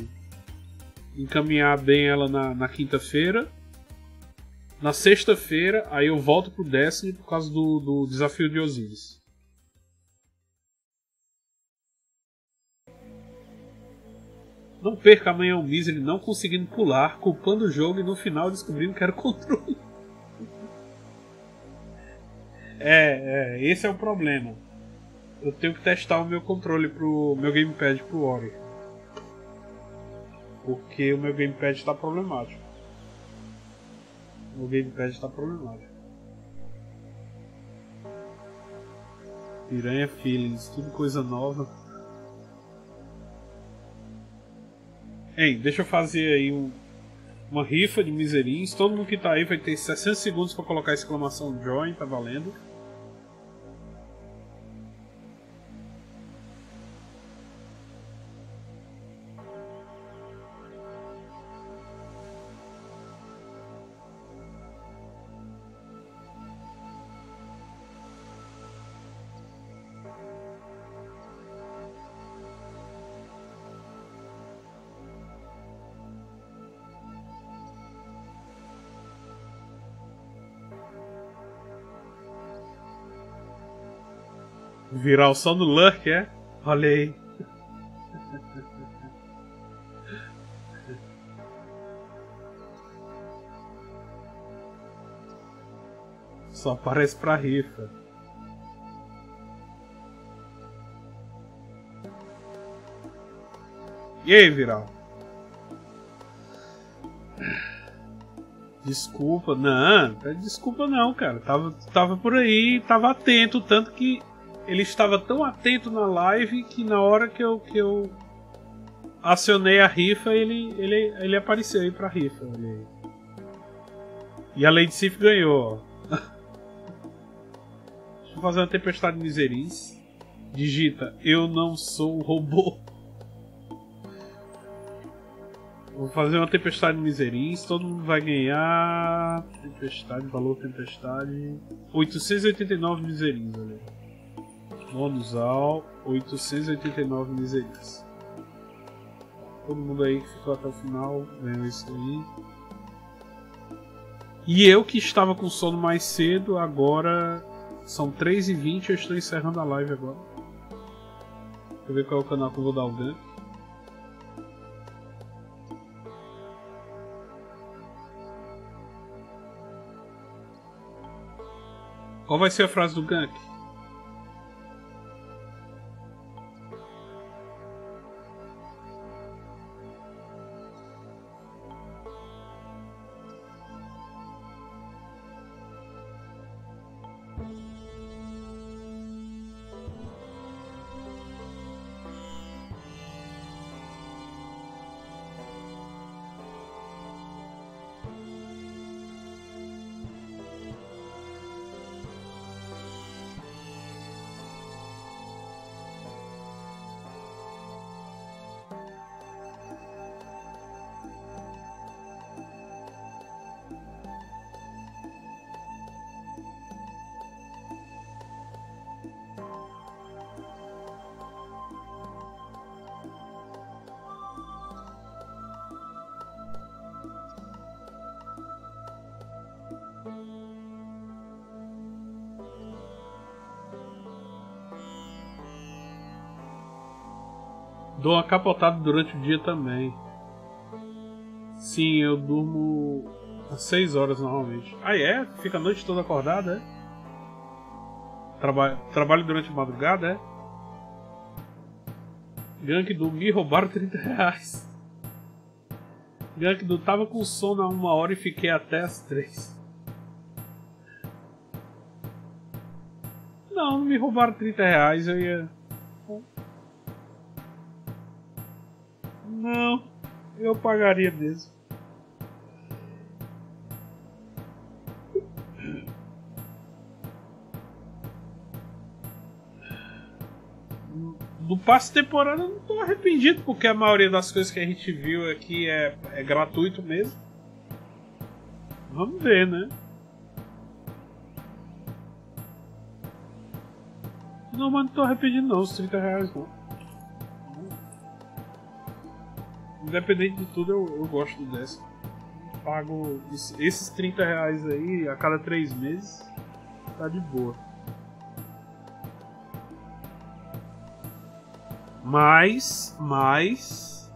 encaminhar bem ela na, na quinta-feira. Na sexta-feira, aí eu volto pro Destiny por causa do, do desafio de Osiris. Não perca amanhã o Misery não conseguindo pular, culpando o jogo e no final descobrindo que era o controle. É, é, esse é o problema. Eu tenho que testar o meu controle pro meu gamepad pro Ori. Porque o meu gamepad está problemático. O gamepad está problemático. Piranha Feelings, tudo coisa nova. Ei, deixa eu fazer aí um, uma rifa de miserins. Todo mundo que tá aí vai ter 60 segundos para colocar a exclamação Join, tá valendo. Virar o som do Lurk, é? Olha aí. Só aparece pra rifa. E aí, Viral? Desculpa, não, desculpa não, cara. Tava, tava por aí, tava atento, tanto que ele estava tão atento na live que na hora que eu, que eu acionei a rifa, ele, ele, ele apareceu aí pra rifa. Ele... E a Lady Sif ganhou. Deixa eu fazer uma tempestade de miseris. Digita, eu não sou um robô. Vou fazer uma tempestade de miseris, todo mundo vai ganhar. Tempestade, valor tempestade. 889 miseris, olha ao 889 miserias. Todo mundo aí que ficou até o final ganhou isso aí. E eu que estava com sono mais cedo, agora são 3h20 eu estou encerrando a live agora. Deixa eu ver qual é o canal que eu vou dar o gank. Qual vai ser a frase do gank? Dou uma capotada durante o dia também. Sim, eu durmo às 6 horas normalmente. Ah, é? Fica a noite toda acordada, é? Traba trabalho durante a madrugada, é? Gank do me roubaram 30 reais. Gank do tava com sono há uma hora e fiquei até as 3. Não, não me roubaram 30 reais, eu ia. Não, eu pagaria mesmo. Do passe temporada eu não tô arrependido, porque a maioria das coisas que a gente viu aqui é, é gratuito mesmo. Vamos ver, né? Não, mas não tô arrependido não, os 30 reais não. Independente de tudo, eu, eu gosto do décimo. Pago esses 30 reais aí a cada 3 meses, tá de boa. Mas, mas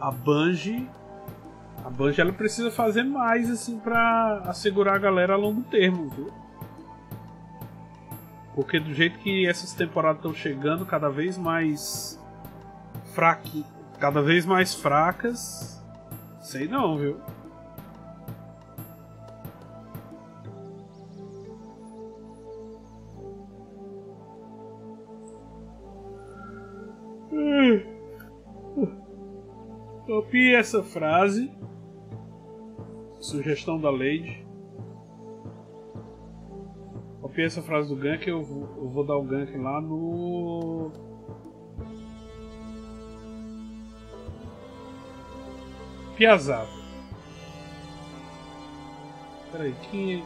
a Bungie, a Bungie ela precisa fazer mais assim para assegurar a galera a longo termo, viu? Porque do jeito que essas temporadas estão chegando, cada vez mais fraqui, cada vez mais fracas. Sei não, viu? Copie essa frase. Sugestão da Lady. Copie essa frase do gank. Eu vou, eu vou dar o gank lá no. Piazada. Peraí, quem.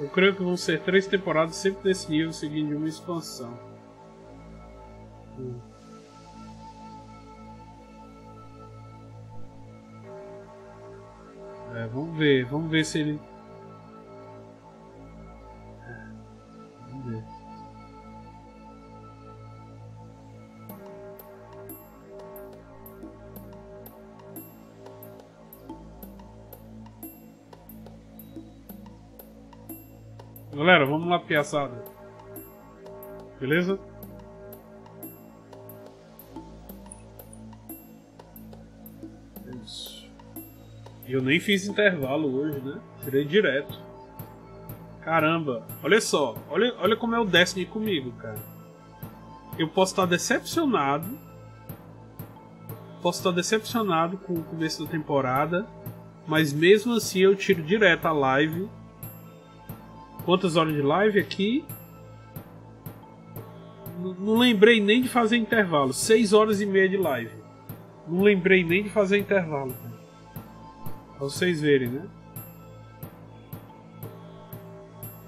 Eu creio que vão ser três temporadas sempre desse nível, seguindo uma expansão. Hum. É, vamos ver, vamos ver se ele piaçada. Beleza? Isso. E eu nem fiz intervalo hoje, né? Tirei direto. Caramba, olha só. Olha, olha como é o Destiny comigo, cara. Eu posso estar decepcionado. Posso estar decepcionado com o começo da temporada. Mas mesmo assim eu tiro direto a live Quantas horas de live aqui? Não, lembrei nem de fazer intervalo. 6 horas e meia de live. Não lembrei nem de fazer intervalo. Pra vocês verem, né?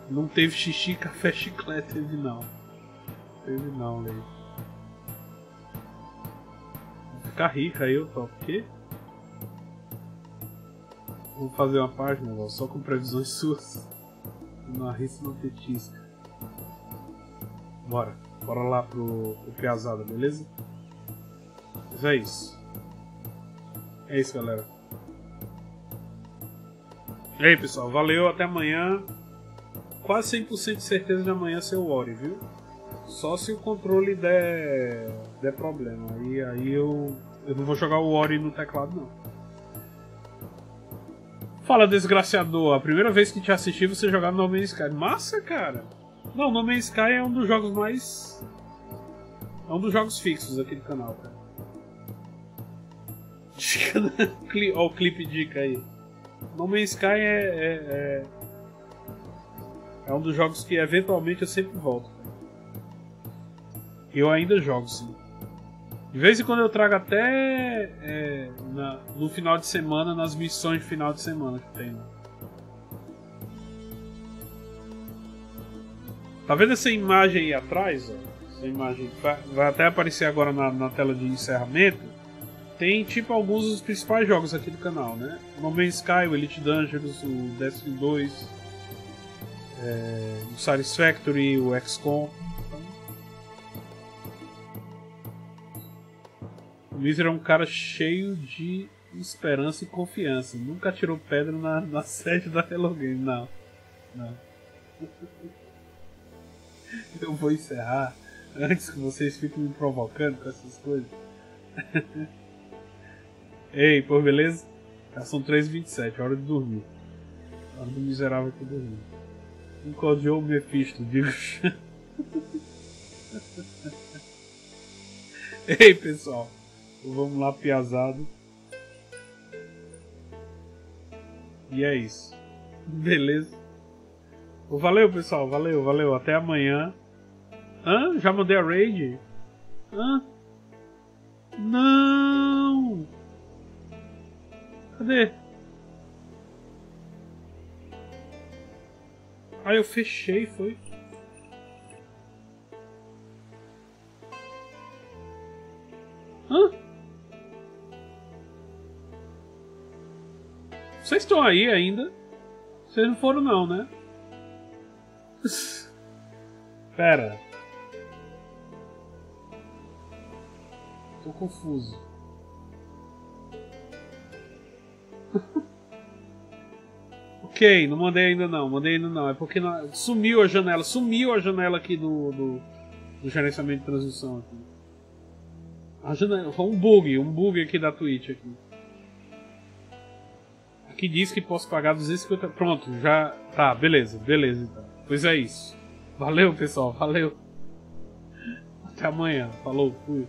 Não teve xixi, café, chiclete, teve não. Teve não. Vou ficar rica aí, eu topo. O quê? Vou fazer uma página só com previsões suas. Arrisca não petisca. Bora. Bora lá pro, pro Piazada, beleza? Mas é isso. É isso, galera. E aí, pessoal. Valeu. Até amanhã. Quase 100% de certeza de amanhã ser o Ori, viu? Só se o controle der, der problema. E aí eu, eu não vou jogar o Ori no teclado, não. Fala, desgraciador, a primeira vez que te assisti você jogar No Man's Sky. Massa, cara! Não, No Man's Sky é um dos jogos mais. É um dos jogos fixos aqui do canal, cara. Olha o clipe dica aí. No Man's Sky é, é, é, é. um dos jogos que eventualmente eu sempre volto. Eu ainda jogo, sim. De vez em quando eu trago até é, na, no final de semana, nas missões de final de semana que tem. Tá vendo essa imagem aí atrás? Ó? Essa imagem vai, até aparecer agora na, na, tela de encerramento. Tem tipo alguns dos principais jogos aqui do canal, né? No Man's Sky, o Elite Dangerous, o Destiny 2, é, o Satisfactory, o XCOM. Wizard é um cara cheio de esperança e confiança. Nunca tirou pedra na, na sede da Hello Game. Não. Não. Eu vou encerrar antes que vocês fiquem me provocando com essas coisas. Ei, por beleza? Já são 3h27, hora de dormir. Hora do miserável que dormir. Encordiou o Mephisto, digo. Ei, pessoal. Vamos lá, piazado. E é isso. Beleza. Valeu, pessoal. Valeu, valeu. Até amanhã. Hã? Já mandei a raid? Hã? Não! Cadê? Ah, eu fechei, foi? Hã? Vocês estão aí ainda? Vocês não foram não, né? Pera. Tô confuso. ok, não mandei ainda não, mandei ainda não. É porque não, sumiu a janela, sumiu a janela aqui do, do, do gerenciamento de transmissão aqui. A janela, um bug, um bug aqui da Twitch aqui. Aqui diz que posso pagar 250. Pronto, já. Tá, beleza, beleza então. Pois é isso. Valeu, pessoal, valeu. Até amanhã. Falou, fui.